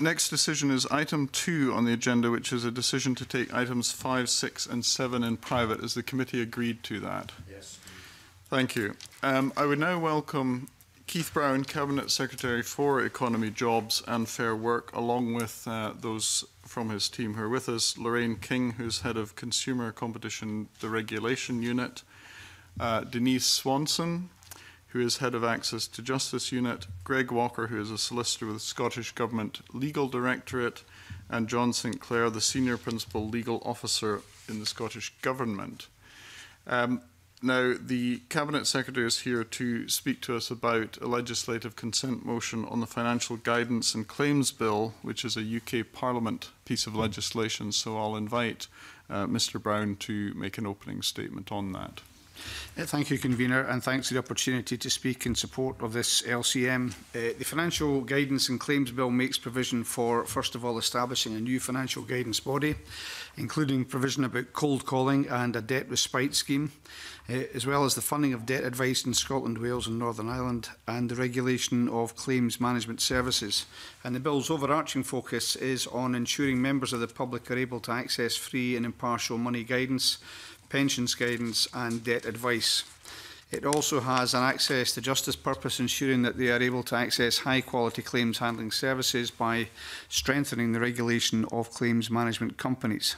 Next decision is item two on the agenda, which is a decision to take items five, six, and seven in private. Has the committee agreed to that? Yes. Thank you. Um, I would now welcome Keith Brown, Cabinet Secretary for Economy, Jobs and Fair Work, along with uh, those from his team who are with us, Lorraine King, who's Head of Consumer Competition, the Regulation Unit, uh, Denise Swanson, who is head of Access to Justice Unit, Greg Walker, who is a solicitor with the Scottish Government Legal Directorate, and John St Clair, the senior principal legal officer in the Scottish Government. Um, now, the Cabinet Secretary is here to speak to us about a legislative consent motion on the Financial Guidance and Claims Bill, which is a UK Parliament piece of legislation. So I'll invite uh, Mr Brown to make an opening statement on that. Uh, thank you, Convener, and thanks for the opportunity to speak in support of this LCM. Uh, the Financial Guidance and Claims Bill makes provision for, first of all, establishing a new financial guidance body, including provision about cold calling and a debt respite scheme, uh, as well as the funding of debt advice in Scotland, Wales and Northern Ireland, and the regulation of claims management services. And the Bill's overarching focus is on ensuring members of the public are able to access free and impartial money guidance, pensions guidance and debt advice. It also has an access to justice purpose, ensuring that they are able to access high quality claims handling services by strengthening the regulation of claims management companies.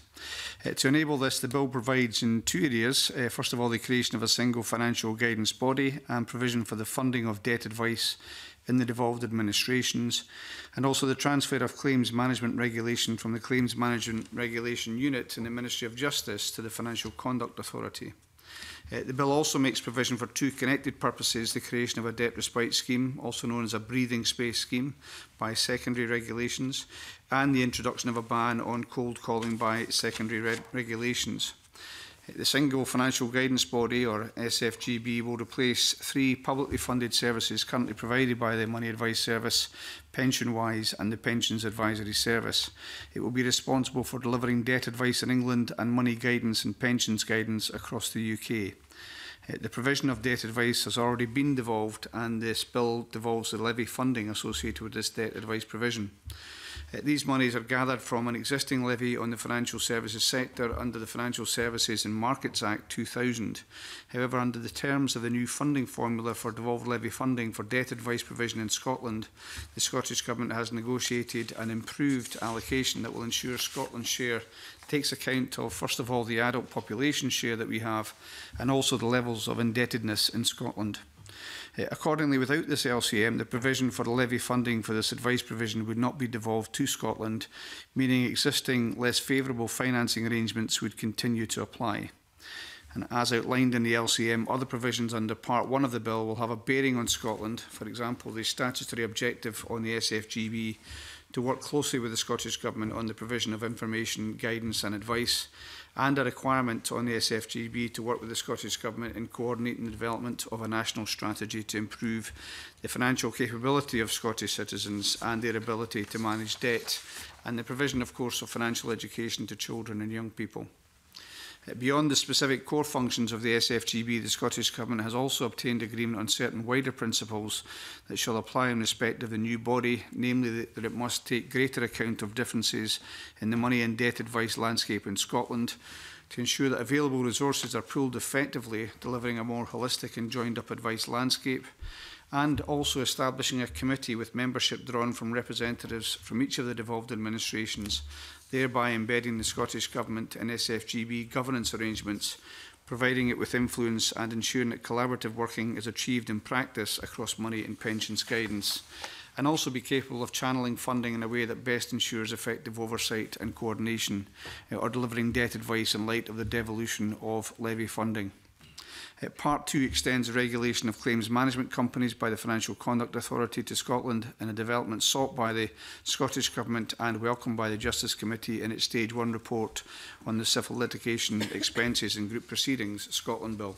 Uh, to enable this, the bill provides in two areas. Uh, first of all, the creation of a single financial guidance body and provision for the funding of debt advice in the devolved administrations, and also the transfer of claims management regulation from the Claims Management Regulation Unit in the Ministry of Justice to the Financial Conduct Authority. Uh, the bill also makes provision for two connected purposes, the creation of a debt respite scheme, also known as a breathing space scheme, by secondary regulations, and the introduction of a ban on cold calling by secondary re regulations. The Single Financial Guidance Body, or SFGB, will replace three publicly funded services currently provided by the Money Advice Service, PensionWise and the Pensions Advisory Service. It will be responsible for delivering debt advice in England and money guidance and pensions guidance across the UK. Uh, the provision of debt advice has already been devolved and this bill devolves the levy funding associated with this debt advice provision. These monies are gathered from an existing levy on the financial services sector under the Financial Services and Markets Act 2000. However, under the terms of the new funding formula for devolved levy funding for debt advice provision in Scotland, the Scottish Government has negotiated an improved allocation that will ensure Scotland's share takes account of, first of all, the adult population share that we have and also the levels of indebtedness in Scotland. Eh, accordingly, without this LCM, the provision for levy funding for this advice provision would not be devolved to Scotland, meaning existing less favourable financing arrangements would continue to apply. And as outlined in the LCM, other provisions under Part 1 of the bill will have a bearing on Scotland. For example, the statutory objective on the SFGB to work closely with the Scottish Government on the provision of information, guidance and advice and a requirement on the SFGB to work with the Scottish Government in coordinating the development of a national strategy to improve the financial capability of Scottish citizens and their ability to manage debt, and the provision, of course, of financial education to children and young people. Beyond the specific core functions of the SFGB, the Scottish Government has also obtained agreement on certain wider principles that shall apply in respect of the new body, namely that it must take greater account of differences in the money and debt advice landscape in Scotland, to ensure that available resources are pooled effectively, delivering a more holistic and joined-up advice landscape, and also establishing a committee with membership drawn from representatives from each of the devolved administrations thereby embedding the Scottish Government and SFGB governance arrangements, providing it with influence and ensuring that collaborative working is achieved in practice across money and pensions guidance, and also be capable of channeling funding in a way that best ensures effective oversight and coordination, uh, or delivering debt advice in light of the devolution of levy funding. Uh, part 2 extends regulation of claims management companies by the Financial Conduct Authority to Scotland in a development sought by the Scottish Government and welcomed by the Justice Committee in its Stage 1 report on the civil litigation expenses and group proceedings, Scotland Bill.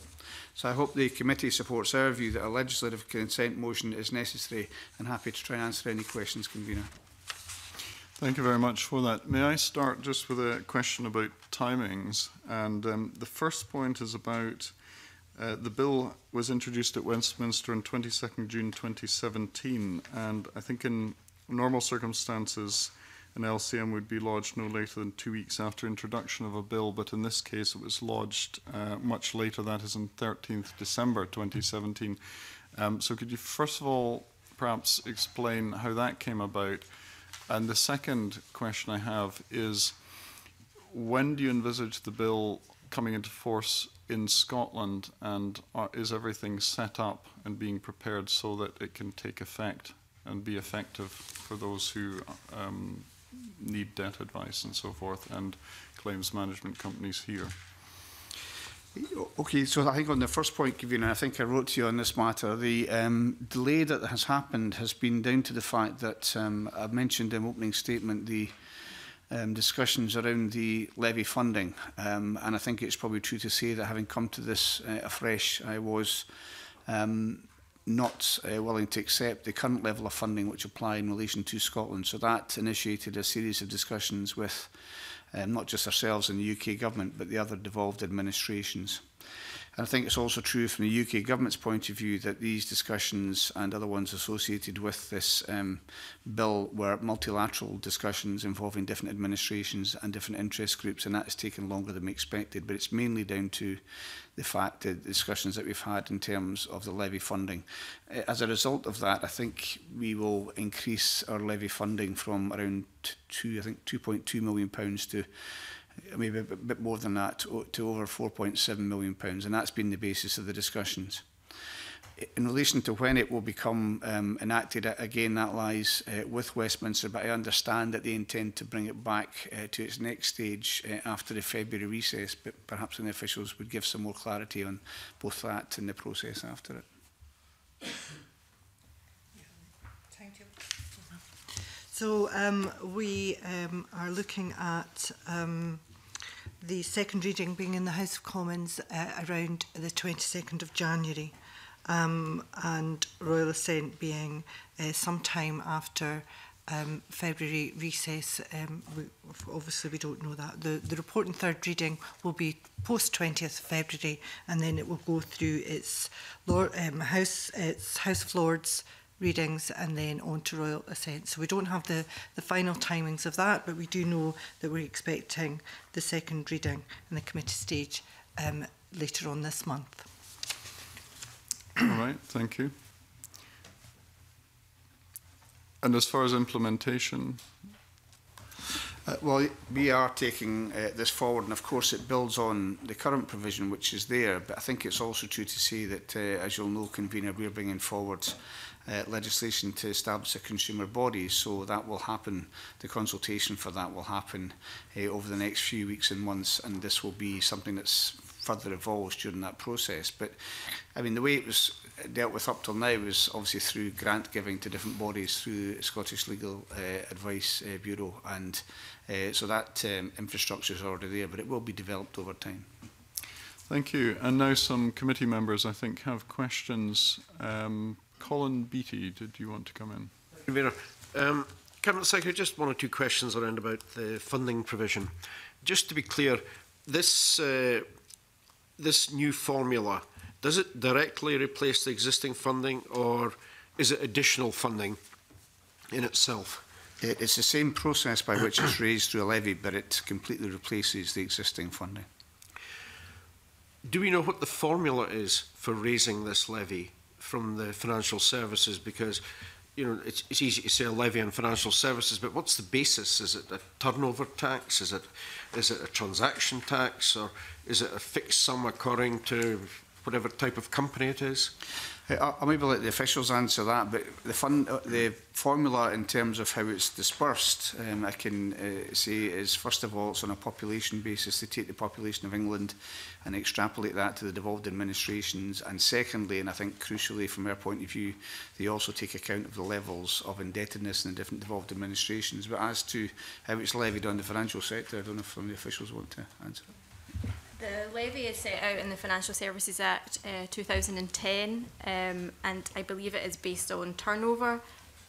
So I hope the committee supports our view that a legislative consent motion is necessary and happy to try and answer any questions, convener. Thank you very much for that. May I start just with a question about timings? And um, the first point is about Uh, the bill was introduced at Westminster on 22nd June 2017, and I think in normal circumstances, an LCM would be lodged no later than two weeks after introduction of a bill, but in this case it was lodged uh, much later, that is on 13th December 2017. Um, so could you first of all perhaps explain how that came about? And the second question I have is, when do you envisage the bill coming into force in Scotland and are, is everything set up and being prepared so that it can take effect and be effective for those who um, need debt advice and so forth and claims management companies here? Okay, so I think on the first point, Kevin, I think I wrote to you on this matter, the um, delay that has happened has been down to the fact that um, I mentioned in opening statement the um, discussions around the levy funding. Um, and I think it's probably true to say that having come to this uh, afresh, I was um, not uh, willing to accept the current level of funding which apply in relation to Scotland. So that initiated a series of discussions with um, not just ourselves and the UK government, but the other devolved administrations. And I think it's also true from the UK government's point of view that these discussions and other ones associated with this um, bill were multilateral discussions involving different administrations and different interest groups, and that has taken longer than we expected. But it's mainly down to the fact that the discussions that we've had in terms of the levy funding. Eh, as a result of that, I think we will increase our levy funding from around two, I think 2.2 million pounds to maybe a bit more than that, to, to over £4.7 million, pounds, and that's been the basis of the discussions. In relation to when it will become um, enacted, again, that lies uh, with Westminster, but I understand that they intend to bring it back uh, to its next stage uh, after the February recess, but perhaps when the officials would give some more clarity on both that and the process after it. So um, we um, are looking at um, the second reading being in the House of Commons uh, around the 22nd of January um, and royal assent being uh, sometime after um, February recess. Um, we, obviously, we don't know that. The, the report and third reading will be post 20th February, and then it will go through its Lord, um, House, its House of Lords readings and then on to royal assent. So we don't have the, the final timings of that, but we do know that we're expecting the second reading in the committee stage um, later on this month. All right, thank you. And as far as implementation? Uh, well, we are taking uh, this forward, and of course, it builds on the current provision which is there. But I think it's also true to say that, uh, as you'll know, convener, we're bringing forward uh, legislation to establish a consumer body. So that will happen. The consultation for that will happen uh, over the next few weeks and months, and this will be something that's further evolves during that process. But I mean, the way it was dealt with up till now was obviously through grant giving to different bodies through Scottish Legal uh, Advice uh, Bureau, and uh, so that um, infrastructure is already there, but it will be developed over time. Thank you. And now some committee members, I think, have questions. Um, Colin Beattie, did you want to come in? Vera. Um, Cabinet Secretary, just one or two questions around about the funding provision. Just to be clear, this uh, this new formula does it directly replace the existing funding, or is it additional funding in itself? It, it's the same process by which it's raised through a levy, but it completely replaces the existing funding. Do we know what the formula is for raising this levy? from the financial services because you know, it's, it's easy to say a levy on financial services, but what's the basis? Is it a turnover tax? Is it, is it a transaction tax? Or is it a fixed sum according to whatever type of company it is? I, I maybe let the officials answer that, but the fund, uh, the formula in terms of how it's dispersed, um, I can uh, say is first of all, it's on a population basis. They take the population of England and extrapolate that to the devolved administrations. And secondly, and I think crucially from our point of view, they also take account of the levels of indebtedness in the different devolved administrations. But as to how it's levied on the financial sector, I don't know if some of the officials want to answer that. The levy is set out in the Financial Services Act uh, 2010, um, and I believe it is based on turnover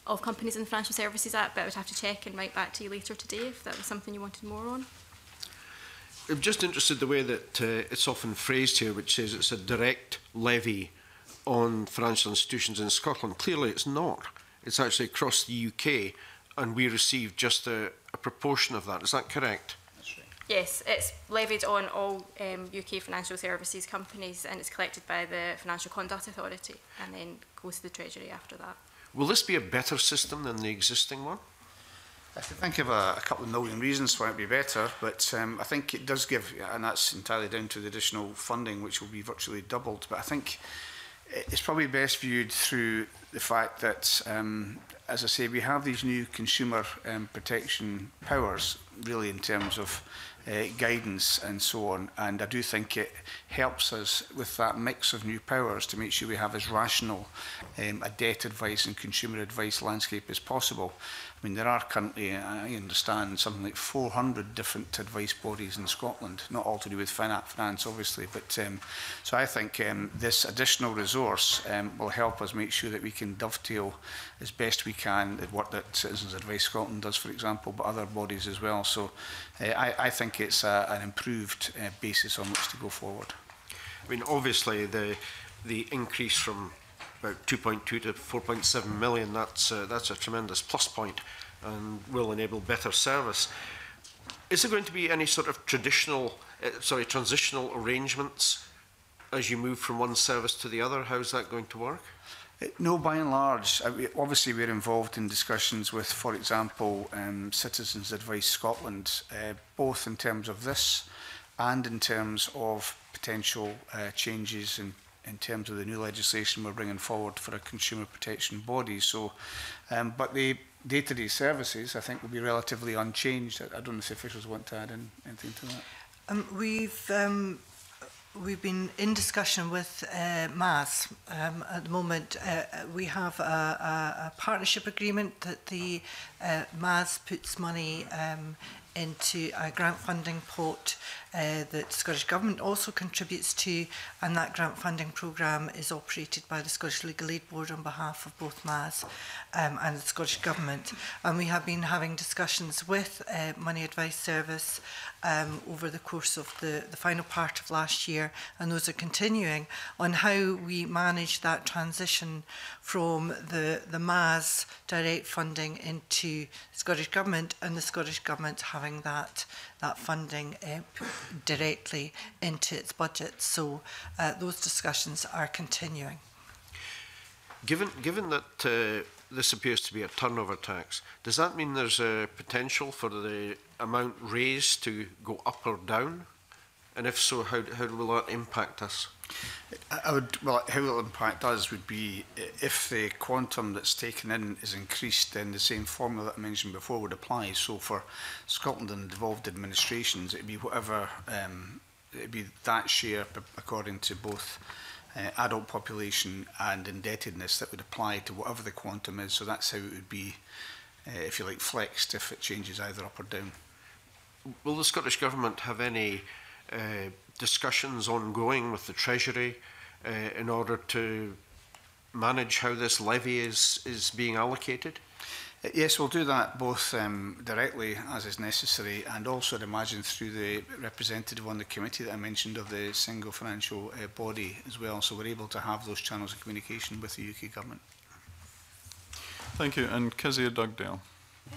of companies in the Financial Services Act, but I would have to check and write back to you later today if that was something you wanted more on. I'm just interested the way that uh, it's often phrased here, which says it's a direct levy on financial institutions in Scotland. Clearly, it's not. It's actually across the UK, and we receive just a, a proportion of that. Is that correct? Yes, it's levied on all um, UK financial services companies and it's collected by the Financial Conduct Authority and then goes to the Treasury after that. Will this be a better system than the existing one? I can think of a, a couple of million reasons why it would be better, but um, I think it does give, and that's entirely down to the additional funding, which will be virtually doubled, but I think it's probably best viewed through the fact that, um, as I say, we have these new consumer um, protection powers, really, in terms of uh, guidance and so on. And I do think it helps us with that mix of new powers to make sure we have as rational um, a debt advice and consumer advice landscape as possible mean, there are currently, I understand, something like 400 different advice bodies in Scotland, not all to do with finance, obviously. But um, so I think um, this additional resource um, will help us make sure that we can dovetail as best we can the work that Citizens Advice Scotland does, for example, but other bodies as well. So uh, I, I think it's a, an improved uh, basis on which to go forward. I mean, obviously, the the increase from about 2.2 to 4.7 million. That's, uh, that's a tremendous plus point and will enable better service. Is there going to be any sort of traditional, uh, sorry, transitional arrangements as you move from one service to the other? How is that going to work? Uh, no, by and large. Uh, obviously, we're involved in discussions with, for example, um, Citizens Advice Scotland, uh, both in terms of this and in terms of potential uh, changes and in terms of the new legislation we're bringing forward for a consumer protection body. So, um, but the day-to-day -day services, I think, will be relatively unchanged. I, I don't know if officials want to add in, anything to that. Um, we've um, we've been in discussion with uh, MAS um, at the moment. Uh, we have a, a, a partnership agreement that the uh, MAS puts money um, into a grant funding pot Uh, that the Scottish Government also contributes to, and that grant funding programme is operated by the Scottish Legal Aid Board on behalf of both MAS um, and the Scottish Government. And we have been having discussions with uh, Money Advice Service um, over the course of the, the final part of last year, and those are continuing, on how we manage that transition from the, the MAS direct funding into Scottish Government and the Scottish Government having that that funding uh, directly into its budget. So uh, those discussions are continuing. Given, given that uh, this appears to be a turnover tax. Does that mean there's a potential for the amount raised to go up or down? And if so, how, how will that impact us? I would, well, how it'll impact us would be if the quantum that's taken in is increased, then the same formula that I mentioned before would apply. So for Scotland and devolved administrations, it'd be whatever, um, it'd be that share according to both uh, adult population and indebtedness that would apply to whatever the quantum is. So that's how it would be, uh, if you like, flexed if it changes either up or down. Will the Scottish Government have any uh, discussions ongoing with the Treasury uh, in order to manage how this levy is, is being allocated? Yes, we'll do that both um, directly as is necessary and also, I'd imagine, through the representative on the committee that I mentioned of the single financial uh, body as well. So we're able to have those channels of communication with the UK government. Thank you. And Kezia Dugdale.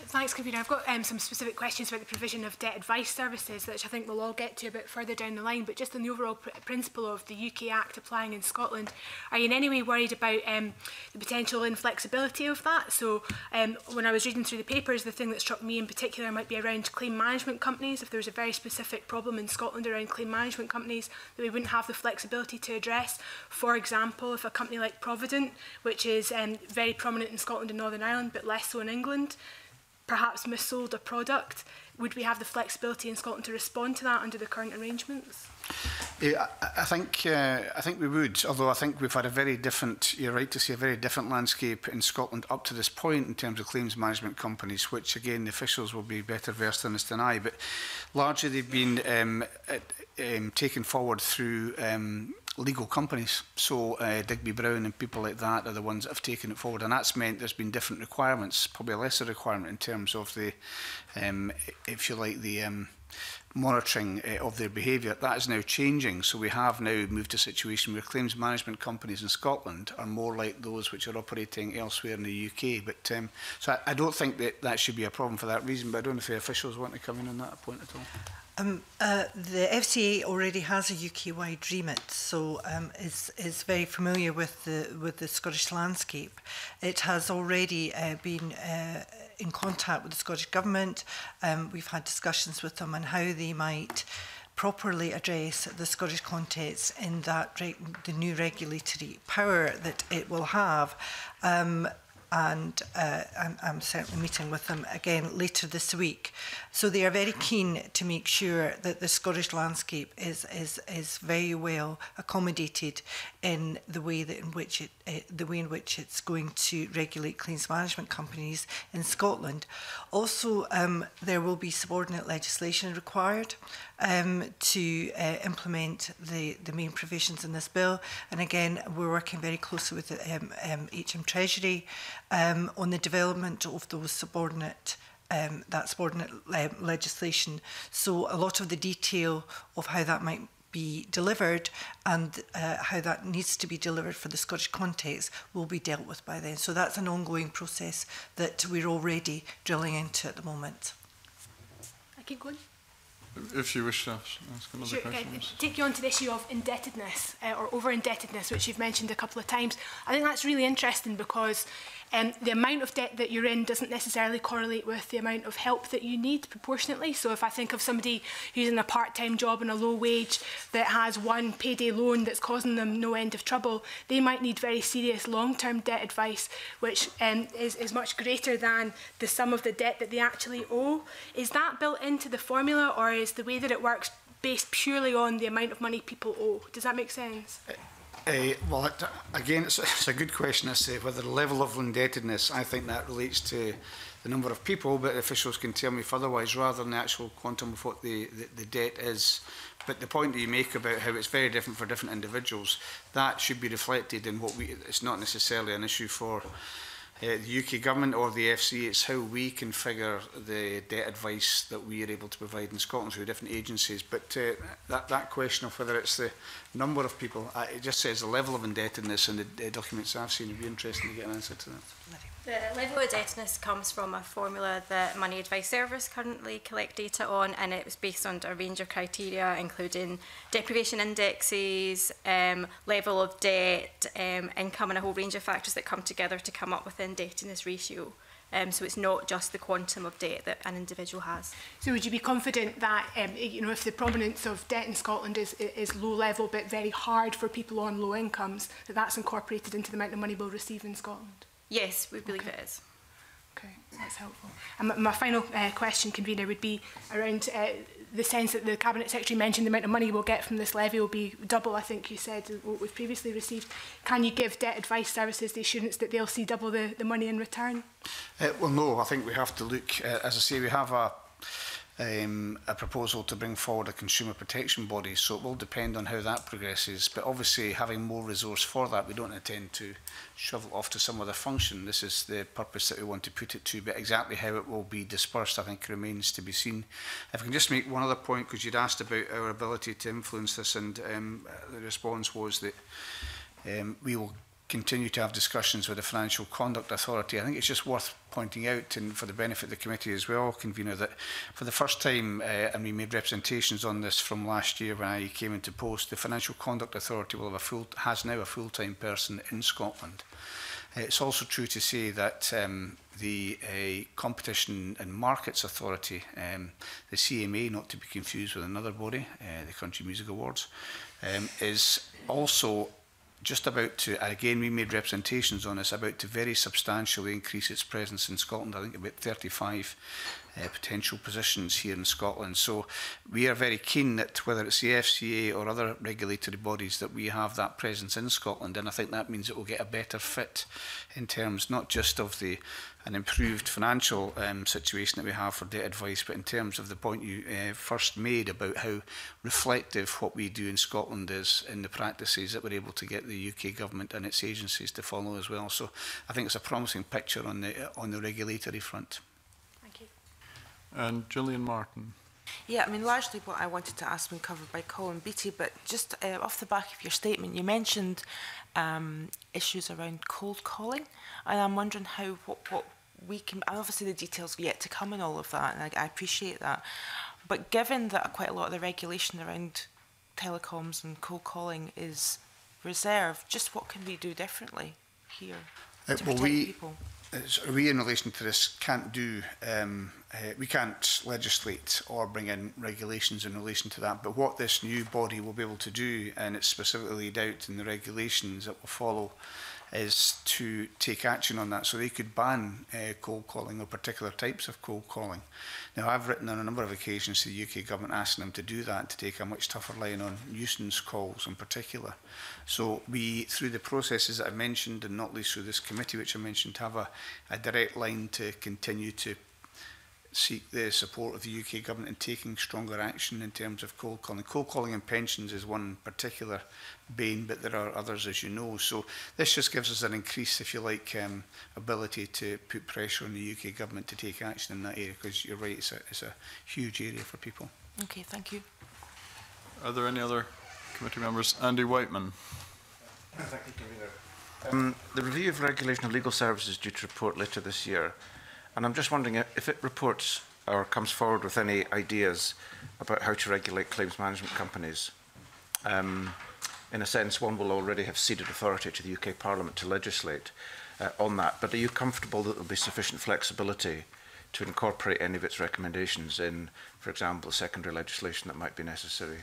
Thanks, Convener. I've got um, some specific questions about the provision of debt advice services, which I think we'll all get to a bit further down the line. But just on the overall pr principle of the UK Act applying in Scotland, are you in any way worried about um, the potential inflexibility of that? So um, when I was reading through the papers, the thing that struck me in particular might be around claim management companies. If there was a very specific problem in Scotland around claim management companies that we wouldn't have the flexibility to address. For example, if a company like Provident, which is um, very prominent in Scotland and Northern Ireland, but less so in England, perhaps missold a product, would we have the flexibility in Scotland to respond to that under the current arrangements? Yeah, I, I think uh, I think we would, although I think we've had a very different, you're right to see a very different landscape in Scotland up to this point in terms of claims management companies, which again the officials will be better versed in this than I, but largely they've been um, at, um, taken forward through um, legal companies. So uh, Digby Brown and people like that are the ones that have taken it forward. And that's meant there's been different requirements, probably a lesser requirement in terms of the, um, if you like, the um, monitoring uh, of their behaviour. That is now changing. So we have now moved to a situation where claims management companies in Scotland are more like those which are operating elsewhere in the UK. But um, so I, I don't think that that should be a problem for that reason, but I don't know if the officials want to come in on that point at all. Um, uh, the FCA already has a UK-wide remit, so um, is is very familiar with the with the Scottish landscape. It has already uh, been uh, in contact with the Scottish government. Um, we've had discussions with them on how they might properly address the Scottish context in that the new regulatory power that it will have. Um, and uh, I'm, I'm certainly meeting with them again later this week. So they are very keen to make sure that the Scottish landscape is is is very well accommodated in the way that in which it uh, the way in which it's going to regulate cleans management companies in Scotland. Also, um, there will be subordinate legislation required um, to uh, implement the, the main provisions in this bill. And again, we're working very closely with the um, um, HM Treasury um, on the development of those subordinate um, that subordinate le um, legislation. So a lot of the detail of how that might be delivered and uh, how that needs to be delivered for the Scottish context will be dealt with by then. So that's an ongoing process that we're already drilling into at the moment. I keep going. If you wish to ask, another sure, question. Uh, take you on to the issue of indebtedness uh, or over indebtedness, which you've mentioned a couple of times. I think that's really interesting because Um, the amount of debt that you're in doesn't necessarily correlate with the amount of help that you need proportionately. So if I think of somebody who's in a part-time job and a low wage that has one payday loan that's causing them no end of trouble, they might need very serious long-term debt advice, which um, is, is much greater than the sum of the debt that they actually owe. Is that built into the formula or is the way that it works based purely on the amount of money people owe? Does that make sense? Uh, Uh, well, it, again, it's, it's, a good question. I say whether the level of indebtedness. I think that relates to the number of people, but officials can tell me otherwise, rather than the actual quantum of what the, the, the debt is. But the point that you make about how it's very different for different individuals, that should be reflected in what we. It's not necessarily an issue for. Uh, the UK government or the FC. It's how we configure the debt advice that we are able to provide in Scotland through different agencies. But uh, that, that question of whether it's the number of people, uh, it just says the level of indebtedness in the uh, documents I've seen. It would be interesting to get an answer to that. The level of debtedness comes from a formula that Money Advice Service currently collect data on, and it was based on a range of criteria, including deprivation indexes, um, level of debt, um, income, and a whole range of factors that come together to come up with the indebtedness ratio. Um, so it's not just the quantum of debt that an individual has. So would you be confident that um, you know if the prominence of debt in Scotland is is low level but very hard for people on low incomes that that's incorporated into the amount of money we'll receive in Scotland? Yes, we believe okay. it is. Okay, that's helpful. And my final uh, question, convener, would be around uh, the sense that the cabinet secretary mentioned the amount of money we'll get from this levy will be double. I think you said uh, what we've previously received. Can you give debt advice services the assurance that they'll see double the, the money in return? Uh, well, no. I think we have to look. Uh, as I say, we have a um, a proposal to bring forward a consumer protection body, so it will depend on how that progresses. But obviously, having more resource for that, we don't intend to shovel off to some other function. This is the purpose that we want to put it to, but exactly how it will be dispersed, I think, remains to be seen. If I can just make one other point, because you'd asked about our ability to influence this, and um, the response was that um, we will continue to have discussions with the Financial Conduct Authority. I think it's just worth pointing out, and for the benefit of the committee as well, convener, that for the first time, uh, and we made representations on this from last year when I came into post, the Financial Conduct Authority will have a full, has now a full-time person in Scotland. Uh, it's also true to say that um, the uh, Competition and Markets Authority, um, the CMA, not to be confused with another body, uh, the Country Music Awards, um, is also just about to, and again we made representations on this, about to very substantially increase its presence in Scotland. I think about 35 uh, potential positions here in Scotland. So we are very keen that whether it's the FCA or other regulatory bodies that we have that presence in Scotland. And I think that means it will get a better fit in terms not just of the an improved financial um, situation that we have for debt advice. But in terms of the point you uh, first made about how reflective what we do in Scotland is in the practices that we're able to get the UK government and its agencies to follow as well. So I think it's a promising picture on the, uh, on the regulatory front. Thank you. And Gillian Martin. Yeah, I mean, largely what I wanted to ask been covered by Colin Beattie, but just uh, off the back of your statement, you mentioned um, issues around cold calling, and I'm wondering how what, what we can obviously the details yet to come and all of that, and I, I appreciate that. But given that quite a lot of the regulation around telecoms and cold calling is reserved, just what can we do differently here uh, to well, we, people? Uh, we in relation to this can't do um, uh, we can't legislate or bring in regulations in relation to that but what this new body will be able to do and it's specifically laid out in the regulations that will follow is to take action on that. So they could ban uh, cold calling or particular types of cold calling. Now, I've written on a number of occasions to the UK government asking them to do that, to take a much tougher line on nuisance calls in particular. So we, through the processes that I mentioned, and not least through this committee which I mentioned, have a, a direct line to continue to seek the support of the UK government in taking stronger action in terms of coal calling. Coal calling and pensions is one particular bane, but there are others, as you know. So this just gives us an increase, if you like, um, ability to put pressure on the UK government to take action in that area, because you're right, it's a, it's a huge area for people. Okay, thank you. Are there any other committee members? Andy Whiteman. Thank you, Convener. Um, the review of regulation of legal services due to report later this year. And I'm just wondering if it reports or comes forward with any ideas about how to regulate claims management companies. Um, in a sense, one will already have ceded authority to the UK Parliament to legislate uh, on that. But are you comfortable that there'll will be sufficient flexibility to incorporate any of its recommendations in, for example, secondary legislation that might be necessary?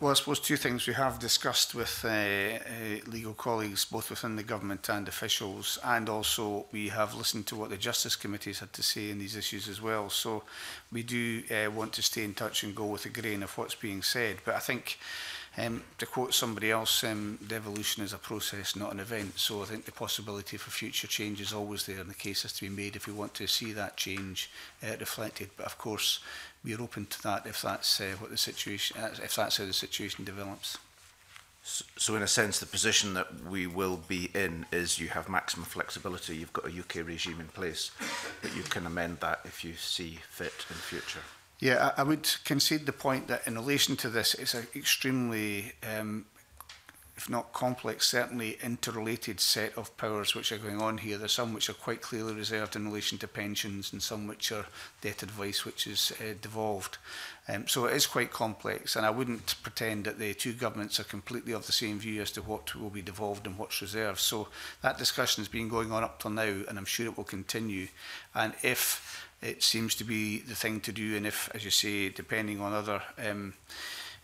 well, I suppose two things we have discussed with uh, uh, legal colleagues, both within the government and officials, and also we have listened to what the Justice Committees had to say in these issues as well. So we do uh, want to stay in touch and go with the grain of what's being said. But I think um, to quote somebody else, um, devolution is a process, not an event. So I think the possibility for future change is always there, and the case has to be made if we want to see that change uh, reflected. But of course, we are open to that if that's uh, what the situation uh, if that's how the situation develops. So, in a sense, the position that we will be in is you have maximum flexibility. You've got a UK regime in place, but you can amend that if you see fit in future. Yeah, I, I would concede the point that in relation to this, it's an extremely um, if not complex, certainly interrelated set of powers which are going on here. There's some which are quite clearly reserved in relation to pensions and some which are debt advice which is uh, devolved. Um, so it is quite complex and I wouldn't pretend that the two governments are completely of the same view as to what will be devolved and what's reserved. So that discussion has been going on up till now and I'm sure it will continue. And if it seems to be the thing to do and if, as you say, depending on other um,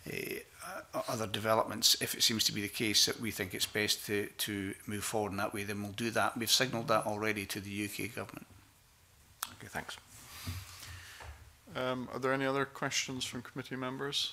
uh, other developments, if it seems to be the case that we think it's best to, to move forward in that way, then we'll do that. We've signalled that already to the UK government. Okay, thanks. Um, are there any other questions from committee members?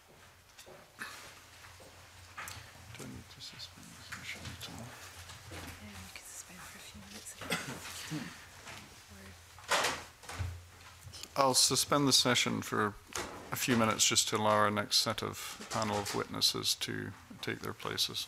I'll suspend the session for a few minutes just to allow our next set of panel of witnesses to take their places.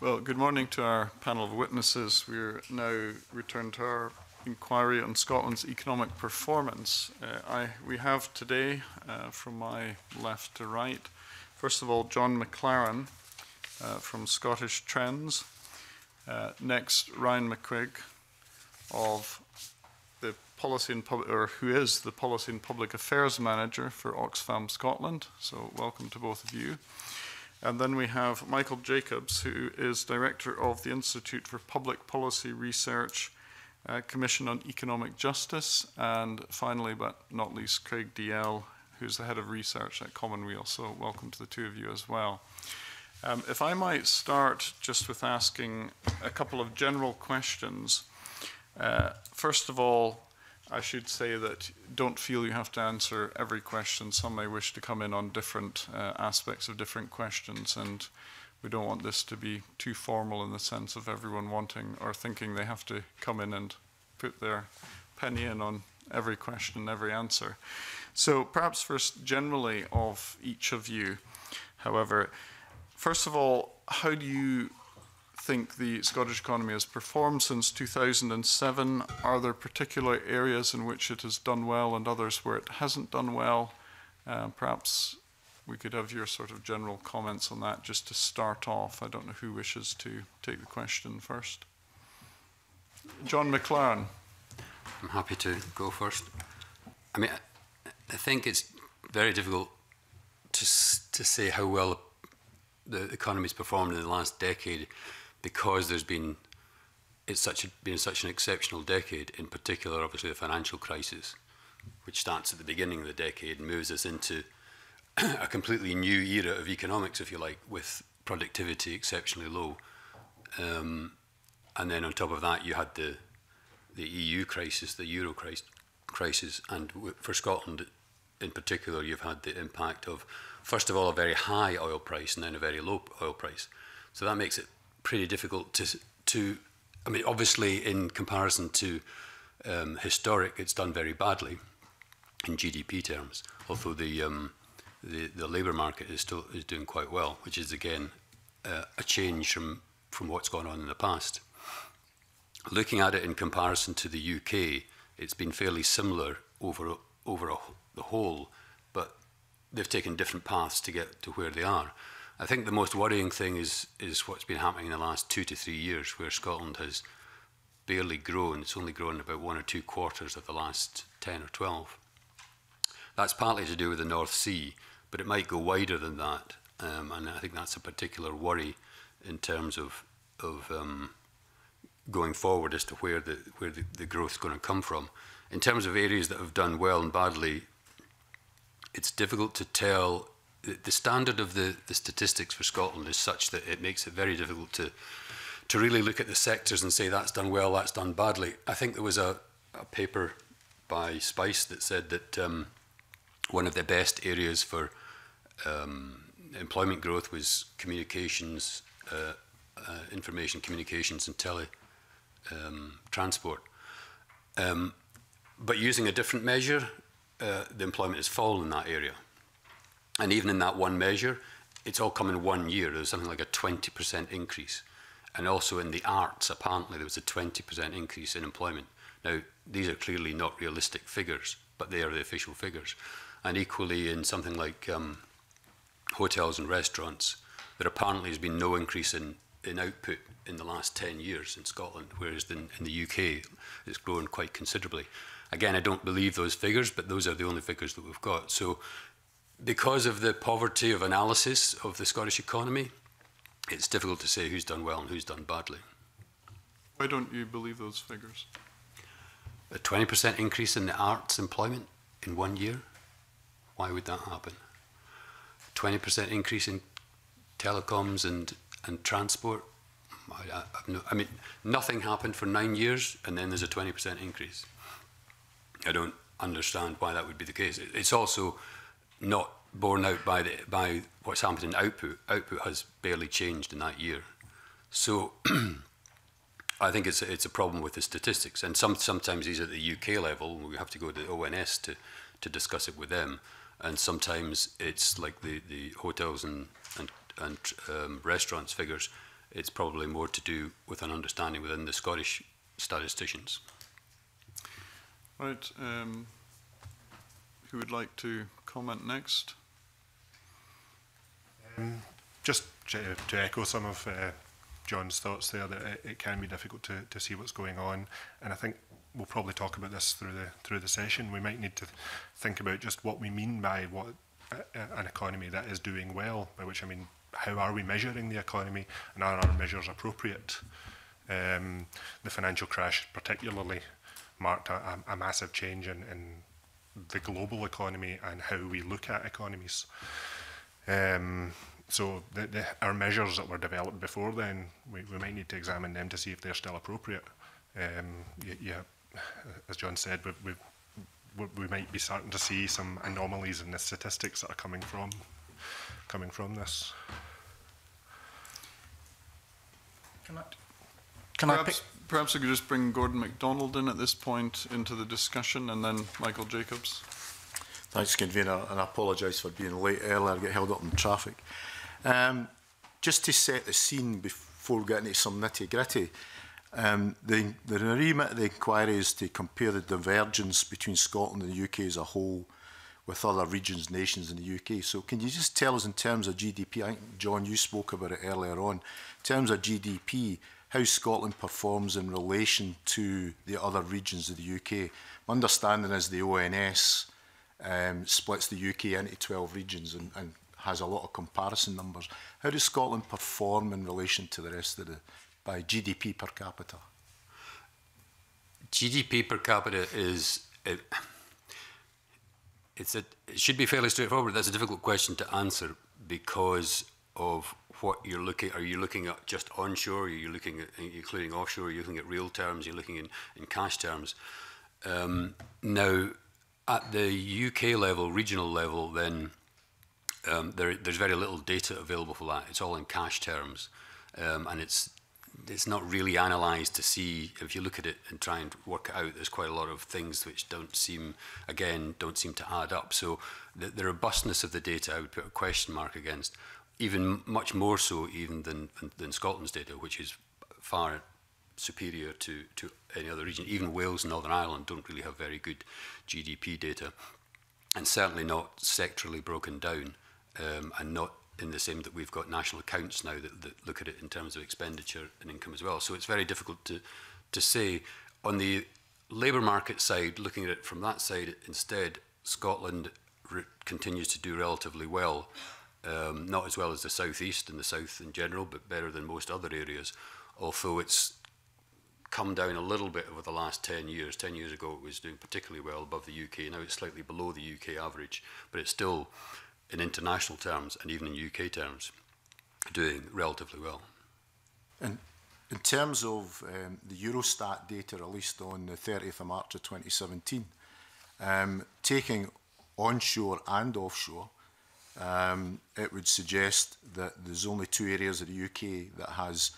Well, good morning to our panel of witnesses. We're now returned to our inquiry on Scotland's economic performance. Uh, I, we have today, uh, from my left to right, first of all, John McLaren uh, from Scottish Trends. Uh, next, Ryan McQuigg of the policy and public, or who is the policy and public affairs manager for Oxfam Scotland. So, welcome to both of you. And then we have Michael Jacobs, who is director of the Institute for Public Policy Research, uh, Commission on Economic Justice, and finally, but not least, Craig DL, who's the head of research at Commonweal. So, welcome to the two of you as well. Um, if I might start just with asking a couple of general questions. Uh, first of all, I should say that don't feel you have to answer every question. Some may wish to come in on different uh, aspects of different questions, and we don't want this to be too formal in the sense of everyone wanting or thinking they have to come in and put their penny in on every question, every answer. So perhaps first generally of each of you, however, first of all, how do you think the Scottish economy has performed since 2007? Are there particular areas in which it has done well and others where it hasn't done well? Uh, perhaps we could have your sort of general comments on that just to start off. I don't know who wishes to take the question first. John McLaren. I'm happy to go first. I mean, I think it's very difficult to, to say how well the economy's performed in the last decade because there's been it's such a, been such an exceptional decade, in particular, obviously, the financial crisis, which starts at the beginning of the decade and moves us into a completely new era of economics, if you like, with productivity exceptionally low. Um, and then on top of that, you had the the EU crisis, the euro crisis, crisis and for Scotland in particular, you've had the impact of, first of all, a very high oil price and then a very low oil price. So that makes it pretty difficult to to. I mean, obviously, in comparison to um, historic, it's done very badly in GDP terms. Although the um, the, the labour market is still is doing quite well, which is again uh, a change from from what's gone on in the past. Looking at it in comparison to the UK, it's been fairly similar over over a, the whole, but they've taken different paths to get to where they are. I think the most worrying thing is is what's been happening in the last two to three years, where Scotland has barely grown. It's only grown about one or two quarters of the last ten or twelve. That's partly to do with the North Sea, but it might go wider than that, um, and I think that's a particular worry in terms of of um, going forward as to where the where the, the growth is going to come from. In terms of areas that have done well and badly, it's difficult to tell the standard of the, the statistics for Scotland is such that it makes it very difficult to to really look at the sectors and say that's done well, that's done badly. I think there was a, a paper by Spice that said that um, one of the best areas for um, employment growth was communications, uh, uh, information communications and tele um, transport. Um, but using a different measure, uh, the employment has fallen in that area. And even in that one measure, it's all come in one year. There something like a 20% increase. And also in the arts, apparently, there was a 20% increase in employment. Now, these are clearly not realistic figures, but they are the official figures. And equally, in something like um, hotels and restaurants, there apparently has been no increase in, in output in the last 10 years in Scotland, whereas in, in the UK, it's grown quite considerably. Again, I don't believe those figures, but those are the only figures that we've got. So because of the poverty of analysis of the Scottish economy, it's difficult to say who's done well and who's done badly. Why don't you believe those figures? A 20% increase in the arts employment in one year? Why would that happen? 20% increase in telecoms and, and transport? I, I, no, I mean, nothing happened for nine years and then there's a 20% increase. I don't understand why that would be the case. it's also not borne out by the by what's happened in output. Output has barely changed in that year. So I think it's a, it's a problem with the statistics, and some sometimes these at the UK level. We have to go to the ONS to to discuss it with them, and sometimes it's like the the hotels and and and um, restaurants figures. It's probably more to do with an understanding within the Scottish statisticians. Right. Um, who would like to comment next? Um, just to, to, echo some of uh, John's thoughts there, that it, it can be difficult to, to see what's going on. And I think we'll probably talk about this through the through the session. We might need to think about just what we mean by what uh, an economy that is doing well, by which I mean how are we measuring the economy and are our measures appropriate? Um, the financial crash particularly marked a, a massive change in, in the global economy and how we look at economies. Um, so the, the, our measures that were developed before then, we, we might need to examine them to see if they're still appropriate. Um, yeah, as John said, we, we, we might be starting to see some anomalies in the statistics that are coming from coming from this. Can I, can I pick? perhaps we could just bring Gordon MacDonald in at this point into the discussion and then Michael Jacobs. Thanks, Convener, and I apologise for being late earlier. I get held up in traffic. Um, just to set the scene before getting into some nitty gritty, um, the, the remit of the inquiry is to compare the divergence between Scotland and the UK as a whole with other regions, nations in the UK. So can you just tell us in terms of GDP, I think John, you spoke about it earlier on, in terms of GDP, how Scotland performs in relation to the other regions of the UK. My understanding is the ONS um, splits the UK into 12 regions and, and has a lot of comparison numbers. How does Scotland perform in relation to the rest of the by GDP per capita? GDP per capita is it, it's a, it should be fairly straightforward. That's a difficult question to answer because of what you're looking are you looking at just onshore are you looking at including offshore are you looking at real terms you're looking in, in cash terms um, now at the UK level regional level then um, there, there's very little data available for that it's all in cash terms um, and it's it's not really analyzed to see if you look at it and try and work it out. There's quite a lot of things which don't seem, again, don't seem to add up. So the, the robustness of the data, I would put a question mark against even much more so even than, than Scotland's data, which is far superior to, to any other region. Even Wales and Northern Ireland don't really have very good GDP data, and certainly not sectorally broken down, um, and not in the same that we've got national accounts now that, that look at it in terms of expenditure and income as well. So it's very difficult to, to say. On the labour market side, looking at it from that side instead, Scotland continues to do relatively well um, not as well as the southeast and the south in general, but better than most other areas. Although it's come down a little bit over the last 10 years. 10 years ago it was doing particularly well above the UK. Now it's slightly below the UK average, but it's still in international terms and even in UK terms doing relatively well. And in terms of um, the Eurostat data released on the 30th of March of 2017, um, taking onshore and offshore, um, it would suggest that there's only two areas of the UK that has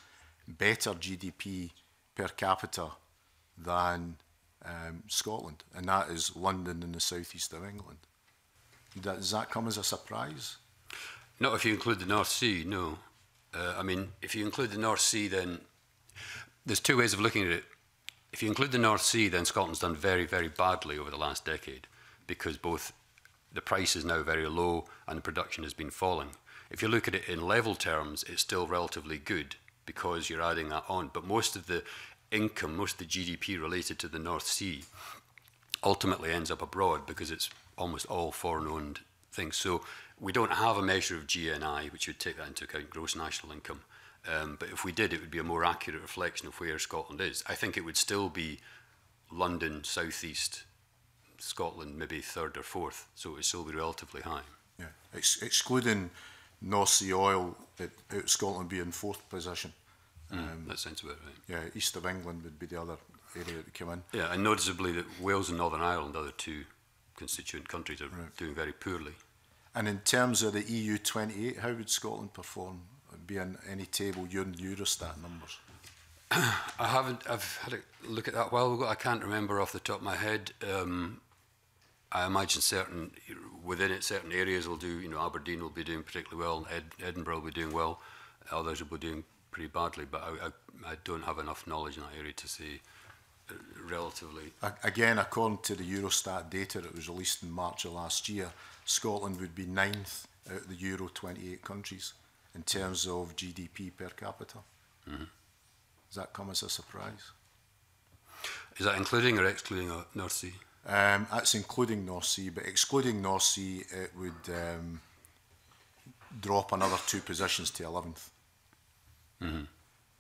better GDP per capita than um, Scotland, and that is London and the southeast of England. Does that come as a surprise? Not if you include the North Sea, no. Uh, I mean, if you include the North Sea, then there's two ways of looking at it. If you include the North Sea, then Scotland's done very, very badly over the last decade because both The price is now very low and the production has been falling. If you look at it in level terms, it's still relatively good because you're adding that on. But most of the income, most of the GDP related to the North Sea ultimately ends up abroad because it's almost all foreign owned things. So we don't have a measure of GNI, which would take that into account, gross national income. Um, but if we did, it would be a more accurate reflection of where Scotland is. I think it would still be London, southeast, Scotland maybe third or fourth, so it's still be relatively high. Yeah, Ex excluding North Sea oil, it, it, Scotland be in fourth position. Mm, um, that sounds about right. Yeah, east of England would be the other area that came in. Yeah, and noticeably that Wales and Northern Ireland, the other two constituent countries, are right. doing very poorly. And in terms of the EU 28, how would Scotland perform? Be in any table using Eurostat numbers? I haven't. I've had a look at that a while ago. I can't remember off the top of my head. Um, I imagine certain within it, certain areas will do. You know, Aberdeen will be doing particularly well. Ed, Edinburgh will be doing well. Others will be doing pretty badly. But I, I, I don't have enough knowledge in that area to say uh, relatively. Again, according to the Eurostat data that was released in March of last year, Scotland would be ninth out of the Euro 28 countries in terms of GDP per capita. Mm -hmm. Does that come as a surprise? Is that including or excluding uh, North Sea? Um, that's including North Sea, but excluding North Sea, it would um, drop another two positions to 11th. Mm -hmm.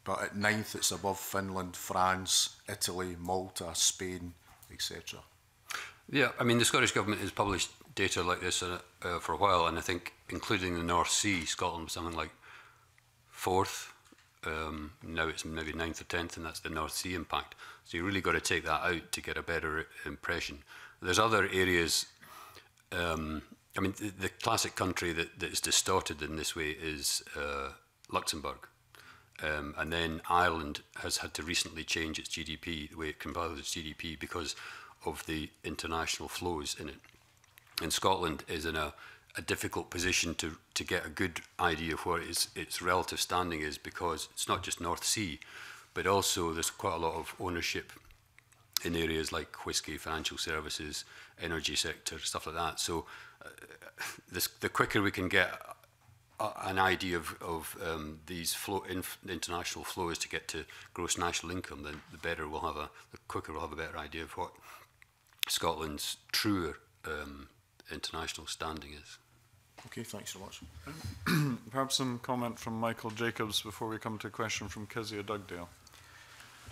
But at 9th, it's above Finland, France, Italy, Malta, Spain, etc. Yeah, I mean, the Scottish Government has published data like this uh, uh, for a while, and I think including the North Sea, Scotland was something like fourth Um, now it's maybe 9th or 10th, and that's the North Sea impact. So you really got to take that out to get a better impression. There's other areas. Um, I mean, the, the classic country that, that is distorted in this way is uh, Luxembourg. Um, and then Ireland has had to recently change its GDP, the way it compiles its GDP, because of the international flows in it. And Scotland is in a a difficult position to, to get a good idea of what its, its relative standing is because it's not just North Sea, but also there's quite a lot of ownership in areas like whiskey, financial services, energy sector, stuff like that. So uh, this, the quicker we can get a, an idea of, of um, these flow, inf, international flows to get to gross national income, then the better we'll have a, the quicker we'll have a better idea of what Scotland's truer um, international standing is. Okay, thanks so much. Perhaps some comment from Michael Jacobs before we come to a question from Kezia Dugdale.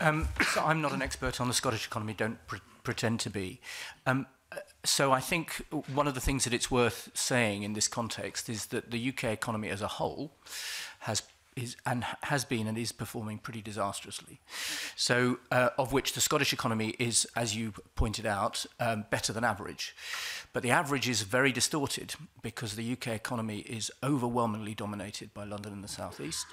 Um, so I'm not an expert on the Scottish economy, don't pre pretend to be. Um, uh, so I think one of the things that it's worth saying in this context is that the UK economy as a whole has is and has been and is performing pretty disastrously. So, uh, of which the Scottish economy is, as you pointed out, um, better than average. But the average is very distorted because the UK economy is overwhelmingly dominated by London and the South East.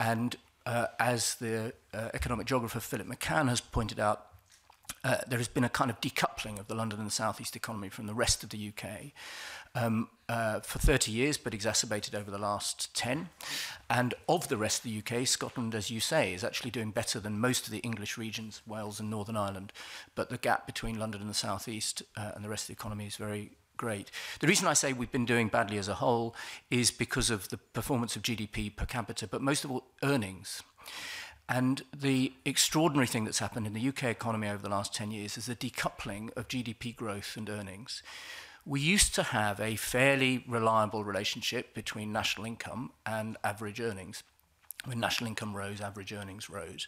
And uh, as the uh, economic geographer Philip McCann has pointed out, uh, there has been a kind of decoupling of the London and the South East economy from the rest of the UK, um, uh, for 30 years, but exacerbated over the last 10. And of the rest of the UK, Scotland, as you say, is actually doing better than most of the English regions, Wales and Northern Ireland. But the gap between London and the South East uh, and the rest of the economy is very great. The reason I say we've been doing badly as a whole is because of the performance of GDP per capita, but most of all, earnings. And the extraordinary thing that's happened in the UK economy over the last 10 years is the decoupling of GDP growth and earnings we used to have a fairly reliable relationship between national income and average earnings. When national income rose, average earnings rose.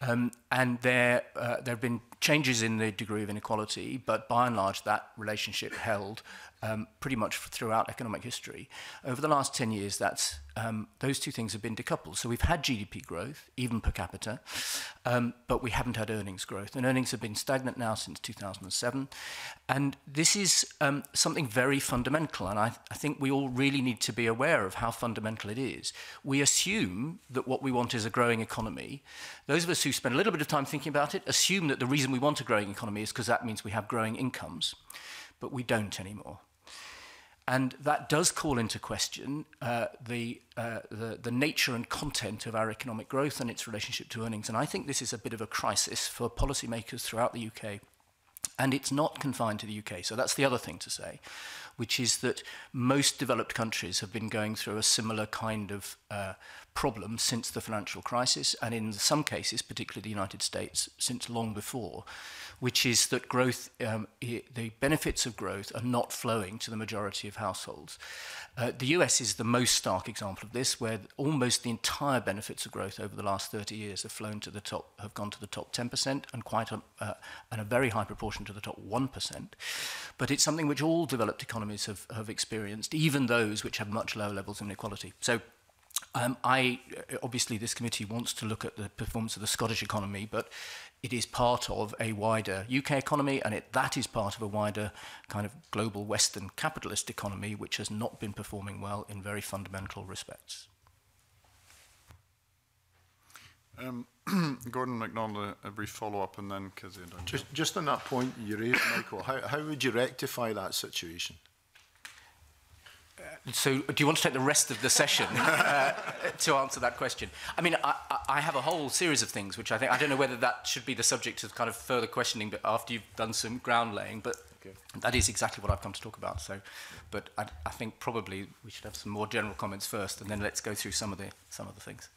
Um, and there, uh, there have been changes in the degree of inequality, but by and large, that relationship held um, pretty much throughout economic history. Over the last 10 years, that's, um, those two things have been decoupled. So we've had GDP growth, even per capita, um, but we haven't had earnings growth. And earnings have been stagnant now since 2007. And this is um, something very fundamental. And I, th I think we all really need to be aware of how fundamental it is. We assume that what we want is a growing economy. Those of us who spend a little bit of time thinking about it assume that the reason we want a growing economy is because that means we have growing incomes. But we don't anymore. And that does call into question uh, the, uh, the, the nature and content of our economic growth and its relationship to earnings. And I think this is a bit of a crisis for policymakers throughout the UK. And it's not confined to the UK. So that's the other thing to say, which is that most developed countries have been going through a similar kind of uh, problem since the financial crisis, and in some cases, particularly the United States, since long before, which is that growth, um, the benefits of growth are not flowing to the majority of households. Uh, the US is the most stark example of this, where almost the entire benefits of growth over the last 30 years have flown to the top, have gone to the top 10%, and quite a, uh, and a very high proportion to the top 1%. But it's something which all developed economies have, have experienced, even those which have much lower levels of inequality. So Um, I uh, obviously this committee wants to look at the performance of the Scottish economy, but it is part of a wider UK economy, and it, that is part of a wider kind of global Western capitalist economy, which has not been performing well in very fundamental respects. Um, Gordon MacDonald, a, brief follow-up, and then Kizzy and Just, just on that point you raised, Michael, how, how would you rectify that situation? So do you want to take the rest of the session uh, to answer that question? I mean, I, I have a whole series of things which I think, I don't know whether that should be the subject of kind of further questioning but after you've done some ground laying, but okay. that is exactly what I've come to talk about. So, but I, I think probably we should have some more general comments first and then let's go through some of the, some of the things.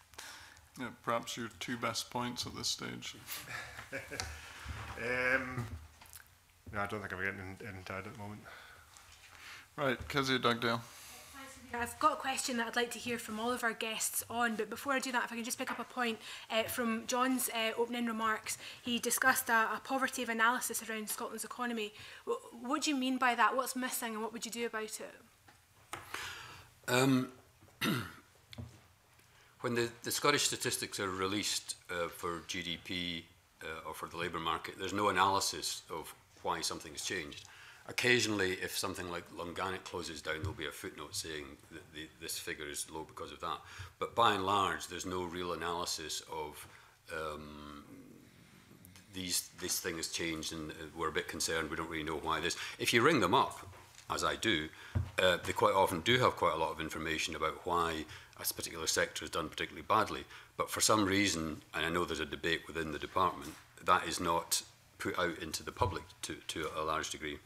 Yeah, perhaps your two best points at this stage. um, no, I don't think I'm getting in, in tied at the moment. Right, Kezia Dugdale. I've got a question that I'd like to hear from all of our guests on, but before I do that, if I can just pick up a point uh, from John's uh, opening remarks. He discussed a, a poverty of analysis around Scotland's economy. W what do you mean by that? What's missing and what would you do about it? Um, when the, the Scottish statistics are released uh, for GDP uh, or for the labour market, there's no analysis of why something has changed. Occasionally, if something like Longanic closes down, there'll be a footnote saying that the, this figure is low because of that. But by and large, there's no real analysis of um, these, this thing has changed and uh, we're a bit concerned, we don't really know why this. If you ring them up, as I do, uh, they quite often do have quite a lot of information about why a particular sector has done particularly badly. But for some reason, and I know there's a debate within the department, that is not put out into the public to, to a large degree.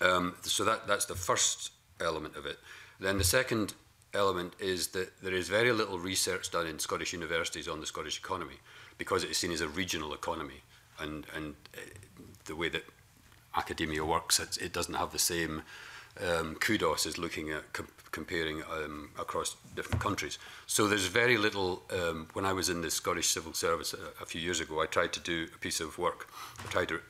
Um, so that, that's the first element of it. Then the second element is that there is very little research done in Scottish universities on the Scottish economy because it is seen as a regional economy and, and uh, the way that academia works, it, it doesn't have the same um, kudos as looking at com comparing um, across different countries. So there's very little, um, when I was in the Scottish civil service a, a few years ago, I tried to do a piece of work, I tried to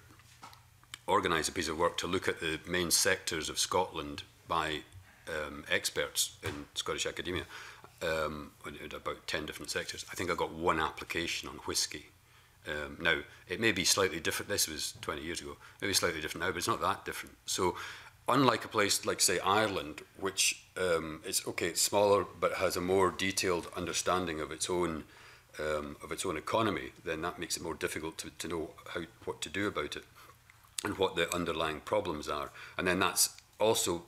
organise a piece of work to look at the main sectors of Scotland by um, experts in Scottish academia, um, about 10 different sectors. I think I got one application on whisky. Um, now, it may be slightly different. This was 20 years ago. It was slightly different now, but it's not that different. So unlike a place like, say, Ireland, which um, it's okay, it's smaller, but has a more detailed understanding of its own um, of its own economy, then that makes it more difficult to, to know how, what to do about it and what the underlying problems are. And then that's also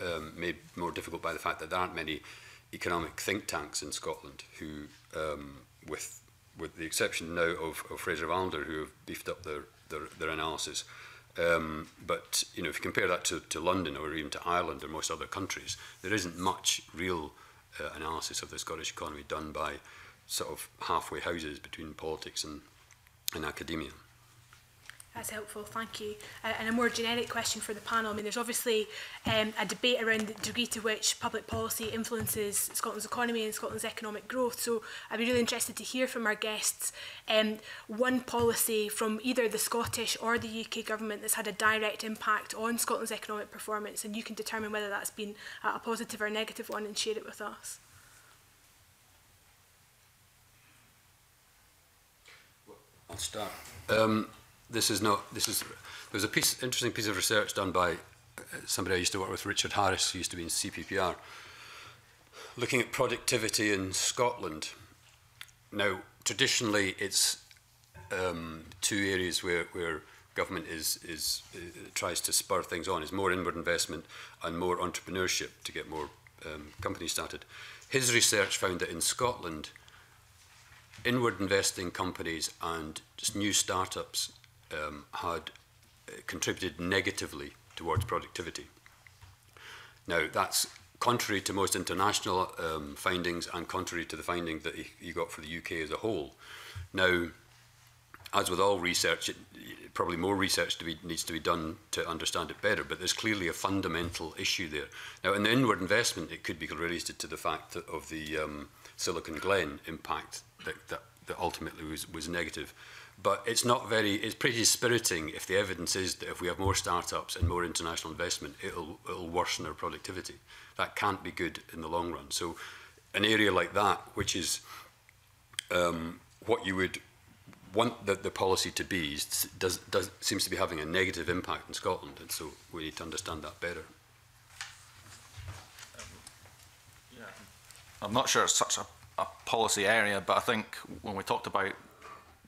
um, made more difficult by the fact that there aren't many economic think tanks in Scotland who, um, with with the exception now of, of Fraser Valander, who have beefed up their, their, their analysis. Um, but you know, if you compare that to, to London or even to Ireland or most other countries, there isn't much real uh, analysis of the Scottish economy done by sort of halfway houses between politics and, and academia. That's helpful, thank you. Uh, and a more generic question for the panel. I mean, there's obviously um, a debate around the degree to which public policy influences Scotland's economy and Scotland's economic growth. So I'd be really interested to hear from our guests um, one policy from either the Scottish or the UK government that's had a direct impact on Scotland's economic performance, and you can determine whether that's been a positive or a negative one and share it with us. I'll start. Um, this is not, this is, there's a piece, interesting piece of research done by uh, somebody I used to work with, Richard Harris, who used to be in CPPR, looking at productivity in Scotland. Now, traditionally, it's um, two areas where, where government is, is uh, tries to spur things on, is more inward investment and more entrepreneurship to get more um, companies started. His research found that in Scotland, inward investing companies and just new startups um, had uh, contributed negatively towards productivity. Now, that's contrary to most international um, findings and contrary to the finding that you got for the UK as a whole. Now, as with all research, it, probably more research to be, needs to be done to understand it better, but there's clearly a fundamental issue there. Now, in the inward investment, it could be related to the fact of the um, Silicon Glen impact that, that, that ultimately was, was negative. But it's not very, it's pretty dispiriting if the evidence is that if we have more startups and more international investment, it'll, it'll worsen our productivity. That can't be good in the long run. So an area like that, which is um, what you would want the, the policy to be, does, does, seems to be having a negative impact in Scotland. And so we need to understand that better. yeah. I'm not sure it's such a, a policy area, but I think when we talked about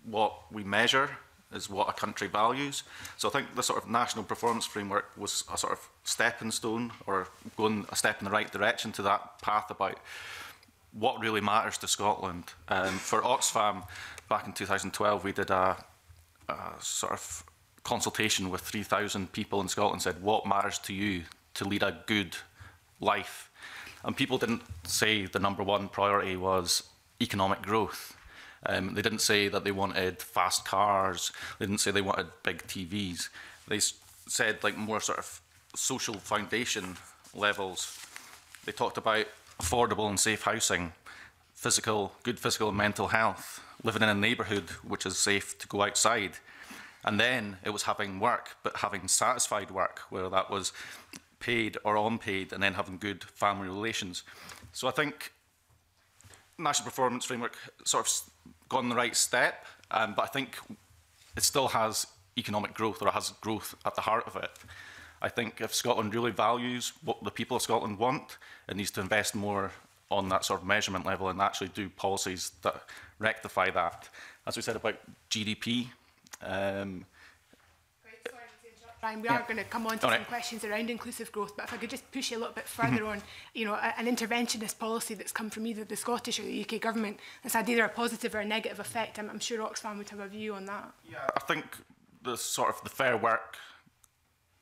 what we measure is what a country values. So I think the sort of national performance framework was a sort of stepping stone or going a step in the right direction to that path about what really matters to Scotland. Um, for Oxfam, back in 2012, we did a, a sort of consultation with 3,000 people in Scotland said, what matters to you to lead a good life? And people didn't say the number one priority was economic growth Um, they didn't say that they wanted fast cars. They didn't say they wanted big TVs. They said like more sort of social foundation levels. They talked about affordable and safe housing, physical, good physical and mental health, living in a neighborhood which is safe to go outside. And then it was having work, but having satisfied work, whether that was paid or unpaid, and then having good family relations. So I think national performance framework sort of gone the right step, um, but I think it still has economic growth or it has growth at the heart of it. I think if Scotland really values what the people of Scotland want, it needs to invest more on that sort of measurement level and actually do policies that rectify that. As we said about GDP, um, Brian, we yeah. are going to come on to All some right. questions around inclusive growth, but if I could just push you a little bit mm-hmm. further mm -hmm. on, you know, a, an interventionist policy that's come from either the Scottish or the UK government that's had either a positive or a negative effect. I'm, I'm sure Oxfam would have a view on that. Yeah, I think the sort of the fair work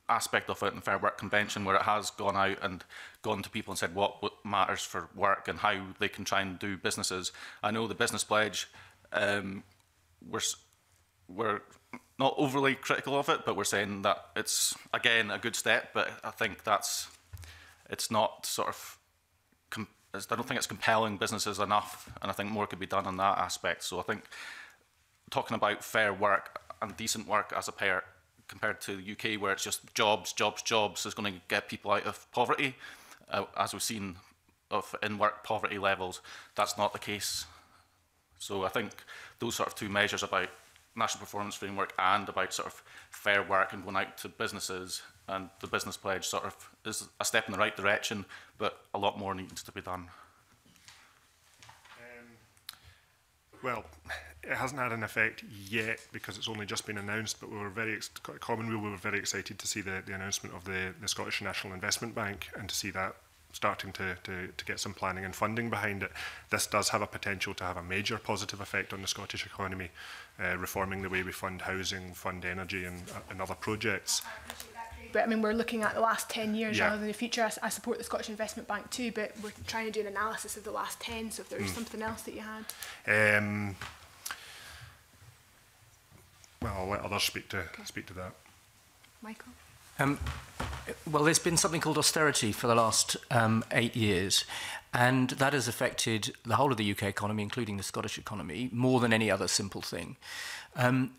aspect of it in the Fair Work Convention where it has gone out and gone to people and said what, what matters for work and how they can try and do businesses. I know the Business Pledge, um, we're we're not overly critical of it, but we're saying that it's again a good step. But I think that's it's not sort of I don't think it's compelling businesses enough, and I think more could be done on that aspect. So I think talking about fair work and decent work as a pair compared to the UK, where it's just jobs, jobs, jobs, is going to get people out of poverty, uh, as we've seen of in work poverty levels. That's not the case. So I think those sort of two measures about national performance framework and about sort of fair work and going out to businesses and the business pledge sort of is a step in the right direction, but a lot more needs to be done. Um, well, it hasn't had an effect yet because it's only just been announced, but we were very, Commonweal, we were very excited to see the, the announcement of the, the Scottish National Investment Bank and to see that starting to, to, to get some planning and funding behind it, this does have a potential to have a major positive effect on the Scottish economy, uh, reforming the way we fund housing, fund energy and, uh, and other projects. But I mean, we're looking at the last 10 years yeah. rather than the future. I, I support the Scottish Investment Bank too, but we're trying to do an analysis of the last 10, so if there's mm. something else that you had. Um, well, I'll let others speak to, okay. speak to that. Michael? Um, well, there's been something called austerity for the last um, eight years, and that has affected the whole of the UK economy, including the Scottish economy, more than any other simple thing. Um,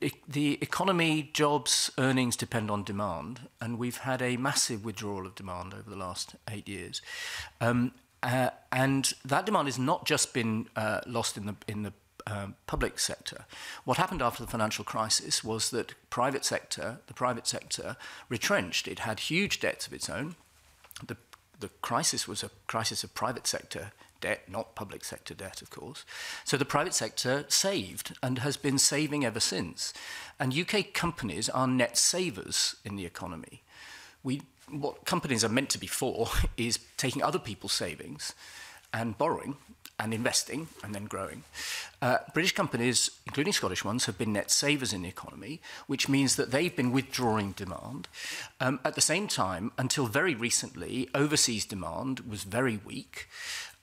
e-, the economy, jobs, earnings depend on demand, and we've had a massive withdrawal of demand over the last eight years. Um, uh, and that demand has not just been uh, lost in the in the um, public sector. What happened after the financial crisis was that private sector, the private sector retrenched. It had huge debts of its own. The, the crisis was a crisis of private sector debt, not public sector debt, of course. So the private sector saved and has been saving ever since. And UK companies are net savers in the economy. We, what companies are meant to be for is taking other people's savings and borrowing and investing and then growing. Uh, British companies, including Scottish ones, have been net savers in the economy, which means that they've been withdrawing demand. Um, at the same time, until very recently, overseas demand was very weak.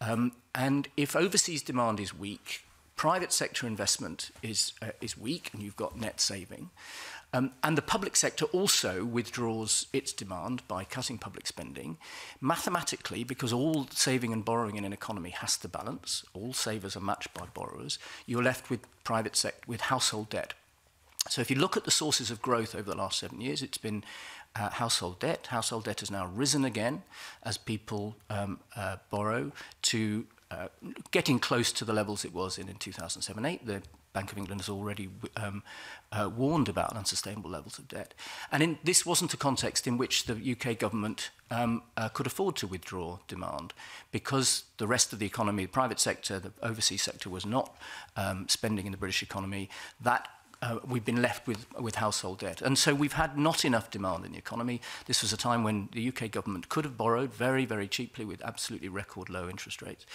Um, and if overseas demand is weak, private sector investment is, uh, is weak and you've got net saving. Um, and the public sector also withdraws its demand by cutting public spending. Mathematically, because all saving and borrowing in an economy has to balance, all savers are matched by borrowers, you're left with private sect with household debt. So if you look at the sources of growth over the last seven years, it's been uh, household debt. Household debt has now risen again as people um, uh, borrow to uh, getting close to the levels it was in in 2007-8. The Bank of England has already um, uh, warned about unsustainable levels of debt. And in, this wasn't a context in which the UK government um, uh, could afford to withdraw demand because the rest of the economy, the private sector, the overseas sector was not um, spending in the British economy. That uh, we've been left with, with household debt. And so we've had not enough demand in the economy. This was a time when the UK government could have borrowed very, very cheaply with absolutely record low interest rates.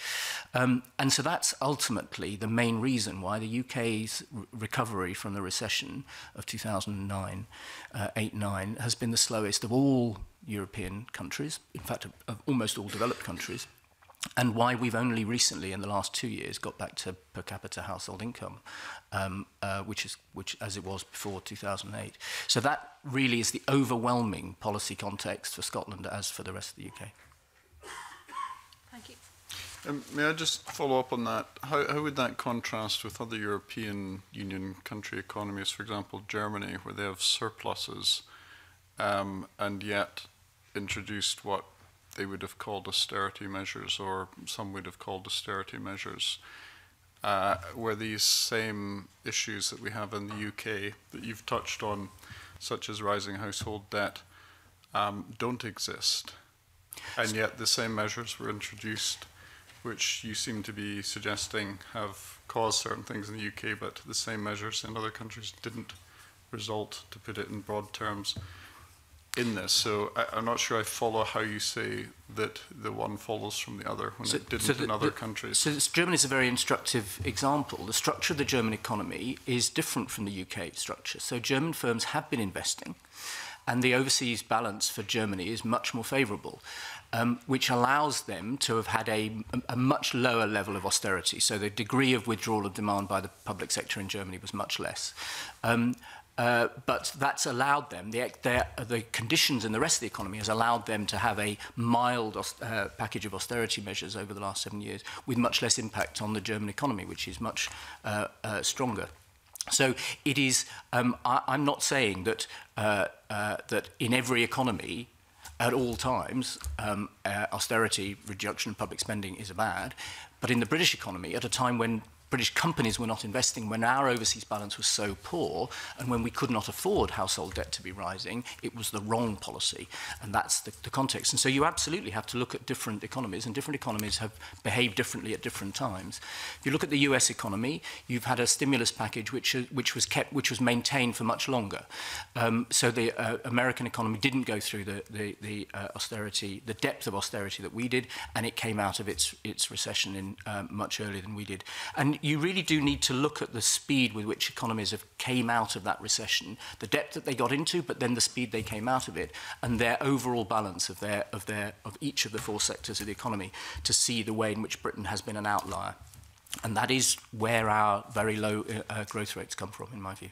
Um, and so that's ultimately the main reason why the UK's recovery from the recession of 2009 uh, 8 9 has been the slowest of all European countries, in fact, of, of almost all developed countries and why we've only recently, in the last two years, got back to per capita household income, um, uh, which is which as it was before 2008. So that really is the overwhelming policy context for Scotland as for the rest of the UK. Thank you. Um, may I just follow up on that? How, how would that contrast with other European Union country economies, for example, Germany, where they have surpluses um, and yet introduced what they would have called austerity measures, or some would have called austerity measures, uh, where these same issues that we have in the UK that you've touched on, such as rising household debt, um, don't exist. And yet the same measures were introduced, which you seem to be suggesting have caused certain things in the UK, but the same measures in other countries didn't result, to put it in broad terms in this. So I, I'm not sure I follow how you say that the one follows from the other when so, it didn't so the, in other the, countries. So Germany is a very instructive example. The structure of the German economy is different from the UK structure. So German firms have been investing, and the overseas balance for Germany is much more favourable. Um, which allows them to have had a, a much lower level of austerity. So the degree of withdrawal of demand by the public sector in Germany was much less. Um, Uh, but that's allowed them, the, their, uh, the conditions in the rest of the economy has allowed them to have a mild uh, package of austerity measures over the last seven years with much less impact on the German economy, which is much uh, uh, stronger. So it is, um, I, I'm not saying that, uh, uh, that in every economy at all times, um, uh, austerity, reduction of public spending is a bad. But in the British economy, at a time when British companies were not investing when our overseas balance was so poor and when we could not afford household debt to be rising, it was the wrong policy. And that's the, the context. And so you absolutely have to look at different economies and different economies have behaved differently at different times. If you look at the US economy, you've had a stimulus package which, uh, which was kept, which was maintained for much longer. Um, so the uh, American economy didn't go through the, the, the uh, austerity, the depth of austerity that we did, and it came out of its, its recession in uh, much earlier than we did. And you really do need to look at the speed with which economies have came out of that recession, the debt that they got into, but then the speed they came out of it, and their overall balance of their of their of each of the four sectors of the economy to see the way in which Britain has been an outlier. And that is where our very low uh, uh growth rates come from, in my view.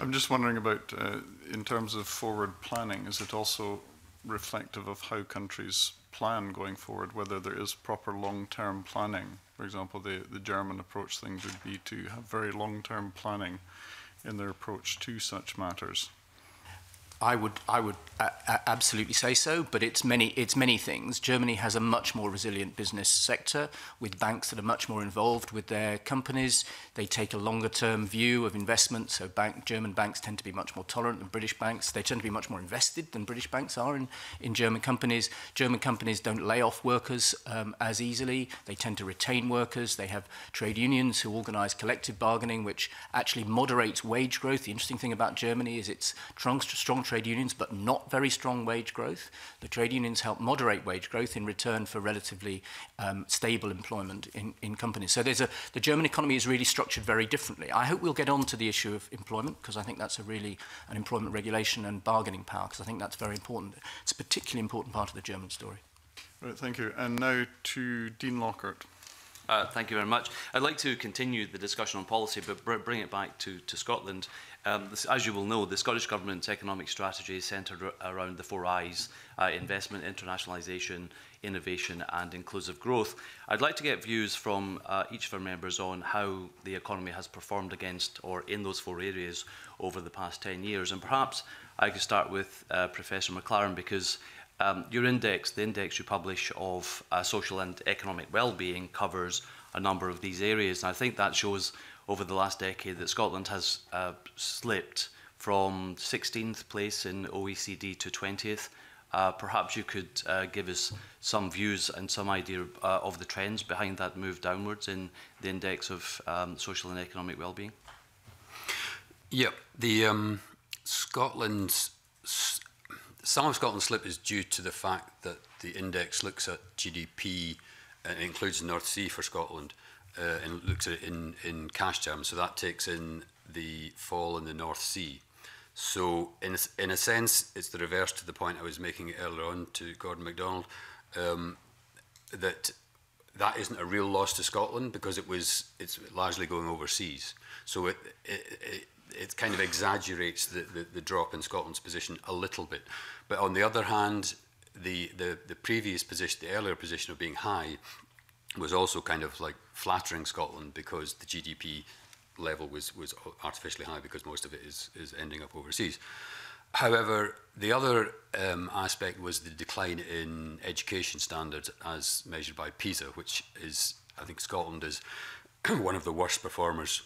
I'm just wondering about, uh, in terms of forward planning, is it also reflective of how countries plan going forward, whether there is proper long-term planning For example, the, the German approach things would be to have very long-term planning in their approach to such matters. I would, I would uh, absolutely say so, but it's many, it's many things. Germany has a much more resilient business sector with banks that are much more involved with their companies. They take a longer term view of investment, so bank, German banks tend to be much more tolerant than British banks. They tend to be much more invested than British banks are in, in German companies. German companies don't lay off workers um, as easily. They tend to retain workers. They have trade unions who organise collective bargaining, which actually moderates wage growth. The interesting thing about Germany is its strong, strong trade trade unions, but not very strong wage growth. The trade unions help moderate wage growth in return for relatively um, stable employment in, in companies. So there's a, the German economy is really structured very differently. I hope we'll get on to the issue of employment because I think that's a really an employment regulation and bargaining power because I think that's very important. It's a particularly important part of the German story. Right, thank you. And now to Dean Lockhart. Uh, thank you very much. I'd like to continue the discussion on policy, but br bring it back to, to Scotland. Um, this, as you will know, the Scottish Government's economic strategy is centred around the four I's, uh, investment, internationalisation, innovation and inclusive growth. I'd like to get views from uh, each of our members on how the economy has performed against or in those four areas over the past 10 years. And perhaps I could start with uh, Professor McLaren because um, your index, the index you publish of uh, social and economic well-being covers a number of these areas. And I think that shows over the last decade that Scotland has uh, slipped from 16th place in OECD to 20th. Uh, perhaps you could uh, give us some views and some idea uh, of the trends behind that move downwards in the index of um, social and economic well-being. Yeah, the um, Scotland's some of Scotland's slip is due to the fact that the index looks at GDP and uh, includes the North Sea for Scotland uh, and looks at it in, in cash terms. So that takes in the fall in the North Sea. So in a, in a sense, it's the reverse to the point I was making earlier on to Gordon MacDonald, um, that that isn't a real loss to Scotland because it was it's largely going overseas. So it it, it, it kind of exaggerates the, the, the drop in Scotland's position a little bit. But on the other hand, the, the, the previous position, the earlier position of being high, was also kind of like flattering Scotland because the GDP level was, was artificially high because most of it is, is ending up overseas. However, the other um, aspect was the decline in education standards as measured by PISA, which is, I think, Scotland is one of the worst performers.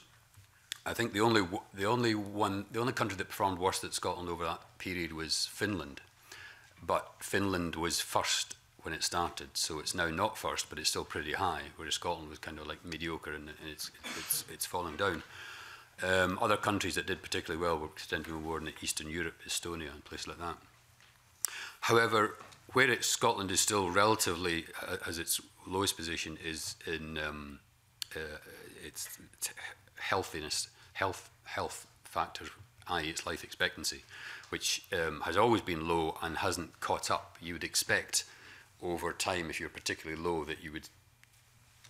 I think the only the only one the only country that performed worse than Scotland over that period was Finland, but Finland was first when it started. So it's now not first, but it's still pretty high, whereas Scotland was kind of like mediocre and, and it's, it's, it's falling down. Um, other countries that did particularly well were extending the war in Eastern Europe, Estonia and places like that. However, where it, Scotland is still relatively uh, as its lowest position is in um, uh, its healthiness, health health factor, i.e. its life expectancy, which um, has always been low and hasn't caught up. You would expect over time, if you're particularly low, that you would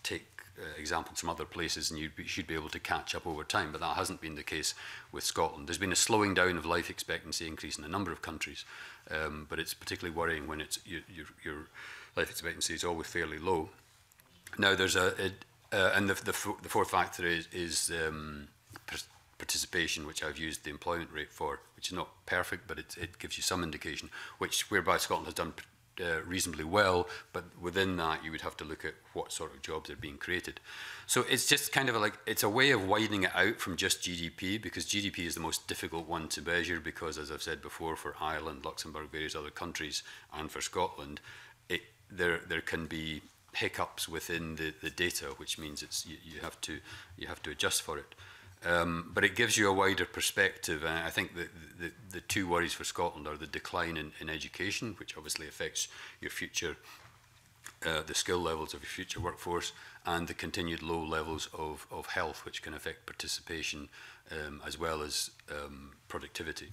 take uh, examples from other places and you should be able to catch up over time. But that hasn't been the case with Scotland. There's been a slowing down of life expectancy increase in a number of countries, um, but it's particularly worrying when it's your, your, your life expectancy is always fairly low. Now, there's a, a uh, and the, the, the fourth factor is, is um, participation, which I've used the employment rate for, which is not perfect, but it, it gives you some indication, which whereby Scotland has done uh, reasonably well, but within that you would have to look at what sort of jobs are being created. So it's just kind of like, it's a way of widening it out from just GDP because GDP is the most difficult one to measure because as I've said before, for Ireland, Luxembourg, various other countries and for Scotland, it, there, there can be hiccups within the, the data, which means it's, you, you, have to, you have to adjust for it. Um, but it gives you a wider perspective. And I think the, the, the two worries for Scotland are the decline in, in education, which obviously affects your future, uh, the skill levels of your future workforce, and the continued low levels of, of health, which can affect participation um, as well as um, productivity.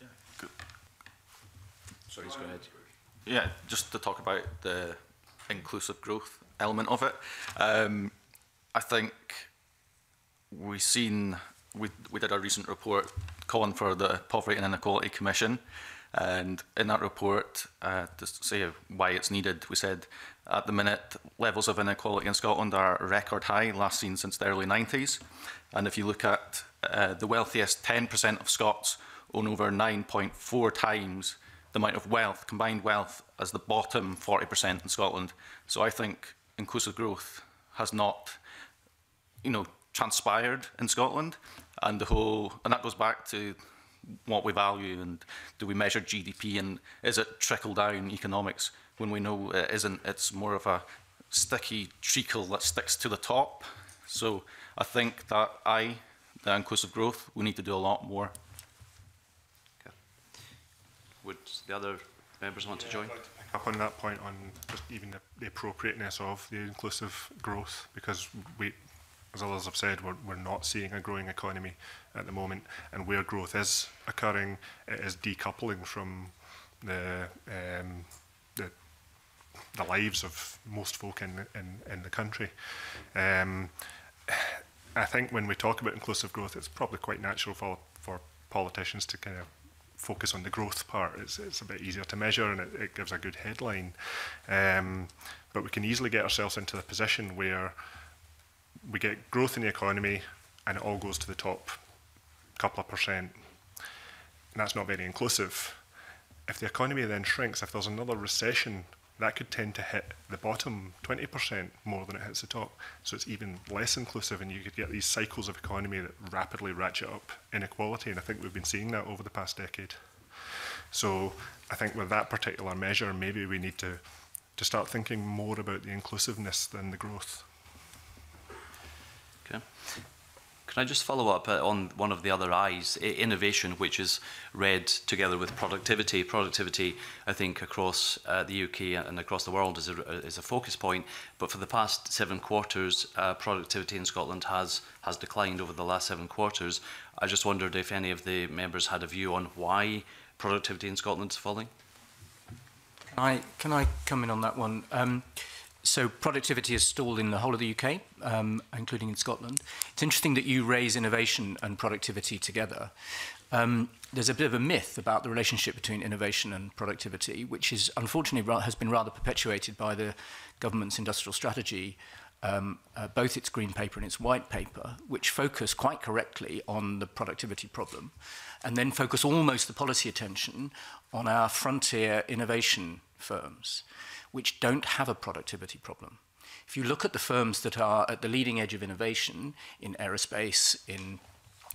Yeah. Good. Sorry, go ahead. Yeah, just to talk about the inclusive growth element of it. Um, I think we've seen, we, we did a recent report calling for the Poverty and Inequality Commission. And in that report, uh, to say why it's needed, we said at the minute levels of inequality in Scotland are record high, last seen since the early 90s. And if you look at uh, the wealthiest 10% of Scots own over 9.4 times the amount of wealth, combined wealth, as the bottom 40% in Scotland. So I think inclusive growth has not, you know, transpired in Scotland, and the whole, and that goes back to what we value and do we measure GDP and is it trickle down economics? When we know it isn't, it's more of a sticky treacle that sticks to the top. So I think that I, the inclusive growth, we need to do a lot more. Okay. Would the other members want yeah, to join? up on that point on just even the, the appropriateness of the inclusive growth, because we, as others have said, we're, we're not seeing a growing economy at the moment, and where growth is occurring, it is decoupling from the um, the, the lives of most folk in in, in the country. Um, I think when we talk about inclusive growth, it's probably quite natural for for politicians to kind of focus on the growth part. It's, it's a bit easier to measure and it, it gives a good headline. Um, but we can easily get ourselves into the position where we get growth in the economy and it all goes to the top couple of percent. And that's not very inclusive. If the economy then shrinks, if there's another recession that could tend to hit the bottom 20% more than it hits the top. So it's even less inclusive, and you could get these cycles of economy that rapidly ratchet up inequality. And I think we've been seeing that over the past decade. So I think with that particular measure, maybe we need to, to start thinking more about the inclusiveness than the growth. Okay. Can I just follow up uh, on one of the other I's, innovation, which is read together with productivity. Productivity, I think, across uh, the UK and across the world is a, is a focus point. But for the past seven quarters, uh, productivity in Scotland has, has declined over the last seven quarters. I just wondered if any of the members had a view on why productivity in Scotland is falling. Can I, can I come in on that one? Um, so productivity has stalled in the whole of the UK, um, including in Scotland. It's interesting that you raise innovation and productivity together. Um, there's a bit of a myth about the relationship between innovation and productivity, which is unfortunately has been rather perpetuated by the government's industrial strategy, um, uh, both its green paper and its white paper, which focus quite correctly on the productivity problem, and then focus almost the policy attention on our frontier innovation firms which don't have a productivity problem. If you look at the firms that are at the leading edge of innovation in aerospace, in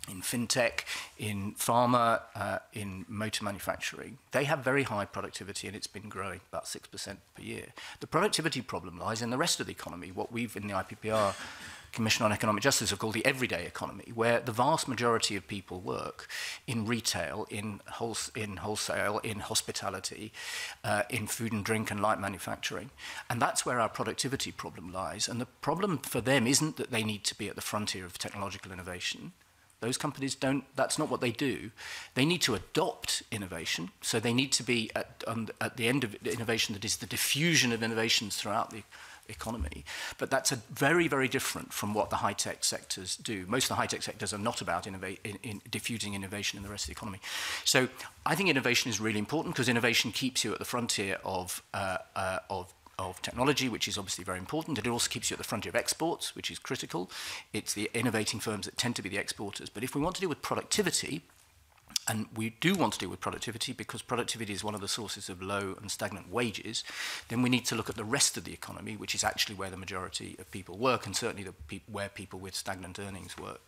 in fintech, in pharma, uh, in motor manufacturing, they have very high productivity and it's been growing about 6% per year. The productivity problem lies in the rest of the economy, what we've in the IPPR Commission on Economic Justice have called the everyday economy, where the vast majority of people work in retail, in, wholes in wholesale, in hospitality, uh, in food and drink and light manufacturing. And that's where our productivity problem lies. And the problem for them isn't that they need to be at the frontier of technological innovation. Those companies don't, that's not what they do. They need to adopt innovation. So they need to be at, on, um, at the end of innovation that is the diffusion of innovations throughout the economy. But that's a very, very different from what the high-tech sectors do. Most of the high-tech sectors are not about innova in, in diffusing innovation in the rest of the economy. So I think innovation is really important because innovation keeps you at the frontier of, uh, uh, of of technology, which is obviously very important. It also keeps you at the frontier of exports, which is critical. It's the innovating firms that tend to be the exporters. But if we want to deal with productivity, And we do want to deal with productivity because productivity is one of the sources of low and stagnant wages. Then we need to look at the rest of the economy, which is actually where the majority of people work and certainly the pe where people with stagnant earnings work.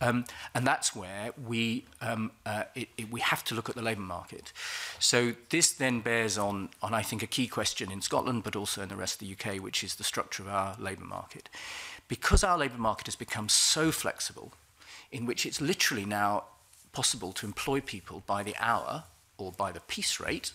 Um, and that's where we, um, uh, it, it, we have to look at the labour market. So this then bears on, on, I think, a key question in Scotland, but also in the rest of the UK, which is the structure of our labour market. Because our labour market has become so flexible, in which it's literally now possible to employ people by the hour or by the piece rate,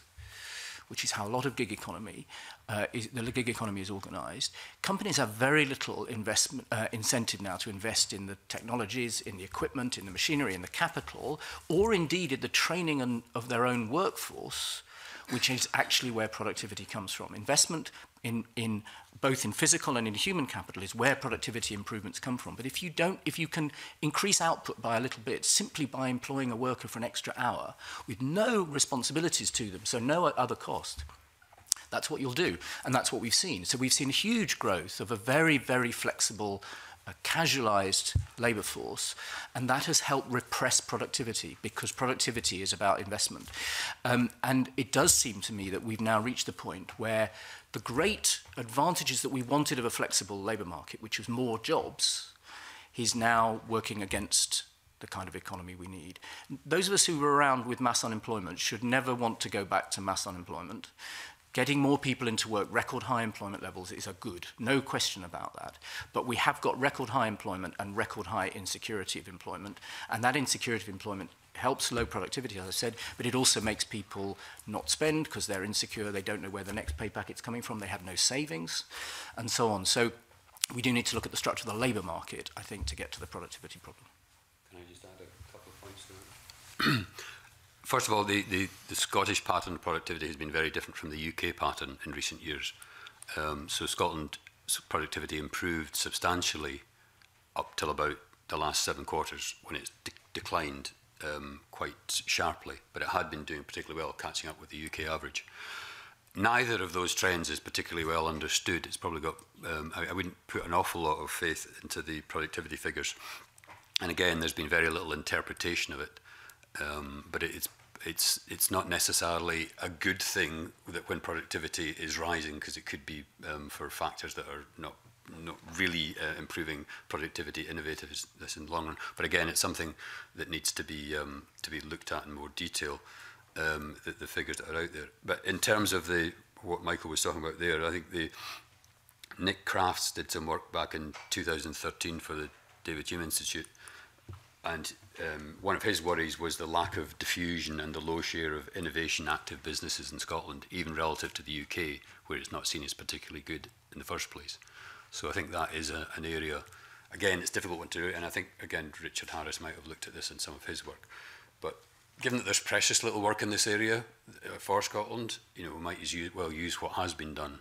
which is how a lot of gig economy, uh, is, the gig economy is organized. Companies have very little investment, uh, incentive now to invest in the technologies, in the equipment, in the machinery, in the capital, or indeed in the training and, of their own workforce, which is actually where productivity comes from. Investment in, in both in physical and in human capital is where productivity improvements come from. But if you don't, if you can increase output by a little bit simply by employing a worker for an extra hour with no responsibilities to them, so no other cost, that's what you'll do. And that's what we've seen. So we've seen a huge growth of a very, very flexible, uh, casualized labor force. And that has helped repress productivity because productivity is about investment. Um, and it does seem to me that we've now reached the point where the great advantages that we wanted of a flexible labour market, which was more jobs, he's now working against the kind of economy we need. Those of us who were around with mass unemployment should never want to go back to mass unemployment. Getting more people into work, record high employment levels is a good, no question about that. But we have got record high employment and record high insecurity of employment, and that insecurity of employment helps low productivity, as I said, but it also makes people not spend because they're insecure, they don't know where the next pay packet's coming from, they have no savings, and so on. So we do need to look at the structure of the labour market, I think, to get to the productivity problem. Can I just add a couple of points to that? First of all, the, the, the Scottish pattern of productivity has been very different from the UK pattern in recent years. Um, so Scotland productivity improved substantially up till about the last seven quarters when it de declined um, quite sharply, but it had been doing particularly well, catching up with the UK average. Neither of those trends is particularly well understood. It's probably got, um, I, I wouldn't put an awful lot of faith into the productivity figures. And again, there's been very little interpretation of it, um, but it, it's it's it's not necessarily a good thing that when productivity is rising because it could be um, for factors that are not not really uh, improving productivity, innovativeness in the long run. But again, it's something that needs to be um, to be looked at in more detail. Um, the, the figures that are out there. But in terms of the what Michael was talking about there, I think the Nick Crafts did some work back in 2013 for the David Hume Institute, and um, one of his worries was the lack of diffusion and the low share of innovation active businesses in Scotland, even relative to the UK, where it's not seen as particularly good in the first place. So I think that is a, an area, again, it's difficult one to do, and I think, again, Richard Harris might have looked at this in some of his work. But given that there's precious little work in this area uh, for Scotland, you know, we might as well use what has been done.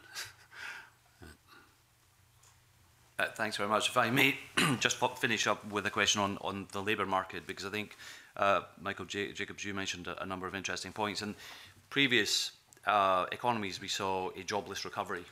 Uh, thanks very much. If I may just finish up with a question on, on the labour market, because I think, uh, Michael J Jacobs, you mentioned a, a, number of interesting points. And previous uh, economies, we saw a jobless recovery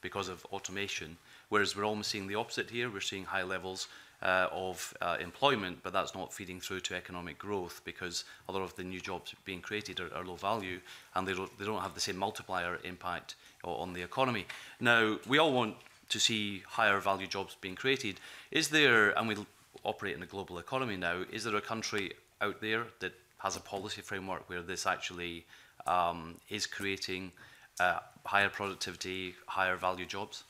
because of automation. Whereas we're almost seeing the opposite here. We're seeing high levels uh, of uh, employment, but that's not feeding through to economic growth because a lot of the new jobs being created are, are low value and they don't, they don't have the same multiplier impact on the economy. Now, we all want to see higher value jobs being created. Is there, and we operate in a global economy now, is there a country out there that has a policy framework where this actually um, is creating uh, higher productivity, higher value jobs?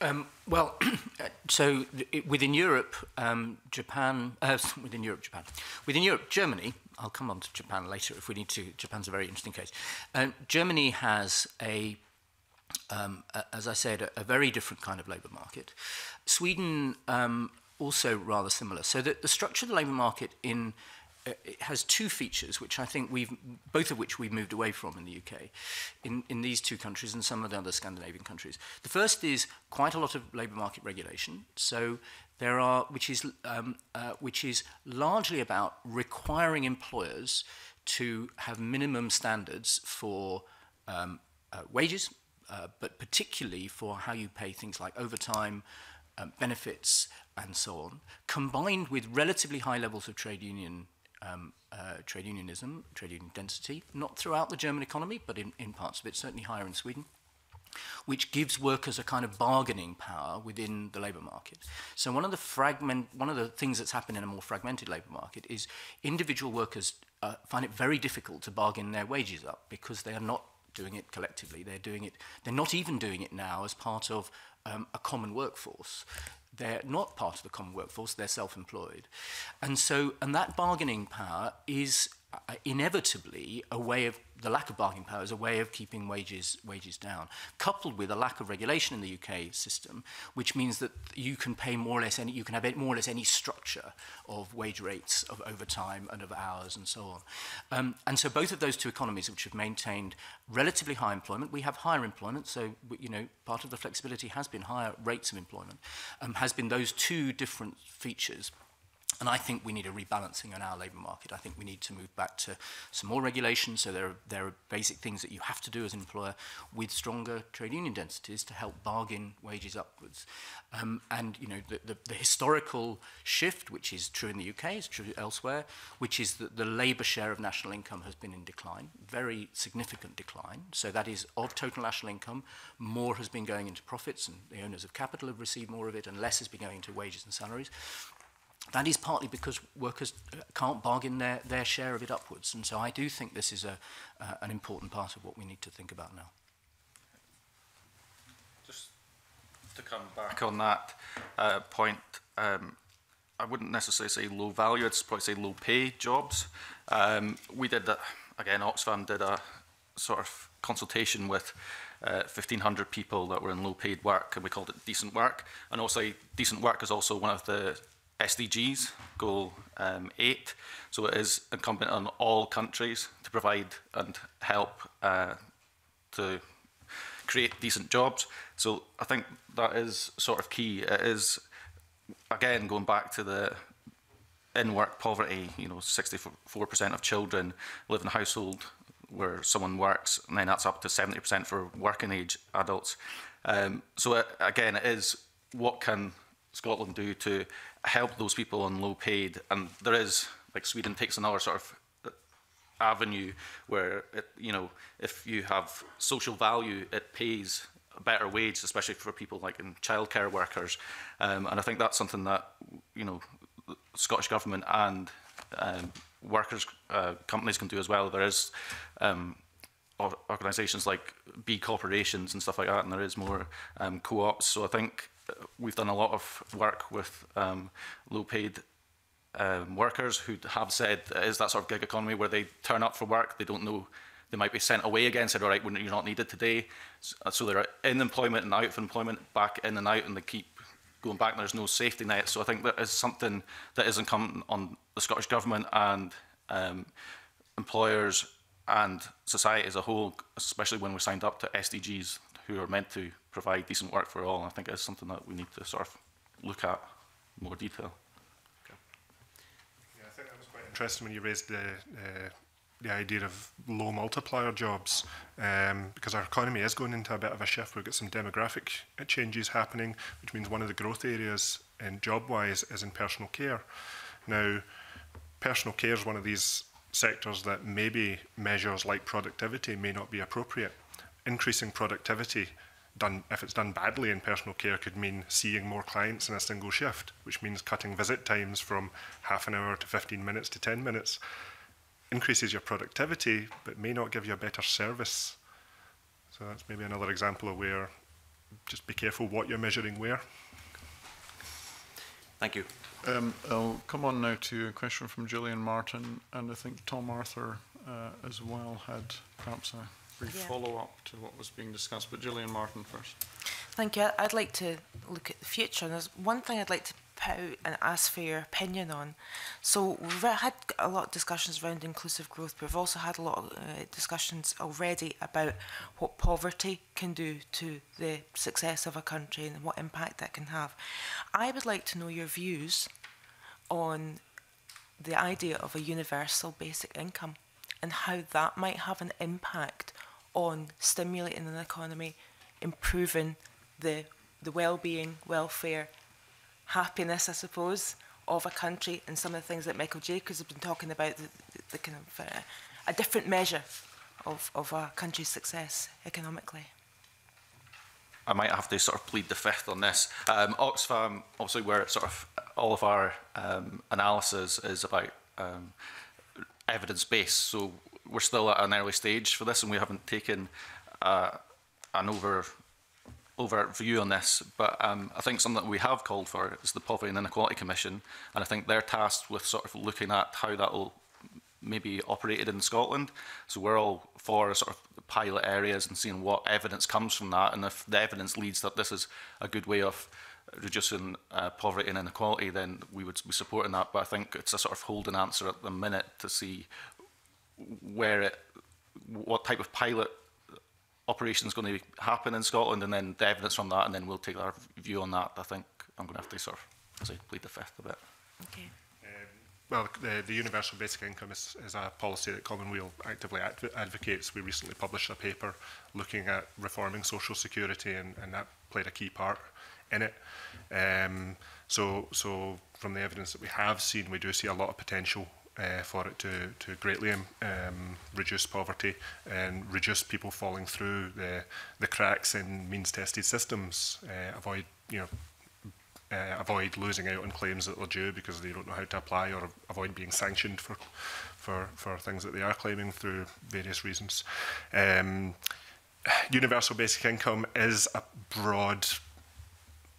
Um, well, uh, so within Europe, um, Japan, uh, within Europe, Japan, within Europe, Germany, I'll come on to Japan later if we need to. Japan's a very interesting case. Um, Germany has a, um, a as I said, a, a, very different kind of labour market. Sweden um, also rather similar. So the, the structure of the labour market in Uh, it has two features which I think we've both of which we've moved away from in the UK in in these two countries and some of the other Scandinavian countries the first is quite a lot of labor market regulation so there are which is um uh, which is largely about requiring employers to have minimum standards for um uh, wages uh, but particularly for how you pay things like overtime um, benefits and so on combined with relatively high levels of trade union um, uh, trade unionism, trade union density, not throughout the German economy, but in, in parts of it, certainly higher in Sweden, which gives workers a kind of bargaining power within the labour market. So one of the fragment, one of the things that's happened in a more fragmented labour market is individual workers uh, find it very difficult to bargain their wages up because they are not doing it collectively. They're doing it. They're not even doing it now as part of um, a common workforce. They're not part of the common workforce, they're self-employed. And so, and that bargaining power is uh, inevitably a way of the lack of bargaining power is a way of keeping wages wages down coupled with a lack of regulation in the UK system which means that you can pay more or less any you can have more or less any structure of wage rates of overtime and of hours and so on um, and so both of those two economies which have maintained relatively high employment we have higher employment so you know part of the flexibility has been higher rates of employment um, has been those two different features And I think we need a rebalancing on our labour market. I think we need to move back to some more regulation. So there are, there are basic things that you have to do as an employer with stronger trade union densities to help bargain wages upwards. Um, and you know the, the, the historical shift, which is true in the UK, is true elsewhere, which is that the labour share of national income has been in decline, very significant decline. So that is of total national income, more has been going into profits, and the owners of capital have received more of it, and less has been going into wages and salaries. That is partly because workers uh, can't bargain their, their share of it upwards. And so I do think this is a, uh, an important part of what we need to think about now. Just to come back on that uh, point, um, I wouldn't necessarily say low value, I'd probably say low pay jobs. Um, we did that, again, Oxfam did a sort of consultation with uh, 1,500 people that were in low paid work, and we called it decent work. And also, decent work is also one of the SDGs, Goal um, 8. So it is incumbent on all countries to provide and help uh, to create decent jobs. So I think that is sort of key. It is, again, going back to the in-work poverty, you know, 64% of children live in a household where someone works, and then that's up to 70% for working age adults. Um, so it, uh, again, it is what can Scotland do to help those people on low paid. And there is, like Sweden takes another sort of avenue where, it, you know, if you have social value, it pays a better wage, especially for people like in childcare workers. Um, and I think that's something that, you know, the Scottish Government and um, workers, uh, companies can do as well. There is um, organizations like B corporations and stuff like that, and there is more um, co-ops. So I think uh, we've done a lot of work with um, low-paid um, workers who have said it is that sort of gig economy where they turn up for work, they don't know, they might be sent away again, said, all right, you're not needed today. Uh, so they're in employment and out of employment, back in and out, and they keep going back, there's no safety net. So I think that is something that is incumbent on the Scottish Government and um, employers and society as a whole, especially when we're signed up to SDGs, who are meant to provide decent work for all. I think it's something that we need to sort of look at in more detail. Yeah, I quite interesting when you raised the uh, the idea of low multiplier jobs um, because our economy is going into a bit of a shift. We've got some demographic uh, changes happening, which means one of the growth areas in job-wise is in personal care. Now, personal care is one of these sectors that maybe measures like productivity may not be appropriate. Increasing productivity, done, if it's done badly in personal care, could mean seeing more clients in a single shift, which means cutting visit times from half an hour to 15 minutes to 10 minutes. Increases your productivity, but may not give you a better service. So that's maybe another example of where just be careful what you're measuring where. Thank you. Um, I'll come on now to a question from Gillian Martin, and I think Tom Arthur uh, as well had perhaps a brief yeah. follow-up to what was being discussed, but Gillian Martin first. Thank you. I'd like to look at the future, and there's one thing I'd like to step and ask for your opinion on. So we've had a lot of discussions around inclusive growth, but we've also had a lot of uh, discussions already about what poverty can do to the success of a country and what impact that can have. I would like to know your views on the idea of a universal basic income and how that might have an impact on stimulating an economy, improving the the well-being, welfare happiness, I suppose, of a country and some of the things that Michael Jacobs has been talking about, the, the, the kind of uh, a different measure of, of a country's success economically. I might have to sort of plead the fifth on this. Um, Oxfam, obviously, where sort of all of our um, analysis is about um, evidence based, so we're still at an early stage for this, and we haven't taken uh, an over overt view on this, but um, I think something that we have called for is the Poverty and Inequality Commission, and I think they're tasked with sort of looking at how that will maybe operated in Scotland. So we're all for sort of pilot areas and seeing what evidence comes from that, and if the evidence leads that this is a good way of reducing uh, poverty and inequality, then we would be supporting that. But I think it's a sort of holding answer at the minute to see where it, what type of pilot operation's going to happen in Scotland and then the evidence from that and then we'll take our view on that. I think I'm going to have to sort of say, plead the fifth a bit. Okay. Um, well, the, the universal basic income is, is a policy that Commonweal actively adv advocates. We recently published a paper looking at reforming social security and, and that played a key part in it. Um, so, so from the evidence that we have seen, we do see a lot of potential uh, for it to, to greatly um, um, reduce poverty and reduce people falling through the, the cracks in means-tested systems, uh, avoid, you know, uh, avoid losing out on claims that they're due because they don't know how to apply or avoid being sanctioned for, for, for things that they are claiming through various reasons. Um, universal basic income is a broad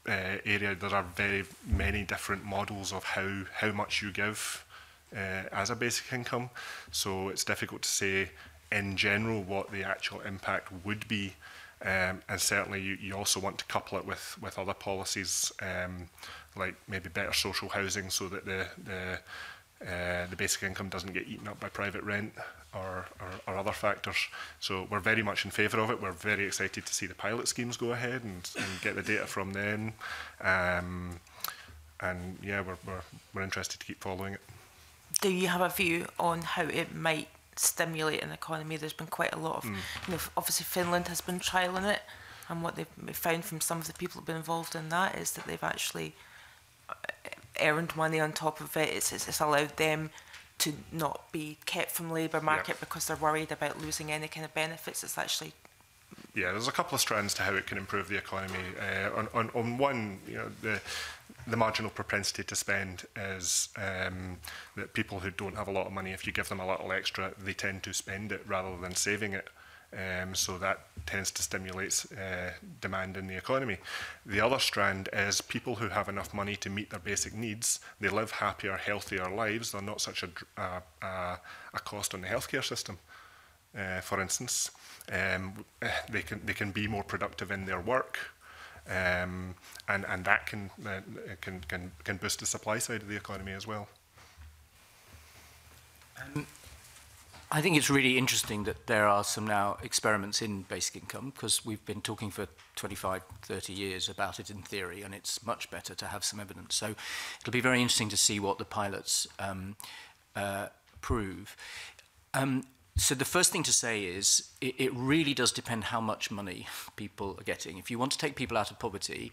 uh, area. There are very many different models of how, how much you give uh, as a basic income. So it's difficult to say in general what the actual impact would be. Um, and certainly you, you also want to couple it with, with other policies um, like maybe better social housing so that the, the uh, the basic income doesn't get eaten up by private rent or, or, or other factors. So we're very much in favour of it. We're very excited to see the pilot schemes go ahead and, and get the data from them. Um, and yeah, we're, we're, we're interested to keep following it do you have a view on how it might stimulate an economy? There's been quite a lot of, mm. you know, obviously Finland has been trialling it, and what they've found from some of the people who've been involved in that is that they've actually uh, earned money on top of it. It's, it's, it's allowed them to not be kept from labour market yeah. because they're worried about losing any kind of benefits. It's actually yeah, there's a couple of strands to how it can improve the economy. Uh, on, on, on one, you know, the, the marginal propensity to spend is um, that people who don't have a lot of money, if you give them a little extra, they tend to spend it rather than saving it. Um, so that tends to stimulate uh, demand in the economy. The other strand is people who have enough money to meet their basic needs. They live happier, healthier lives. They're not such a, uh, a, a cost on the healthcare system, uh, for instance. Um, eh, they, can, they can be more productive in their work um, and and that can uh, can can can boost the supply side of the economy as well. Um, I think it's really interesting that there are some now experiments in basic income because we've been talking for 25, 30 years about it in theory, and it's much better to have some evidence. So it'll be very interesting to see what the pilots um, uh, prove. Um, So the first thing to say is it, it really does depend how much money people are getting. If you want to take people out of poverty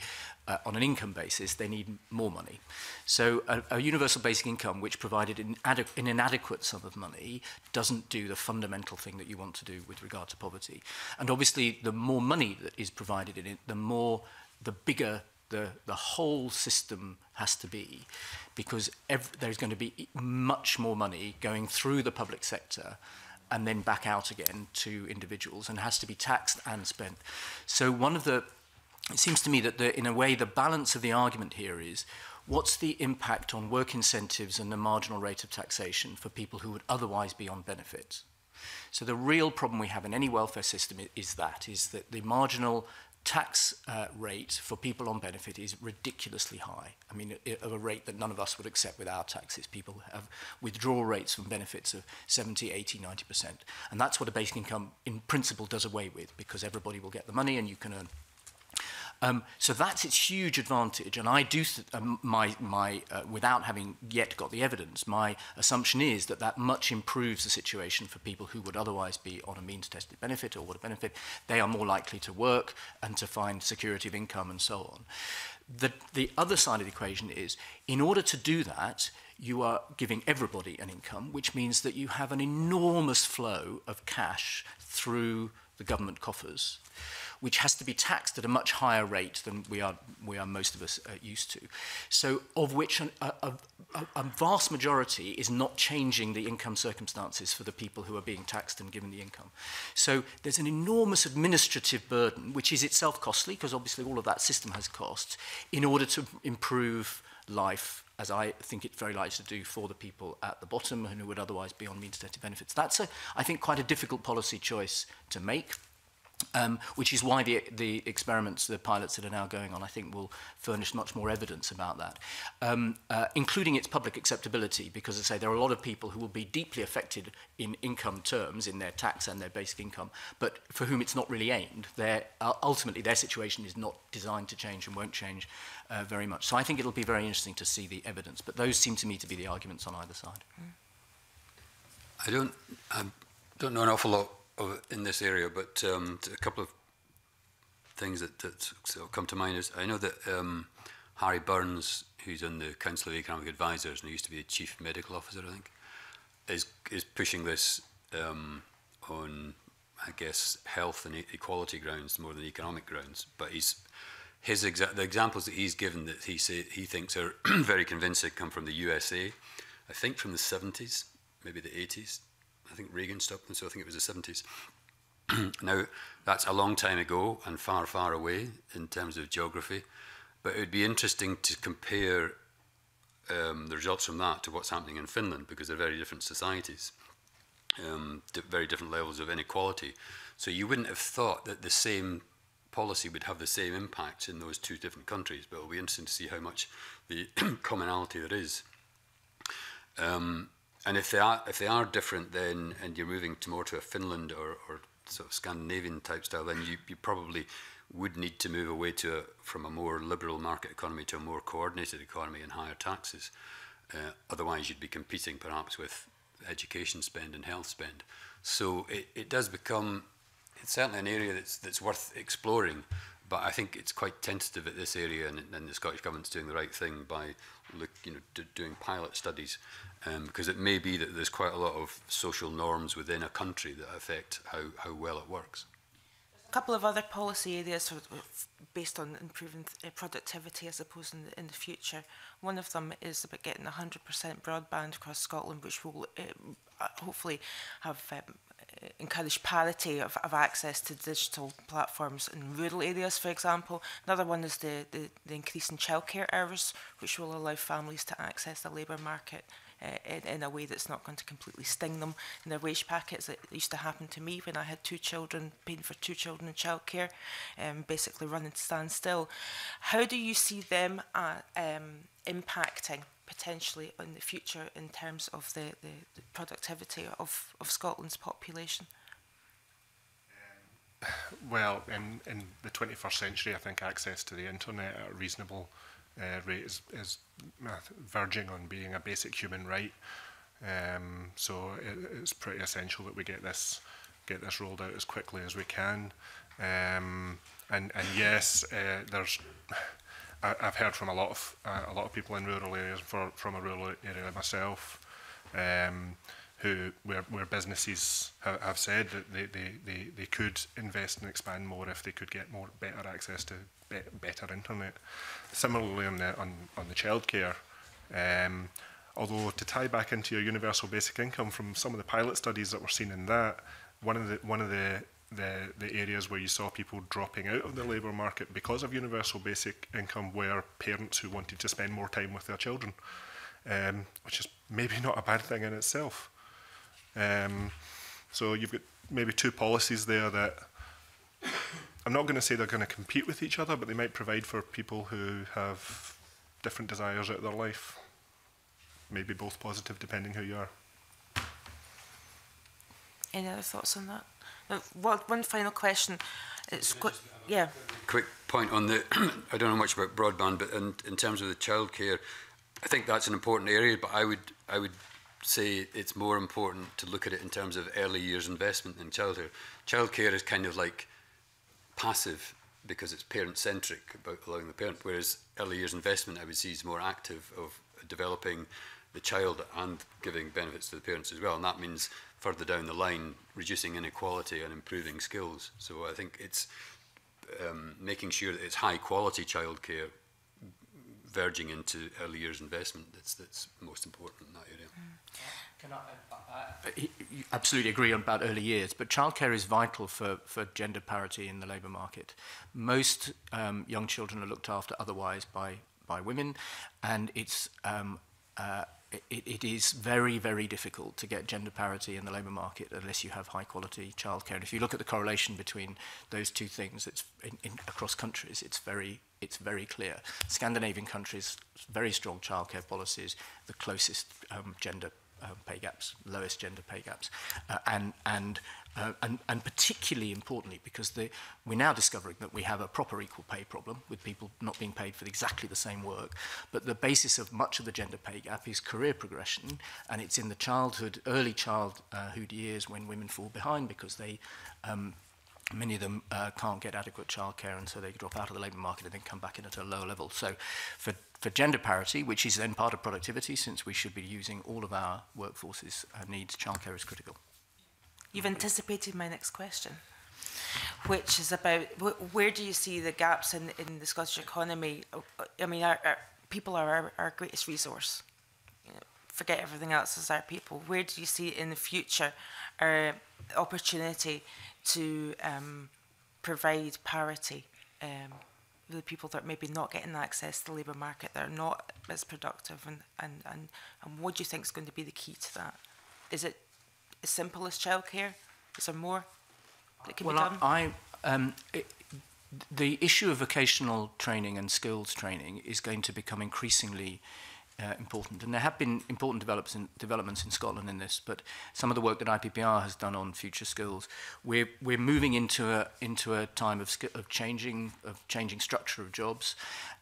uh, on an income basis, they need more money. So a, a universal basic income, which provided an, an inadequate sum of money, doesn't do the fundamental thing that you want to do with regard to poverty. And obviously, the more money that is provided in it, the more, the bigger the, the whole system has to be because there's going to be e-, much more money going through the public sector and then back out again to individuals and has to be taxed and spent. So one of the, it seems to me that the, in a way the balance of the argument here is what's the impact on work incentives and the marginal rate of taxation for people who would otherwise be on benefits? So the real problem we have in any welfare system is that, is that the marginal tax uh, rate for people on benefit is ridiculously high. I mean, of a rate that none of us would accept with our taxes. People have withdrawal rates from benefits of 70, 80, 90%. And that's what a basic income in principle does away with because everybody will get the money and you can earn Um, so that's its huge advantage. And I do, um, my, my, uh, without having yet got the evidence, my assumption is that that much improves the situation for people who would otherwise be on a means-tested benefit or would benefit. They are more likely to work and to find security of income and so on. The, the other side of the equation is, in order to do that, you are giving everybody an income, which means that you have an enormous flow of cash through the government coffers which has to be taxed at a much higher rate than we are, we are most of us uh, used to. So of which an, a, a, a vast majority is not changing the income circumstances for the people who are being taxed and given the income. So there's an enormous administrative burden, which is itself costly, because obviously all of that system has costs, in order to improve life as I think it's very likely to do for the people at the bottom and who would otherwise be on means tested benefits. That's, a, I think, quite a difficult policy choice to make. Um, which is why the, the experiments, the pilots that are now going on, I think will furnish much more evidence about that, um, uh, including its public acceptability, because as I say there are a lot of people who will be deeply affected in income terms, in their tax and their basic income, but for whom it's not really aimed. Their, uh, ultimately, their situation is not designed to change and won't change uh, very much. So I think it'll be very interesting to see the evidence, but those seem to me to be the arguments on either side. I don't, I don't know an awful lot of, in this area, but um, a couple of things that, that sort of come to mind is I know that um, Harry Burns, who's on the Council of Economic Advisors and he used to be a chief medical officer, I think, is is pushing this um, on, I guess, health and e, equality grounds more than economic grounds. But he's his exa the examples that he's given that he say, he thinks are very convincing come from the USA, I think from the 70s, maybe the 80s think Reagan stopped them, so I think it was the 70s. now, that's a long time ago and far, far away in terms of geography, but it would be interesting to compare um, the results from that to what's happening in Finland because they're very different societies, um, very different levels of inequality. So you wouldn't have thought that the same policy would have the same impact in those two different countries, but it'll be interesting to see how much the commonality there is. Um, and if they are if they are different then and you're moving to more to a Finland or, or sort of Scandinavian type style, then you, you probably would need to move away to a, from a more liberal market economy to a more coordinated economy and higher taxes. Uh, otherwise, you'd be competing perhaps with education spend and health spend. So it, it does become it's certainly an area that's that's worth exploring but I think it's quite tentative at this area, and, and the Scottish government's doing the right thing by look, you know, doing pilot studies, um, because it may be that there's quite a lot of social norms within a country that affect how, how well it works. A couple of other policy areas based on improving uh, productivity, I suppose, in the, in the future. One of them is about getting 100% broadband across Scotland, which will uh, hopefully have um, encourage parity of, of access to digital platforms in rural areas, for example. Another one is the, the, the increase in childcare hours, which will allow families to access the labour market uh, in, in a way that's not going to completely sting them in their wage packets. It used to happen to me when I had two children, paying for two children in childcare, um, basically running to stand still. How do you see them uh, um, impacting potentially in the future in terms of the, the, the productivity of, of Scotland's population? Um, well, in, in the 21st century, I think access to the internet at a reasonable uh, rate is, is uh, verging on being a basic human right. Um, so it, it's pretty essential that we get this get this rolled out as quickly as we can. Um, and, and yes, uh, there's I, I've heard from a lot of uh, a lot of people in rural areas, for, from a rural area myself, um, who where, where businesses have, have said that they, they, they, they could invest and expand more if they could get more better access to be, better internet. Similarly on the on, on the childcare, um, although to tie back into your universal basic income from some of the pilot studies that were seen in that, one of the one of the the, the areas where you saw people dropping out of the labour market because of universal basic income were parents who wanted to spend more time with their children, um, which is maybe not a bad thing in itself. Um, so you've got maybe two policies there that I'm not going to say they're going to compete with each other, but they might provide for people who have different desires out of their life. Maybe both positive, depending who you are. Any other thoughts on that? Uh, What, one final question. It's uh, qu yeah. Quick point on the, I don't know much about broadband, but in, in terms of the childcare, I think that's an important area, but I would, I would say it's more important to look at it in terms of early years investment in childcare. Childcare is kind of like passive because it's parent-centric about allowing the parent, whereas early years investment I would see is more active of developing the child and giving benefits to the parents as well. And that means further down the line, reducing inequality and improving skills. So I think it's um, making sure that it's high quality childcare verging into early years investment that's that's most important in that area. Mm. Can I, uh, uh, absolutely agree on about early years, but childcare is vital for, for gender parity in the labour market. Most um, young children are looked after otherwise by, by women, and it's um, uh, it, it is very, very difficult to get gender parity in the labour market unless you have high quality childcare. And if you look at the correlation between those two things, it's in, in, across countries, it's very, it's very clear. Scandinavian countries, very strong childcare policies, the closest um, gender uh, pay gaps, lowest gender pay gaps, uh, and and, uh, and and particularly importantly because the, we're now discovering that we have a proper equal pay problem with people not being paid for exactly the same work. But the basis of much of the gender pay gap is career progression, and it's in the childhood, early childhood uh, years when women fall behind because they um, many of them uh, can't get adequate childcare and so they drop out of the labour market and then come back in at a lower level. So for, for gender parity, which is then part of productivity, since we should be using all of our workforce's uh, needs, childcare is critical. You've anticipated my next question, which is about wh where do you see the gaps in, in the Scottish economy? I mean, our, our people are our, our greatest resource. You know, forget everything else as our people. Where do you see in the future our uh, opportunity to um, provide parity um, with the people that are maybe not getting access to the labour market, that are not as productive, and, and, and, and what do you think is going to be the key to that? Is it as simple as childcare? Is there more that can well, be done? I, I um, it, the issue of vocational training and skills training is going to become increasingly uh, important. And there have been important develops in, developments in Scotland in this, but some of the work that IPPR has done on future skills, we're, we're moving into a, into a time of, of, changing, of changing structure of jobs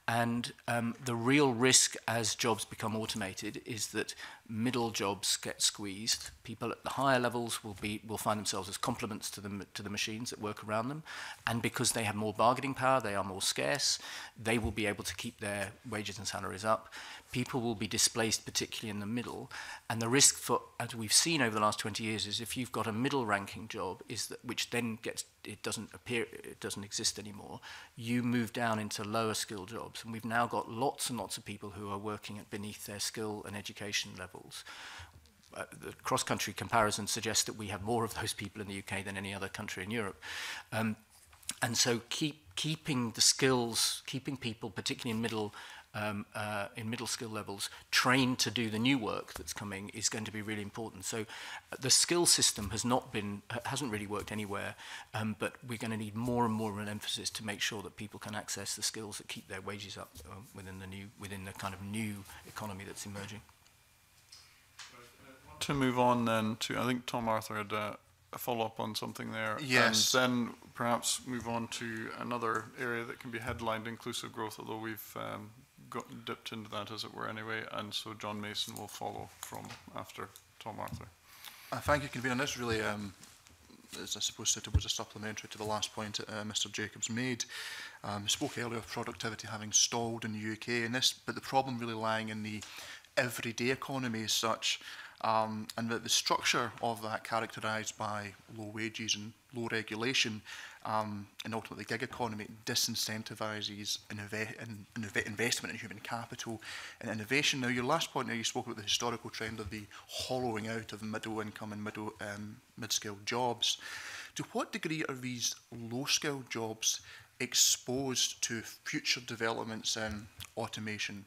And um, the real risk as jobs become automated is that middle jobs get squeezed. People at the higher levels will be will find themselves as complements to the to the machines that work around them, and because they have more bargaining power, they are more scarce. They will be able to keep their wages and salaries up. People will be displaced, particularly in the middle. And the risk for, as we've seen over the last 20 years, is if you've got a middle-ranking job, is that which then gets it doesn't appear, it doesn't exist anymore. You move down into lower skill jobs, and we've now got lots and lots of people who are working at beneath their skill and education levels. Uh, the cross-country comparison suggests that we have more of those people in the UK than any other country in Europe. Um, and so keep keeping the skills, keeping people, particularly in middle um, uh, in middle skill levels trained to do the new work that's coming is going to be really important. So uh, the skill system has not been, hasn't really worked anywhere, um, but we're going to need more and more of an emphasis to make sure that people can access the skills that keep their wages up uh, within the new, within the kind of new economy that's emerging. Uh, to move on then to, I think Tom Arthur had uh, a follow up on something there. Yes. And then perhaps move on to another area that can be headlined inclusive growth, although we've um, got dipped into that, as it were, anyway, and so John Mason will follow from after Tom Arthur. Uh, thank you, Convener. This really um, as I suppose, it was a supplementary to the last point uh, Mr Jacobs made. Um, spoke earlier of productivity having stalled in the UK, and this, but the problem really lying in the everyday economy as such um, and that the structure of that characterized by low wages and low regulation um, and ultimately gig economy disincentivizes disincentivises in, investment in human capital and innovation. Now, your last point there, you spoke about the historical trend of the hollowing out of middle income and middle um, mid-skilled jobs. To what degree are these low-skilled jobs exposed to future developments in automation,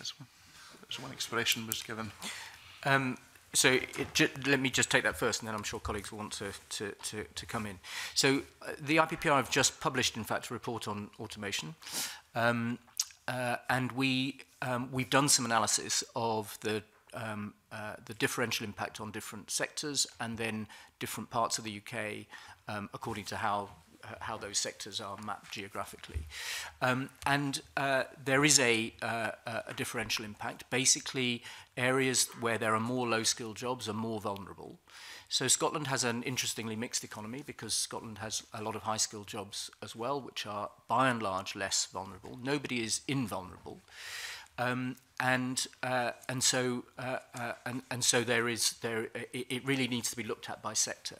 as one, as one expression was given um, so it, j let me just take that first, and then I'm sure colleagues will want to, to, to, to come in. So uh, the IPPR have just published, in fact, a report on automation. Um, uh, and we, um, we've done some analysis of the um, uh, the differential impact on different sectors and then different parts of the UK um, according to how how those sectors are mapped geographically. Um, and uh, there is a, uh, a differential impact. Basically, areas where there are more low-skilled jobs are more vulnerable. So Scotland has an interestingly mixed economy because Scotland has a lot of high-skilled jobs as well, which are by and large less vulnerable. Nobody is invulnerable. Um, and uh, and so uh, uh, and and so there is there it, it really needs to be looked at by sector.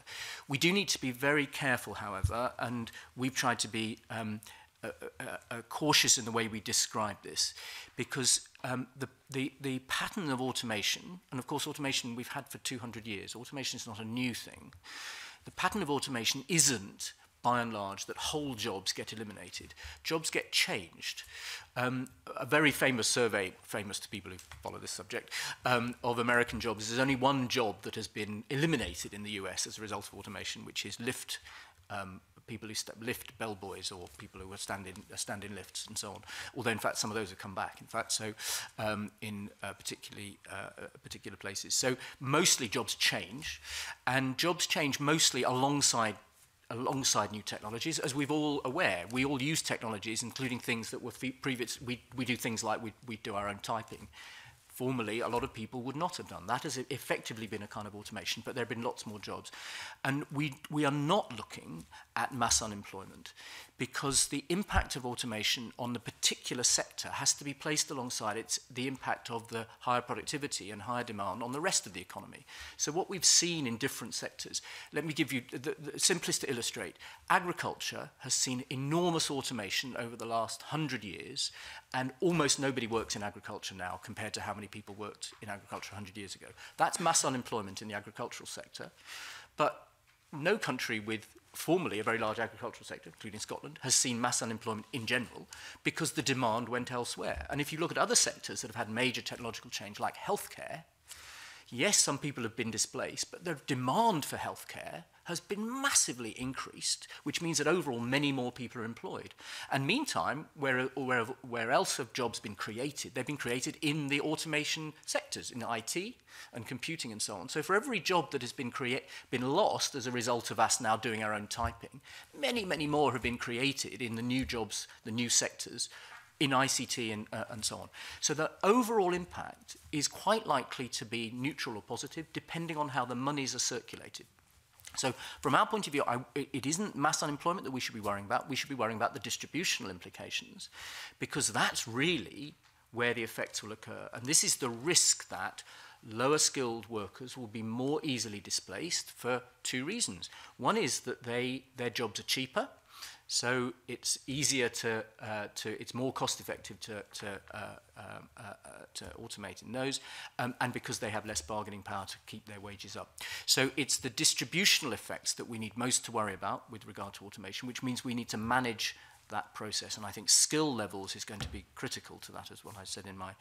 We do need to be very careful, however, and we've tried to be. Um, uh, uh, uh, cautious in the way we describe this because um, the, the, the pattern of automation, and of course automation we've had for 200 years, automation is not a new thing, the pattern of automation isn't by and large, that whole jobs get eliminated. Jobs get changed. Um, a very famous survey, famous to people who follow this subject, um, of American jobs, there's only one job that has been eliminated in the US as a result of automation, which is lift um, people who lift bellboys or people who are standing uh, stand in lifts and so on. Although in fact some of those have come back. In fact, so um, in uh, particularly uh, uh particular places. So mostly jobs change, and jobs change mostly alongside alongside new technologies. As we've all aware, we all use technologies, including things that were previous. We, we do things like we, we do our own typing. Formerly, a lot of people would not have done. That has effectively been a kind of automation, but there have been lots more jobs. And we, we are not looking at mass unemployment because the impact of automation on the particular sector has to be placed alongside its, the impact of the higher productivity and higher demand on the rest of the economy. So what we've seen in different sectors, let me give you the, the simplest to illustrate. Agriculture has seen enormous automation over the last 100 years and almost nobody works in agriculture now compared to how many people worked in agriculture 100 years ago. That's mass unemployment in the agricultural sector. But no country with formerly a very large agricultural sector, including Scotland, has seen mass unemployment in general because the demand went elsewhere. And if you look at other sectors that have had major technological change, like healthcare, yes, some people have been displaced, but the demand for healthcare has been massively increased, which means that overall many more people are employed. And meantime, where, where, where else have jobs been created? They've been created in the automation sectors, in IT and computing and so on. So for every job that has been, been lost as a result of us now doing our own typing, many, many more have been created in the new jobs, the new sectors, in ICT and, uh, and so on. So the overall impact is quite likely to be neutral or positive, depending on how the monies are circulated. So from our point of view, I, it isn't mass unemployment that we should be worrying about. We should be worrying about the distributional implications because that's really where the effects will occur. And this is the risk that lower skilled workers will be more easily displaced for two reasons. One is that they, their jobs are cheaper So it's easier to, uh, to it's more cost effective to, to, uh, um, uh, uh, to automate in those, um, and because they have less bargaining power to keep their wages up. So it's the distributional effects that we need most to worry about with regard to automation, which means we need to manage that process. And I think skill levels is going to be critical to that, as what I said in my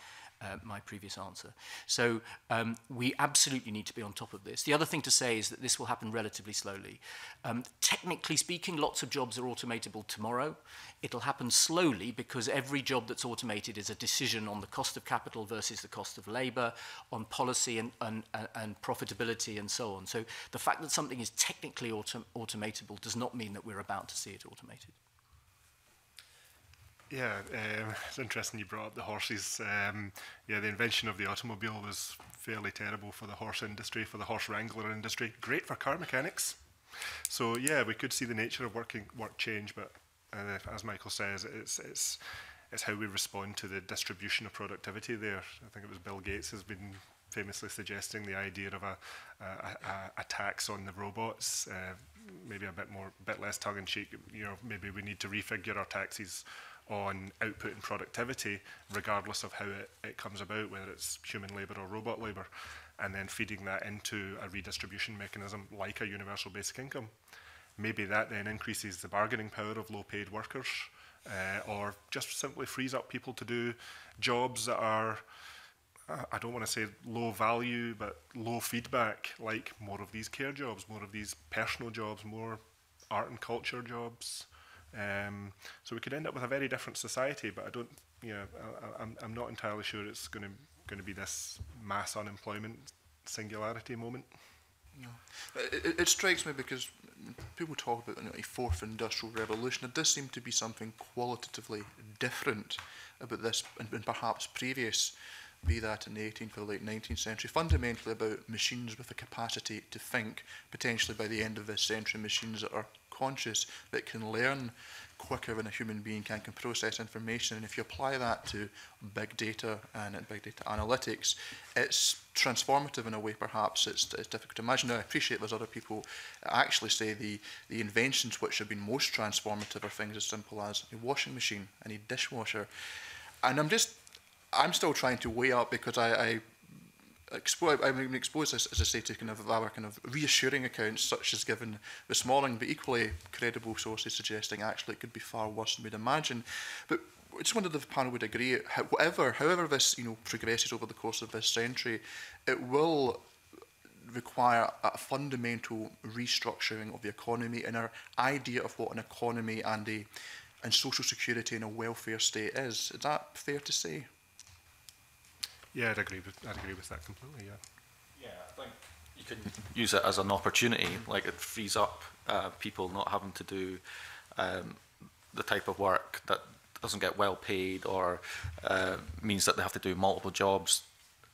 uh, my previous answer. So um, we absolutely need to be on top of this. The other thing to say is that this will happen relatively slowly. Um, technically speaking, lots of jobs are automatable tomorrow. It'll happen slowly because every job that's automated is a decision on the cost of capital versus the cost of labor, on policy and, and, and profitability and so on. So the fact that something is technically autom automatable does not mean that we're about to see it automated. Yeah, um, it's interesting you brought up the horses. Um, yeah, the invention of the automobile was fairly terrible for the horse industry, for the horse wrangler industry. Great for car mechanics. So yeah, we could see the nature of working work change, but uh, as Michael says, it's it's it's how we respond to the distribution of productivity. There, I think it was Bill Gates has been famously suggesting the idea of a, a, a, a tax on the robots, uh, maybe a bit more, bit less tongue in cheek. You know, maybe we need to refigure our taxes on output and productivity, regardless of how it, it comes about, whether it's human labour or robot labour, and then feeding that into a redistribution mechanism like a universal basic income. Maybe that then increases the bargaining power of low paid workers uh, or just simply frees up people to do jobs that are, uh, I don't want to say low value, but low feedback, like more of these care jobs, more of these personal jobs, more art and culture jobs, Um, so we could end up with a very different society, but I don't, you know, I, I'm, I'm not entirely sure it's going to going to be this mass unemployment singularity moment. No. It, it, strikes me because people talk about you know, a fourth industrial revolution. It does seem to be something qualitatively different about this and, and perhaps previous, be that in the 18th or late 19th century, fundamentally about machines with the capacity to think, potentially by the end of this century, machines that are conscious that can learn quicker than a human being can, can process information. And if you apply that to big data and big data analytics, it's transformative in a way perhaps it's, it's difficult to imagine. Now, I appreciate there's other people actually say the, the inventions which have been most transformative are things as simple as a washing machine and a dishwasher. And I'm just, I'm still trying to weigh up because I, I expo I mean, exposed, as, as I say, to kind of our kind of reassuring accounts, such as given the Smalling, but equally credible sources suggesting actually it could be far worse than we'd imagine. But I just wondered if the panel would agree, whatever, however this you know progresses over the course of this century, it will require a fundamental restructuring of the economy and our idea of what an economy and a and social security and a welfare state is. Is that fair to say? Yeah, I'd agree with I'd agree with that completely. Yeah. Yeah, I think you can use it as an opportunity. Like it frees up uh, people not having to do um, the type of work that doesn't get well paid or uh, means that they have to do multiple jobs.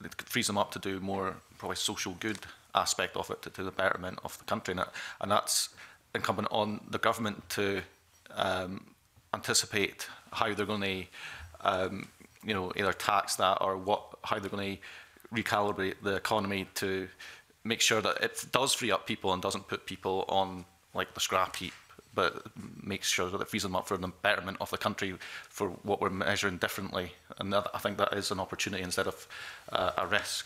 It frees them up to do more probably social good aspect of it to, to the betterment of the country, and, it, and that's incumbent on the government to um, anticipate how they're going to um, you know, either tax that or what, how they're going to recalibrate the economy to make sure that it does free up people and doesn't put people on like the scrap heap, but makes sure that it frees them up for the betterment of the country for what we're measuring differently. And that, I think that is an opportunity instead of uh, a risk.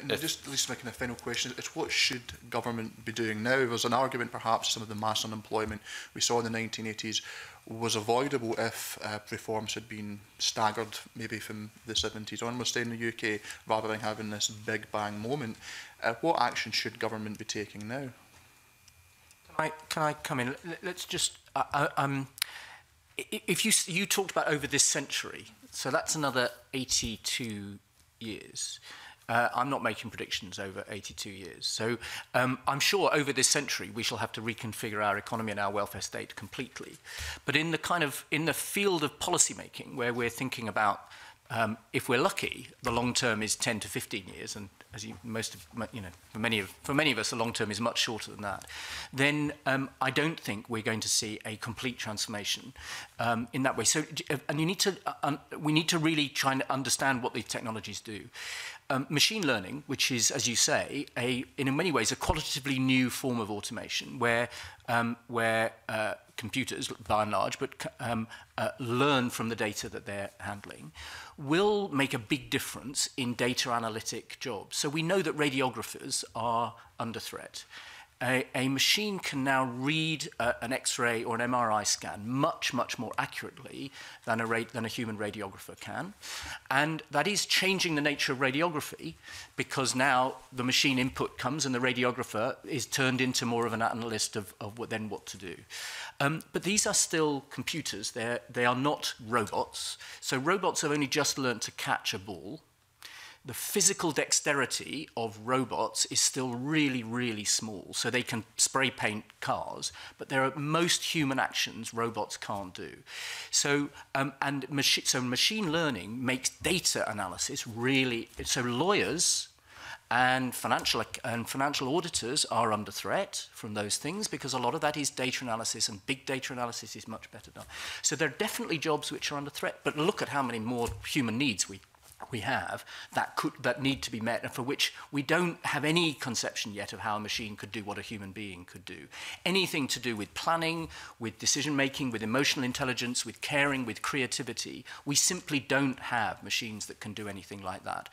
And if, just at least making a final question, it's what should government be doing now? was an argument perhaps some of the mass unemployment we saw in the 1980s was avoidable if uh, reforms had been staggered maybe from the 70s onwards in the UK rather than having this big bang moment. Uh, what action should government be taking now? Can I, can I come in? Let's just... Uh, uh um, if you, you talked about over this century, so that's another 82 years. Uh, I'm not making predictions over 82 years. So um, I'm sure over this century we shall have to reconfigure our economy and our welfare state completely. But in the kind of in the field of policy making, where we're thinking about um, if we're lucky, the long term is 10 to 15 years, and as you, most of, you know, for many of, for many of us, the long term is much shorter than that. Then um, I don't think we're going to see a complete transformation um, in that way. So, uh, and you need to, uh, we need to really try and understand what these technologies do um, machine learning, which is, as you say, a, in many ways a qualitatively new form of automation where, um, where uh, computers, by and large, but um, uh, learn from the data that they're handling, will make a big difference in data analytic jobs. So we know that radiographers are under threat a, a machine can now read a, uh, an X-ray or an MRI scan much, much more accurately than a, than a human radiographer can. And that is changing the nature of radiography because now the machine input comes and the radiographer is turned into more of an analyst of, of what, then what to do. Um, but these are still computers. They're, they are not robots. So robots have only just learned to catch a ball the physical dexterity of robots is still really, really small. So they can spray paint cars, but there are most human actions robots can't do. So, um, and machi so machine learning makes data analysis really, so lawyers and financial and financial auditors are under threat from those things because a lot of that is data analysis and big data analysis is much better done. So there are definitely jobs which are under threat, but look at how many more human needs we we have that could that need to be met and for which we don't have any conception yet of how a machine could do what a human being could do anything to do with planning with decision making with emotional intelligence with caring with creativity we simply don't have machines that can do anything like that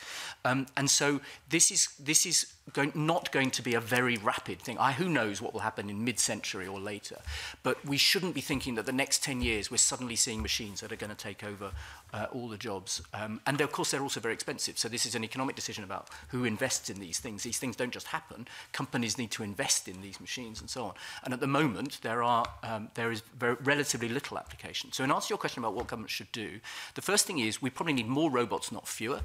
um and so this is this is going, not going to be a very rapid thing. I, who knows what will happen in mid-century or later. But we shouldn't be thinking that the next 10 years we're suddenly seeing machines that are going to take over uh, all the jobs. Um, and of course, they're also very expensive. So this is an economic decision about who invests in these things. These things don't just happen. Companies need to invest in these machines and so on. And at the moment, there, are, um, there is very, relatively little application. So in answer to your question about what government should do, the first thing is we probably need more robots, not fewer.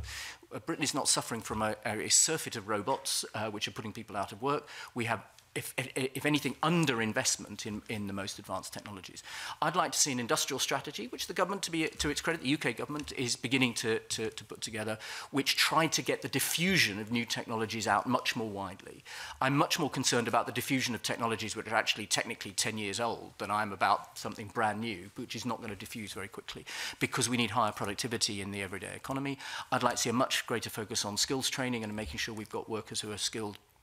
Britain is not suffering from a, a surfeit of robots uh, which are putting people out of work. We have if, if, anything, under investment in, in the most advanced technologies. I'd like to see an industrial strategy, which the government, to, be, to its credit, the UK government is beginning to, to, to put together, which tried to get the diffusion of new technologies out much more widely. I'm much more concerned about the diffusion of technologies which are actually technically 10 years old than I'm about something brand new, which is not going to diffuse very quickly, because we need higher productivity in the everyday economy. I'd like to see a much greater focus on skills training and making sure we've got workers who are skilled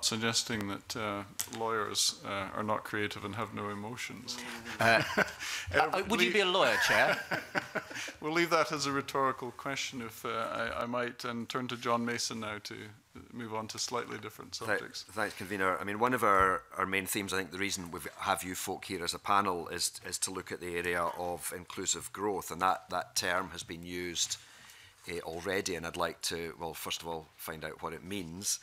suggesting that uh, lawyers uh, are not creative and have no emotions. Uh, uh, uh would you be a lawyer, Chair? we'll leave that as a rhetorical question, if uh, I, I, might, and turn to John Mason now to move on to slightly different subjects. Th thanks, Convener. I mean, one of our, our main themes, I think the reason we have you folk here as a panel is, is to look at the area of inclusive growth, and that, that term has been used eh, already, and I'd like to, well, first of all, find out what it means.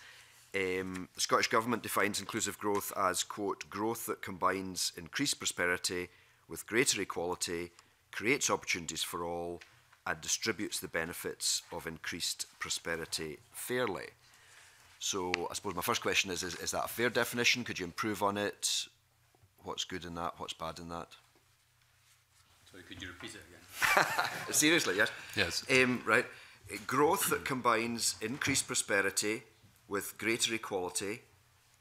Um, the Scottish Government defines inclusive growth as, quote, growth that combines increased prosperity with greater equality, creates opportunities for all, and distributes the benefits of increased prosperity fairly. So I suppose my first question is, is, is that a fair definition? Could you improve on it? What's good in that? What's bad in that? Sorry, could you repeat it again? Seriously, yes? Yes. Um, right. Growth that combines increased prosperity, with greater equality,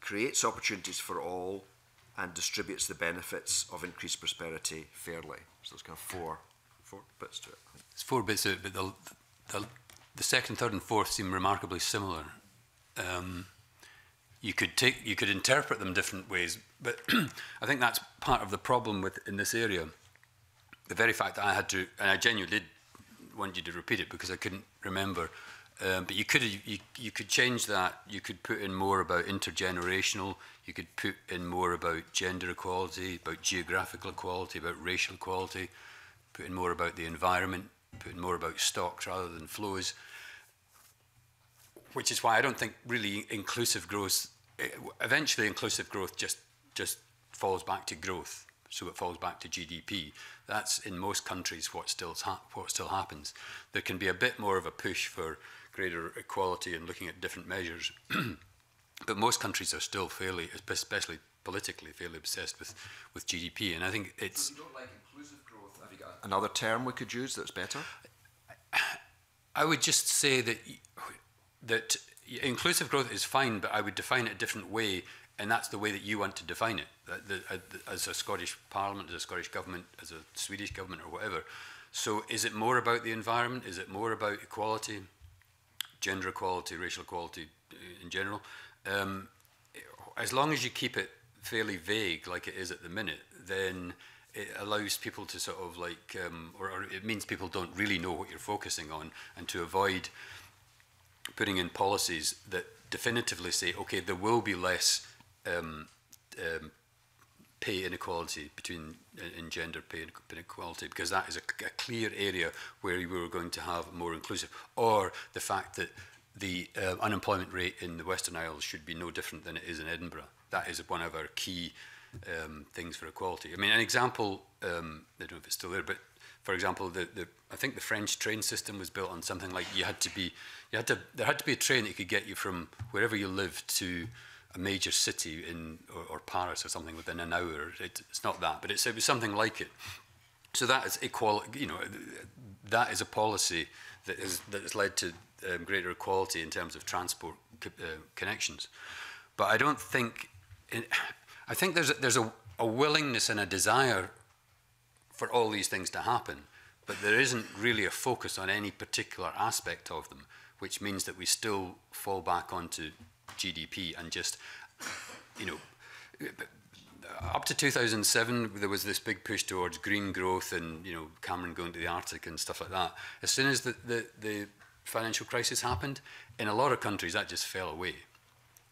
creates opportunities for all, and distributes the benefits of increased prosperity fairly. So there's kind of four, four bits to it. It's four bits to it, but the, the, the second, third, and fourth seem remarkably similar. Um, you could take, you could interpret them different ways, but I think that's part of the problem with in this area. The very fact that I had to, and I genuinely did want you to repeat it because I couldn't remember Um, but you could you, you could change that. You could put in more about intergenerational. You could put in more about gender equality, about geographical equality, about racial equality. Put in more about the environment. Put in more about stocks rather than flows. Which is why I don't think really inclusive growth. Eh, eventually, inclusive growth just just falls back to growth. So it falls back to GDP. That's in most countries what still what still happens. There can be a bit more of a push for greater equality and looking at different measures. but most countries are still fairly, especially politically, fairly obsessed with, with GDP. And I think it's... So you don't like inclusive growth. Have you got another term we could use that's better? I would just say that that inclusive growth is fine, but I would define it a different way, and that's the way that you want to define it, that, the, uh, the, as a Scottish Parliament, as a Scottish government, as a Swedish government, or whatever. So, is it more about the environment? Is it more about equality? gender equality, racial equality uh, in general. Um, as long as you keep it fairly vague, like it is at the minute, then it allows people to sort of like, um, or, or it means people don't really know what you're focusing on, and to avoid putting in policies that definitively say, okay, there will be less um, um, pay inequality between uh, in gender pay inequality because that is a, a clear area where we were going to have more inclusive or the fact that the uh, unemployment rate in the Western Isles should be no different than it is in Edinburgh. That is one of our key um, things for equality. I mean, an example, um, I don't know if it's still there, but for example, the, the, I think the French train system was built on something like you had to be, you had to, there had to be a train that could get you from wherever you lived to a major city in or, or Paris or something within an hour. It, it's not that, but it's, it was something like it. So that is equality. You know, that is a policy that is that has led to um, greater equality in terms of transport co uh, connections. But I don't think. It, I think there's a, there's a, a willingness and a desire for all these things to happen, but there isn't really a focus on any particular aspect of them, which means that we still fall back onto GDP and just, you know, up to 2007 there was this big push towards green growth and you know Cameron going to the Arctic and stuff like that. As soon as the the, the financial crisis happened, in a lot of countries that just fell away,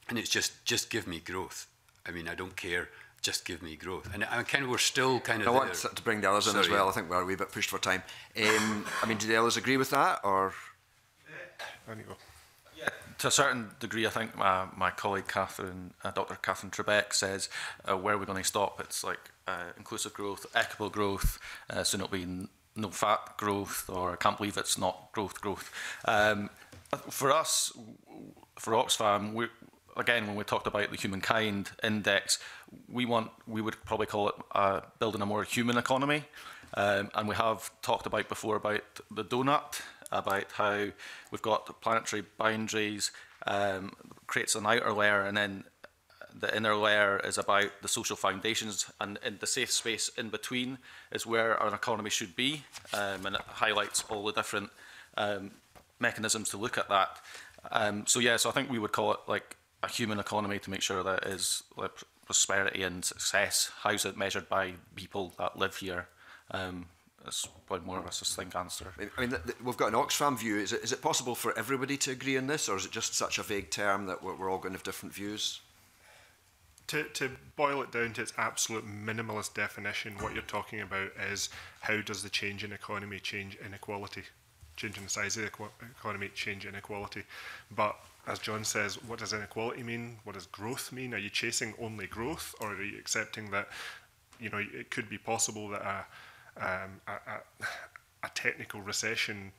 and it's just just give me growth. I mean I don't care. Just give me growth, and I, I kind of we're still kind of. I want there. to bring the others Sorry. in as well. I think we're a wee bit pushed for time. Um, I mean, do the others agree with that, or? There you go to a certain degree, I think my, my colleague Catherine, uh, Dr. Catherine Trebek says, uh, where are we going to stop? It's like uh, inclusive growth, equitable growth, uh, so not being no fat growth, or I can't believe it's not growth growth. Um, for us, for Oxfam, we again when we talked about the humankind index, we want we would probably call it uh, building a more human economy, um, and we have talked about before about the donut about how we've got the planetary boundaries, um, creates an outer layer, and then the inner layer is about the social foundations and, and the safe space in between is where our economy should be um, and it highlights all the different um, mechanisms to look at that. Um, so yeah, so I think we would call it like a human economy to make sure that is like, prosperity and success, how is it measured by people that live here um, is probably more of a succinct answer. I mean, we've got an Oxfam view. Is it, is it possible for everybody to agree on this, or is it just such a vague term that we're, we're all going to have different views? To, to boil it down to its absolute minimalist definition, what you're talking about is how does the change in economy change inequality? Change in the size of the economy, change inequality. But as John says, what does inequality mean? What does growth mean? Are you chasing only growth, or are you accepting that you know it could be possible that a um, a, a, a technical recession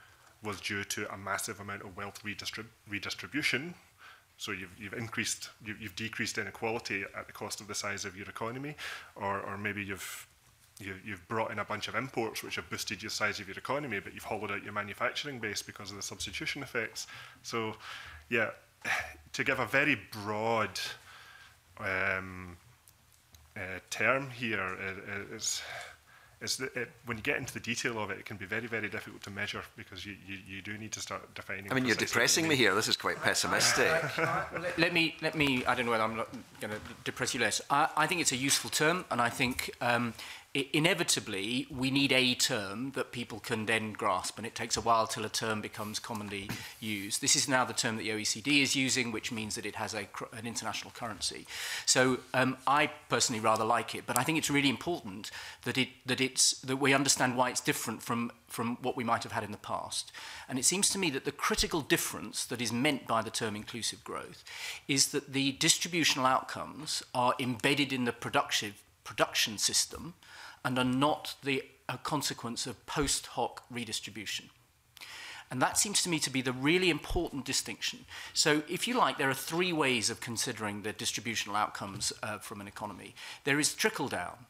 was due to a massive amount of wealth redistrib redistribution. So you've, you've increased, you, you've decreased inequality at the cost of the size of your economy, or, or maybe you've you, you've brought in a bunch of imports which have boosted your size of your economy, but you've hollowed out your manufacturing base because of the substitution effects. So, yeah, to give a very broad um, uh, term here, it, uh, it's is that it, when you get into the detail of it, it can be very, very difficult to measure because you, you, you do need to start defining. I mean, you're depressing me here. This is quite pessimistic. let me, let me. I don't know whether I'm going to depress you less. I, I think it's a useful term, and I think um, inevitably we need a term that people can then grasp and it takes a while till a term becomes commonly used this is now the term that the OECD is using which means that it has a an international currency so um I personally rather like it but I think it's really important that it that it's that we understand why it's different from from what we might have had in the past and it seems to me that the critical difference that is meant by the term inclusive growth is that the distributional outcomes are embedded in the productive production system and are not the a consequence of post hoc redistribution. And that seems to me to be the really important distinction. So, if you like, there are three ways of considering the distributional outcomes uh, from an economy. There is trickle down,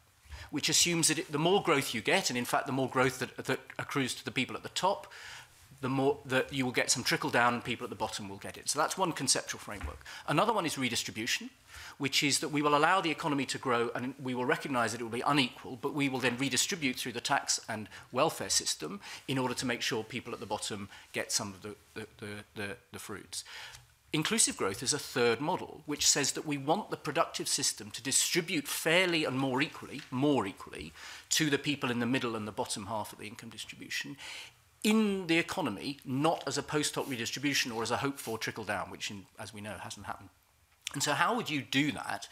which assumes that it, the more growth you get, and in fact, the more growth that, that accrues to the people at the top, the more that you will get some trickle down and people at the bottom will get it. So that's one conceptual framework. Another one is redistribution, which is that we will allow the economy to grow and we will recognize that it will be unequal, but we will then redistribute through the tax and welfare system in order to make sure people at the bottom get some of the, the, the, the, the fruits. Inclusive growth is a third model, which says that we want the productive system to distribute fairly and more equally, more equally, to the people in the middle and the bottom half of the income distribution in the economy, not as a post-hoc redistribution or as a hope-for trickle-down, which, in, as we know, hasn't happened. And so how would you do that?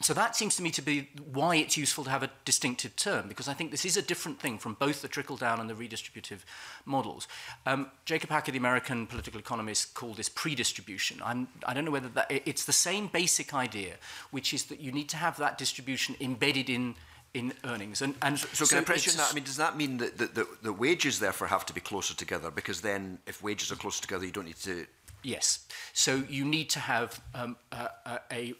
So that seems to me to be why it's useful to have a distinctive term, because I think this is a different thing from both the trickle-down and the redistributive models. Um, Jacob Hacker, the American political economist, called this pre-distribution. I don't know whether that... It's the same basic idea, which is that you need to have that distribution embedded in in earnings. And, and so, so, can I press you on that? I mean, does that mean that the, the, the wages, therefore, have to be closer together? Because then if wages are closer together, you don't need to Yes. So you need to have um, a, a, a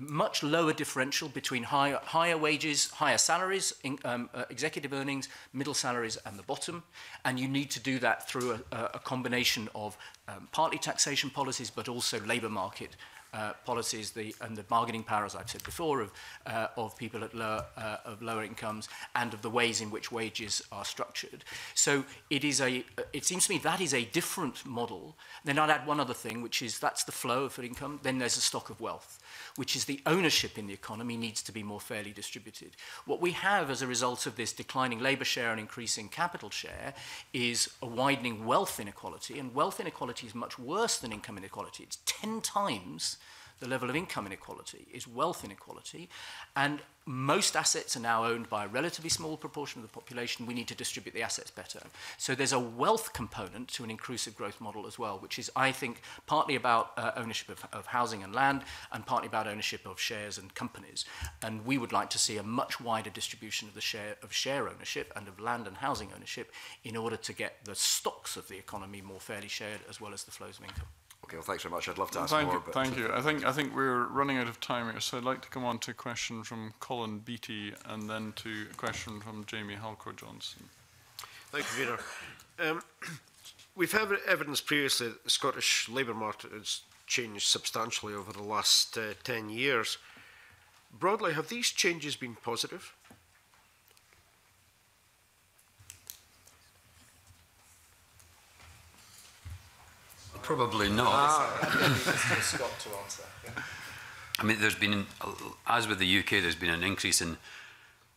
much lower differential between higher, higher wages, higher salaries, in, um, uh, executive earnings, middle salaries, and the bottom. And you need to do that through a, a combination of um, partly taxation policies, but also labour market uh, policies the, and the bargaining power, as I've said before, of, uh, of people at lower, uh, of lower incomes and of the ways in which wages are structured. So it, is a, it seems to me that is a different model. Then I'd add one other thing, which is that's the flow of income. Then there's a stock of wealth which is the ownership in the economy, needs to be more fairly distributed. What we have as a result of this declining labour share and increasing capital share is a widening wealth inequality, and wealth inequality is much worse than income inequality. It's 10 times the level of income inequality is wealth inequality. And most assets are now owned by a relatively small proportion of the population. We need to distribute the assets better. So there's a wealth component to an inclusive growth model as well, which is, I think, partly about uh, ownership of, of housing and land and partly about ownership of shares and companies. And we would like to see a much wider distribution of the share of share ownership and of land and housing ownership in order to get the stocks of the economy more fairly shared as well as the flows of income. Okay, well, thanks very much. I'd love to ask thank, more. But thank you. I think I think we're running out of time here, so I'd like to come on to a question from Colin Beattie and then to a question from Jamie Halcor Johnson. Thank you, Peter. Um, we've had evidence previously that the Scottish labour market has changed substantially over the last uh, 10 years. Broadly, have these changes been positive? Probably not. Ah. Scott to answer. I mean, there's been, as with the UK, there's been an increase in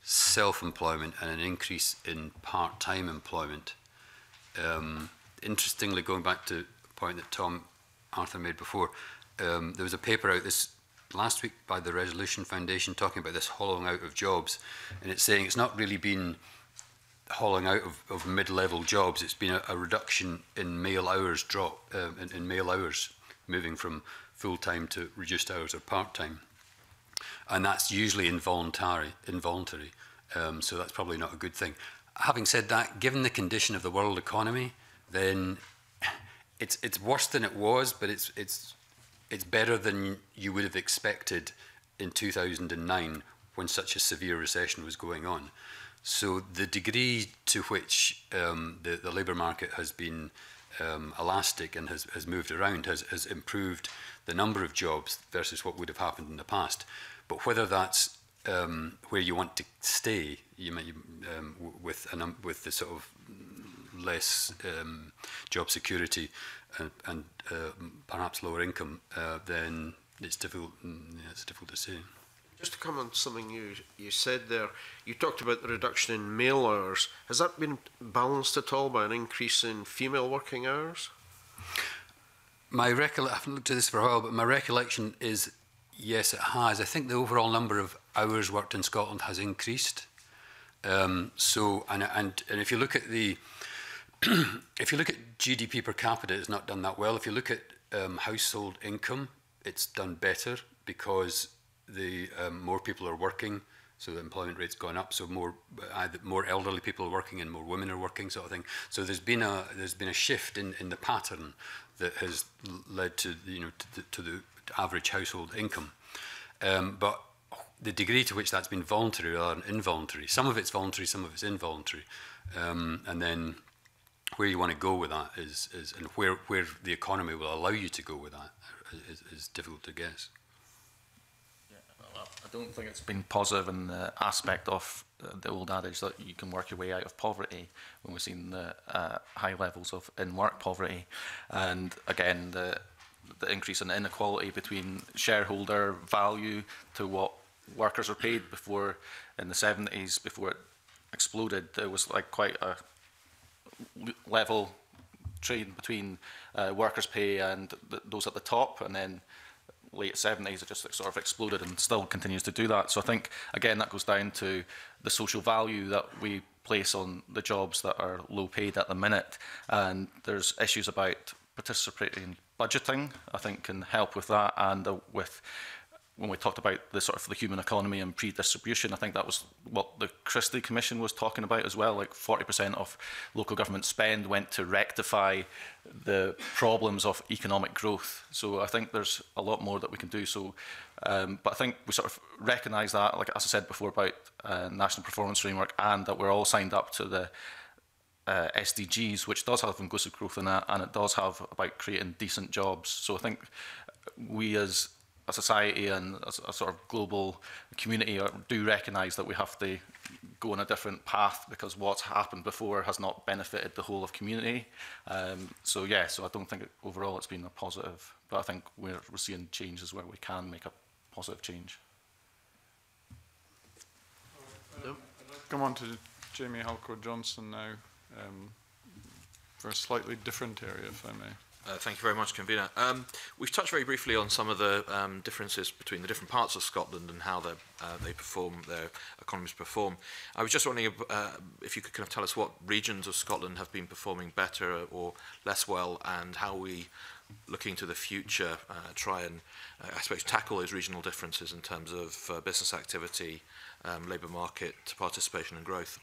self-employment and an increase in part-time employment. Um, interestingly, going back to a point that Tom Arthur made before, um, there was a paper out this last week by the Resolution Foundation talking about this hollowing out of jobs, and it's saying it's not really been hauling out of, of mid-level jobs, it's been a, a reduction in male hours drop um, in, in male hours, moving from full time to reduced hours or part time, and that's usually involuntary. Involuntary, um, so that's probably not a good thing. Having said that, given the condition of the world economy, then it's it's worse than it was, but it's it's it's better than you would have expected in 2009 when such a severe recession was going on. So the degree to which um, the, the labour market has been um, elastic and has, has moved around has, has improved the number of jobs versus what would have happened in the past. But whether that's um, where you want to stay, you may um, with num- with the sort of less um, job security and, and uh, perhaps lower income, uh, then it's difficult. Mm, yeah, it's difficult to say. Just to come on something you you said there, you talked about the reduction in male hours. Has that been balanced at all by an increase in female working hours? My recollection, I haven't looked at this for a while, but my recollection is yes, it has. I think the overall number of hours worked in Scotland has increased. Um, so, and, and, and if you look at the, if you look at GDP per capita, it's not done that well. If you look at um, household income, it's done better because the um, more people are working, so the employment rate's gone up, so more uh, either more elderly people are working and more women are working, sort of thing. So there's been a there's been a shift in, in the pattern that has led to you know to the, to the average household income, um, but the degree to which that's been voluntary rather than involuntary. Some of it's voluntary, some of it's involuntary, um, and then where you want to go with that is is and where where the economy will allow you to go with that is, is difficult to guess. I don't think it's been positive in the aspect of uh, the old adage that you can work your way out of poverty when we've seen the uh, high levels of in-work poverty. And again, the, the increase in inequality between shareholder value to what workers are paid before in the 70s, before it exploded, there was like quite a level trade between uh, workers' pay and th those at the top, and then late 70s, it just sort of exploded and still continues to do that. So I think, again, that goes down to the social value that we place on the jobs that are low paid at the minute. And there's issues about participating budgeting, I think, can help with that and uh, with when we talked about the sort of the human economy and pre-distribution, I think that was what the Christie Commission was talking about as well. Like 40% of local government spend went to rectify the problems of economic growth. So I think there's a lot more that we can do. So, um, but I think we sort of recognise that, like as I said before about uh, national performance framework, and that we're all signed up to the uh, SDGs, which does have inclusive growth in that, and it does have about creating decent jobs. So I think we as a society and a, a sort of global community uh, do recognize that we have to go on a different path because what's happened before has not benefited the whole of community. Um, so yeah, so I don't think overall it's been a positive, but I think we're, we're seeing changes where we can make a positive change. Come on to Jamie Halco Johnson now um, for a slightly different area, if I may. Uh, thank you very much, Convener. Um, we've touched very briefly on some of the um, differences between the different parts of Scotland and how uh, they perform, their economies perform. I was just wondering uh, if you could kind of tell us what regions of Scotland have been performing better or less well and how we, looking to the future, uh, try and, uh, I suppose, tackle those regional differences in terms of uh, business activity, um, labour market participation and growth.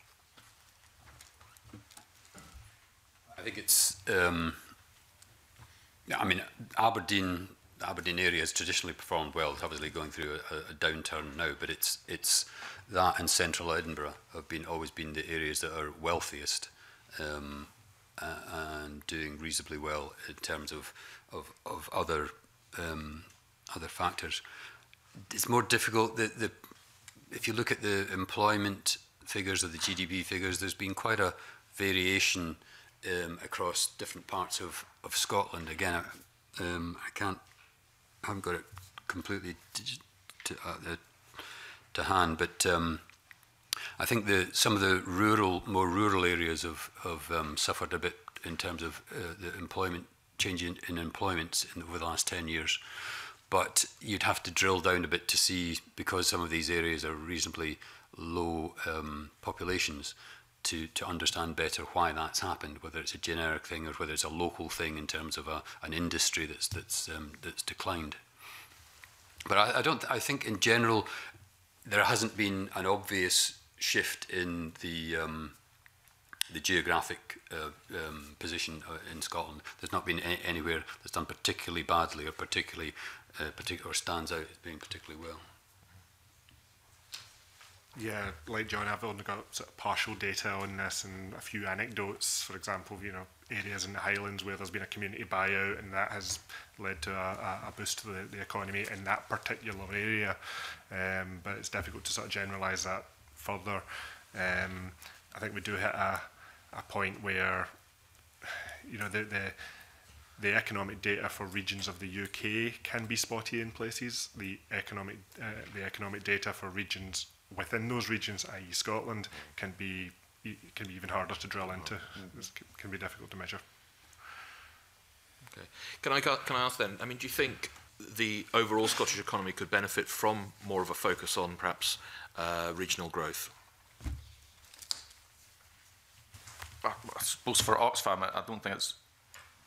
I think it's Um, Yeah, I mean, Aberdeen Aberdeen area has traditionally performed well. It's obviously going through a, a downturn now, but it's it's that and central Edinburgh have been always been the areas that are wealthiest um, uh, and doing reasonably well in terms of of, of other um, other factors. It's more difficult. The, the if you look at the employment figures or the GDP figures, there's been quite a variation um, across different parts of, of Scotland. Again, I, um, I can't, I haven't got it completely to, uh, uh, to hand, but um, I think the, some of the rural, more rural areas have, have um, suffered a bit in terms of uh, the employment change in, in employment in, over the last 10 years. But you'd have to drill down a bit to see, because some of these areas are reasonably low um, populations, to, to understand better why that's happened, whether it's a generic thing or whether it's a local thing in terms of a, an industry that's, that's, um, that's declined. But I, I, don't, I think in general, there hasn't been an obvious shift in the, um, the geographic uh, um, position uh, in Scotland. There's not been anywhere that's done particularly badly or particularly, uh, partic or stands out as being particularly well yeah, like John, I've only got sort of partial data on this and a few anecdotes. For example, you know, areas in the Highlands where there's been a community buyout and that has led to a, a boost to the, the economy in that particular area. Um, but it's difficult to sort of generalise that further. Um, I think we do hit a, a point where, you know, the, the the economic data for regions of the UK can be spotty in places. The economic uh, the economic data for regions within those regions, i.e. Scotland, can be e, can be even harder to drill into. Mm-hmm. It can be difficult to measure. Okay. Can I can I ask then? I mean, do you think the overall Scottish economy could benefit from more of a focus on perhaps uh, regional growth? I, I suppose for Oxfam, I, I don't think it's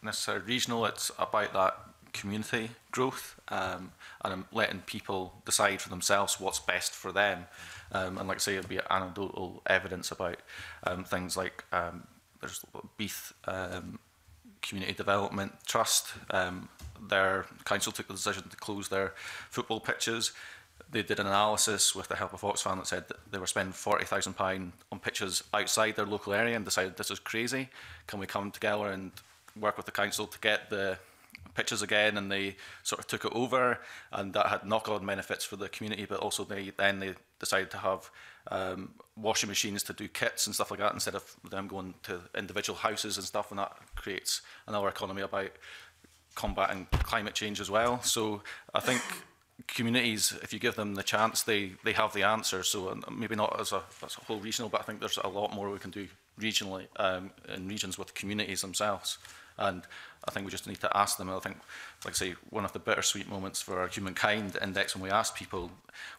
necessarily regional. It's about that community growth um, and I'm letting people decide for themselves what's best for them. Um, and like I say, it'll be anecdotal evidence about um, things like um, there's Beath um, Community Development Trust. Um, their council took the decision to close their football pitches. They did an analysis with the help of Oxfam that said that they were spending £40,000 on pitches outside their local area and decided this is crazy. Can we come together and work with the council to get the pitches again and they sort of took it over and that had knock-on benefits for the community but also they then they decided to have um, washing machines to do kits and stuff like that instead of them going to individual houses and stuff and that creates another economy about combating climate change as well so I think communities if you give them the chance they they have the answer so uh, maybe not as a, as a whole regional but I think there's a lot more we can do regionally um, in regions with communities themselves. And I think we just need to ask them. I think, like I say, one of the bittersweet moments for our humankind index when we asked people,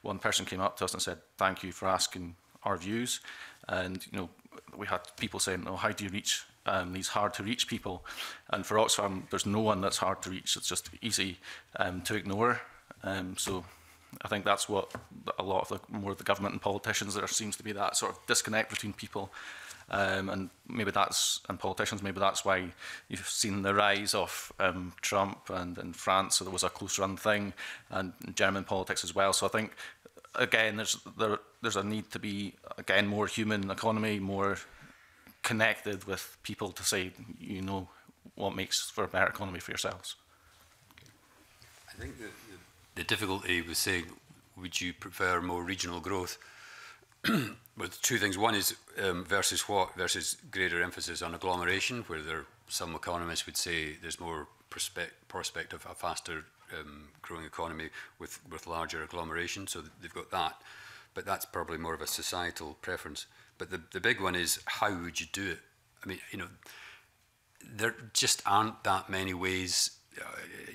one person came up to us and said, "Thank you for asking our views." And you know, we had people saying, "Oh, how do you reach um, these hard-to-reach people?" And for Oxfam, there's no one that's hard to reach. It's just easy um, to ignore. Um, so. I think that's what a lot of the more of the government and politicians there seems to be that sort of disconnect between people Um, and maybe that's, and politicians, maybe that's why you've seen the rise of um, Trump and in France, so there was a close run thing, and German politics as well. So I think, again, there's, there, there's a need to be, again, more human economy, more connected with people to say, you know, what makes for a better economy for yourselves. I think the, the, the difficulty was saying, would you prefer more regional growth? well, two things. One is um, versus what? Versus greater emphasis on agglomeration, where there some economists would say there's more prospect, prospect of a faster um, growing economy with, with larger agglomeration. So they've got that. But that's probably more of a societal preference. But the, the big one is how would you do it? I mean, you know, there just aren't that many ways uh,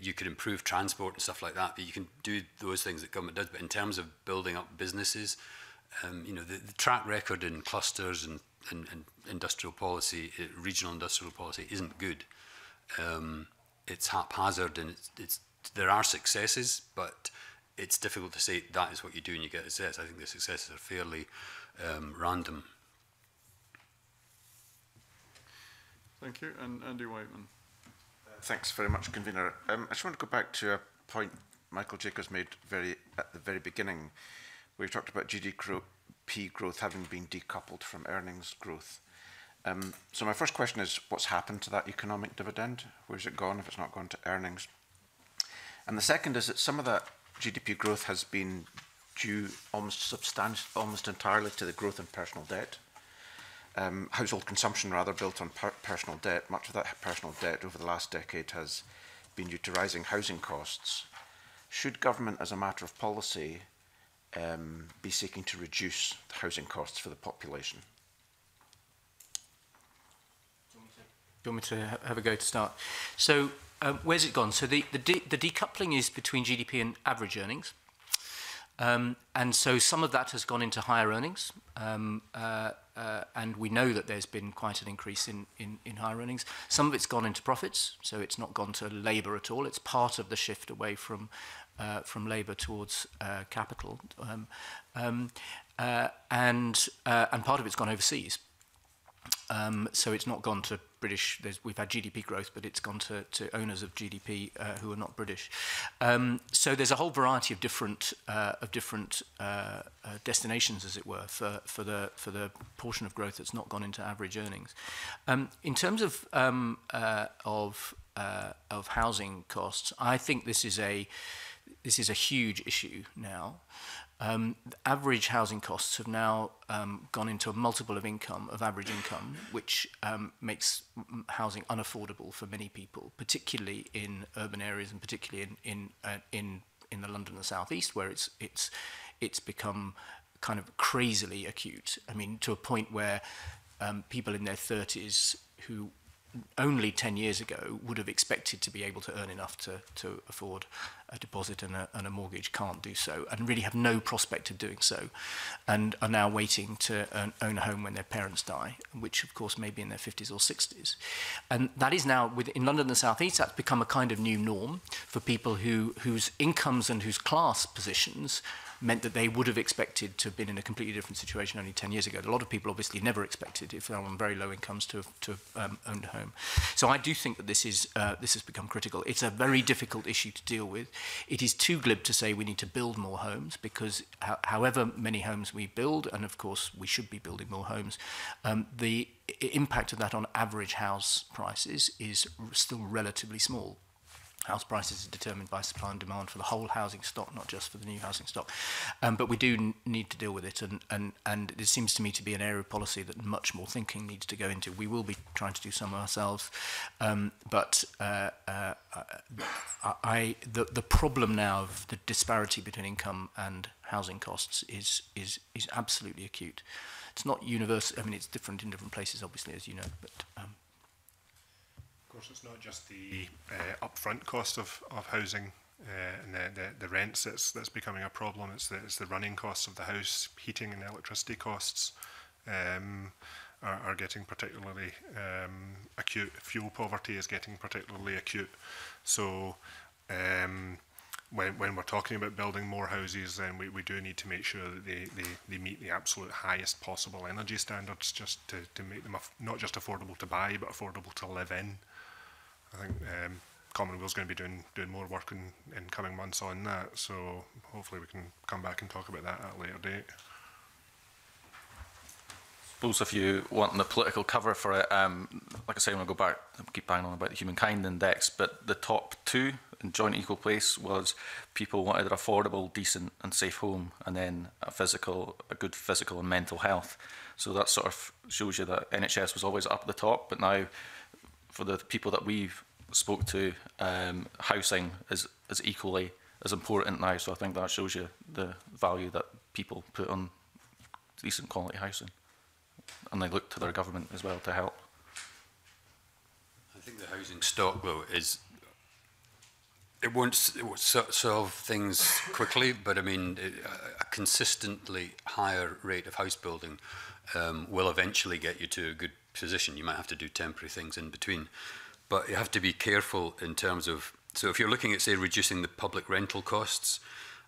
you could improve transport and stuff like that, but you can do those things that government does. But in terms of building up businesses, um, you know, the, the track record in clusters and, and, and industrial policy, uh, regional industrial policy, isn't good. Um, it's haphazard and it's, it's, there are successes, but it's difficult to say that is what you do and you get success. I think the successes are fairly um, random. Thank you. And Andy Whiteman. Uh, thanks very much, convener. Um, I just want to go back to a point Michael Jacobs made very at the very beginning. We've talked about GDP growth having been decoupled from earnings growth. Um, so my first question is, what's happened to that economic dividend? Where's it gone if it's not gone to earnings? And the second is that some of that GDP growth has been due almost, almost entirely to the growth in personal debt. Um, household consumption, rather, built on per personal debt. Much of that personal debt over the last decade has been due to rising housing costs. Should government, as a matter of policy, um, be seeking to reduce the housing costs for the population? Do you want me to have a go to start? So um, where's it gone? So the, the, de the decoupling is between GDP and average earnings. Um, and so some of that has gone into higher earnings. Um, uh, uh, and we know that there's been quite an increase in, in, in higher earnings. Some of it's gone into profits, so it's not gone to labor at all. It's part of the shift away from uh, from labour towards uh, capital. Um, um, uh, and, uh, and part of it's gone overseas. Um, so it's not gone to British, there's, we've had GDP growth, but it's gone to, to owners of GDP uh, who are not British. Um, so there's a whole variety of different uh, of different uh, uh, destinations, as it were, for, for the for the portion of growth that's not gone into average earnings. Um, in terms of um, uh, of uh, of housing costs, I think this is a this is a huge issue now. Um, average housing costs have now um, gone into a multiple of income, of average income, which um, makes housing unaffordable for many people, particularly in urban areas and particularly in in uh, in in the London and southeast, where it's it's it's become kind of crazily acute. I mean, to a point where um, people in their 30s who only 10 years ago would have expected to be able to earn enough to, to afford a deposit and a, and a mortgage can't do so and really have no prospect of doing so and are now waiting to earn, uh, own a home when their parents die, which of course may be in their 50s or 60s. And that is now, with, in London and the South East, that's become a kind of new norm for people who, whose incomes and whose class positions meant that they would have expected to have been in a completely different situation only 10 years ago. A lot of people obviously never expected, if they're on very low incomes, to have, to have um, owned a home. So I do think that this, is, uh, this has become critical. It's a very difficult issue to deal with. It is too glib to say we need to build more homes because ho however many homes we build, and of course we should be building more homes, um, the impact of that on average house prices is still relatively small House prices are determined by supply and demand for the whole housing stock, not just for the new housing stock. Um, but we do need to deal with it, and, and, and it seems to me to be an area of policy that much more thinking needs to go into. We will be trying to do some ourselves, um, but uh, uh, I, I, the, the problem now of the disparity between income and housing costs is, is, is absolutely acute. It's not universal, I mean, it's different in different places, obviously, as you know, but... Um, course, it's not just the uh, upfront cost of, of housing uh, and the, the, the rents that's, that's becoming a problem. It's the, it's the running costs of the house, heating and electricity costs um, are, are getting particularly um, acute. Fuel poverty is getting particularly acute. So um, when, when we're talking about building more houses, then we, we do need to make sure that they, they, they meet the absolute highest possible energy standards just to, to make them not just affordable to buy, but affordable to live in. I think um, Commonwealth's going to be doing doing more work in, in coming months on that. So hopefully we can come back and talk about that at a later date. Suppose if you want the political cover for it, um, like I say, I'm going to go back, keep banging on about the humankind index, but the top two in joint equal place was people wanted an affordable, decent, and safe home, and then a physical, a good physical and mental health. So that sort of shows you that NHS was always up at the top, but now for the people that we've spoke to, um, housing is, is equally as important now. So I think that shows you the value that people put on decent quality housing. And they look to their government as well to help. I think the housing stock, though, is it won't, it won't solve things quickly, but I mean, it, a consistently higher rate of house building um, will eventually get you to a good position. You might have to do temporary things in between. But you have to be careful in terms of, so if you're looking at, say, reducing the public rental costs,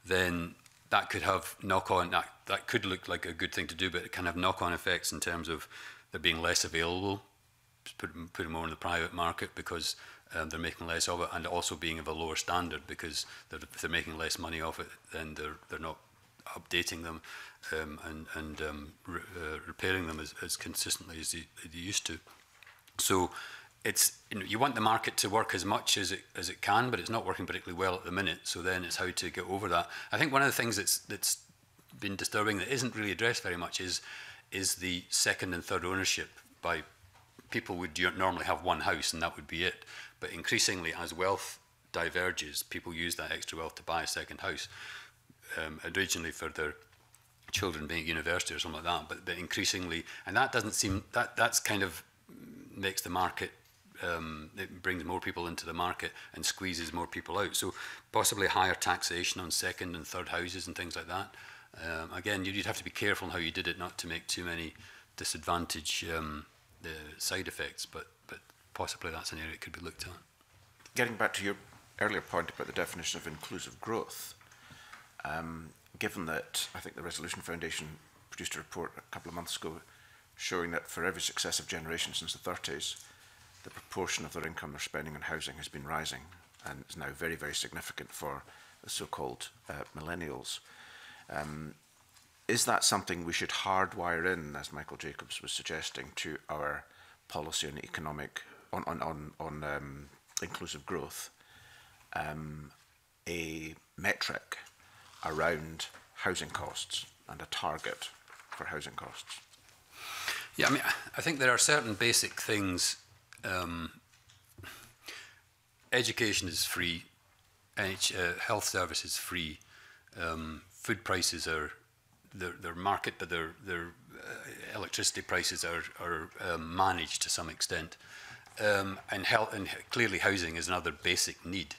then that could have knock-on, that, that could look like a good thing to do, but it can have knock-on effects in terms of there being less available, put, put more in the private market because um, they're making less of it, and also being of a lower standard because they're, if they're making less money off it, then they're, they're not updating them um, and, and um, re uh, repairing them as, as consistently as they, they used to. So it's you, know, you want the market to work as much as it as it can, but it's not working particularly well at the minute. So then it's how to get over that. I think one of the things that's that's been disturbing that isn't really addressed very much is is the second and third ownership by people would normally have one house and that would be it. But increasingly, as wealth diverges, people use that extra wealth to buy a second house, um, originally for their children being at university or something like that, but, but increasingly, and that doesn't seem, that that's kind of makes the market, um, it brings more people into the market and squeezes more people out. So possibly higher taxation on second and third houses and things like that. Um, again, you'd have to be careful how you did it, not to make too many disadvantage um, the side effects, but, but possibly that's an area that could be looked at. Getting back to your earlier point about the definition of inclusive growth, um, given that I think the Resolution Foundation produced a report a couple of months ago showing that for every successive generation since the 30s, the proportion of their income they're spending on housing has been rising and is now very, very significant for the so-called uh, millennials. Um, is that something we should hardwire in, as Michael Jacobs was suggesting, to our policy on economic, on, on, on, on um, inclusive growth, um, a metric around housing costs and a target for housing costs? Yeah, I mean, I think there are certain basic things. Um, education is free, NH, uh, health service is free, um, food prices are their they're market, but their their uh, electricity prices are are um, managed to some extent, um, and health and clearly housing is another basic need,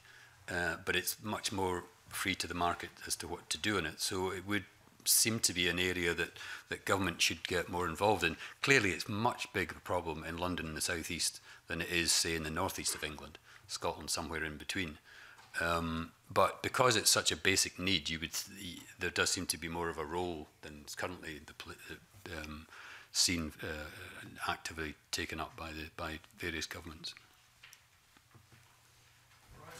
uh, but it's much more free to the market as to what to do in it. So it would seem to be an area that, that government should get more involved in. Clearly, it's much bigger problem in London and the southeast than it is, say, in the northeast of England, Scotland, somewhere in between. Um, but because it's such a basic need, you would th there does seem to be more of a role than is currently the um, seen uh, actively taken up by the by various governments.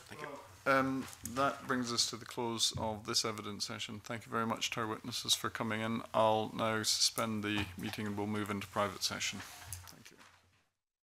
Thank you. Um, that brings us to the close of this evidence session. Thank you very much to our witnesses for coming in. I'll now suspend the meeting and we'll move into private session.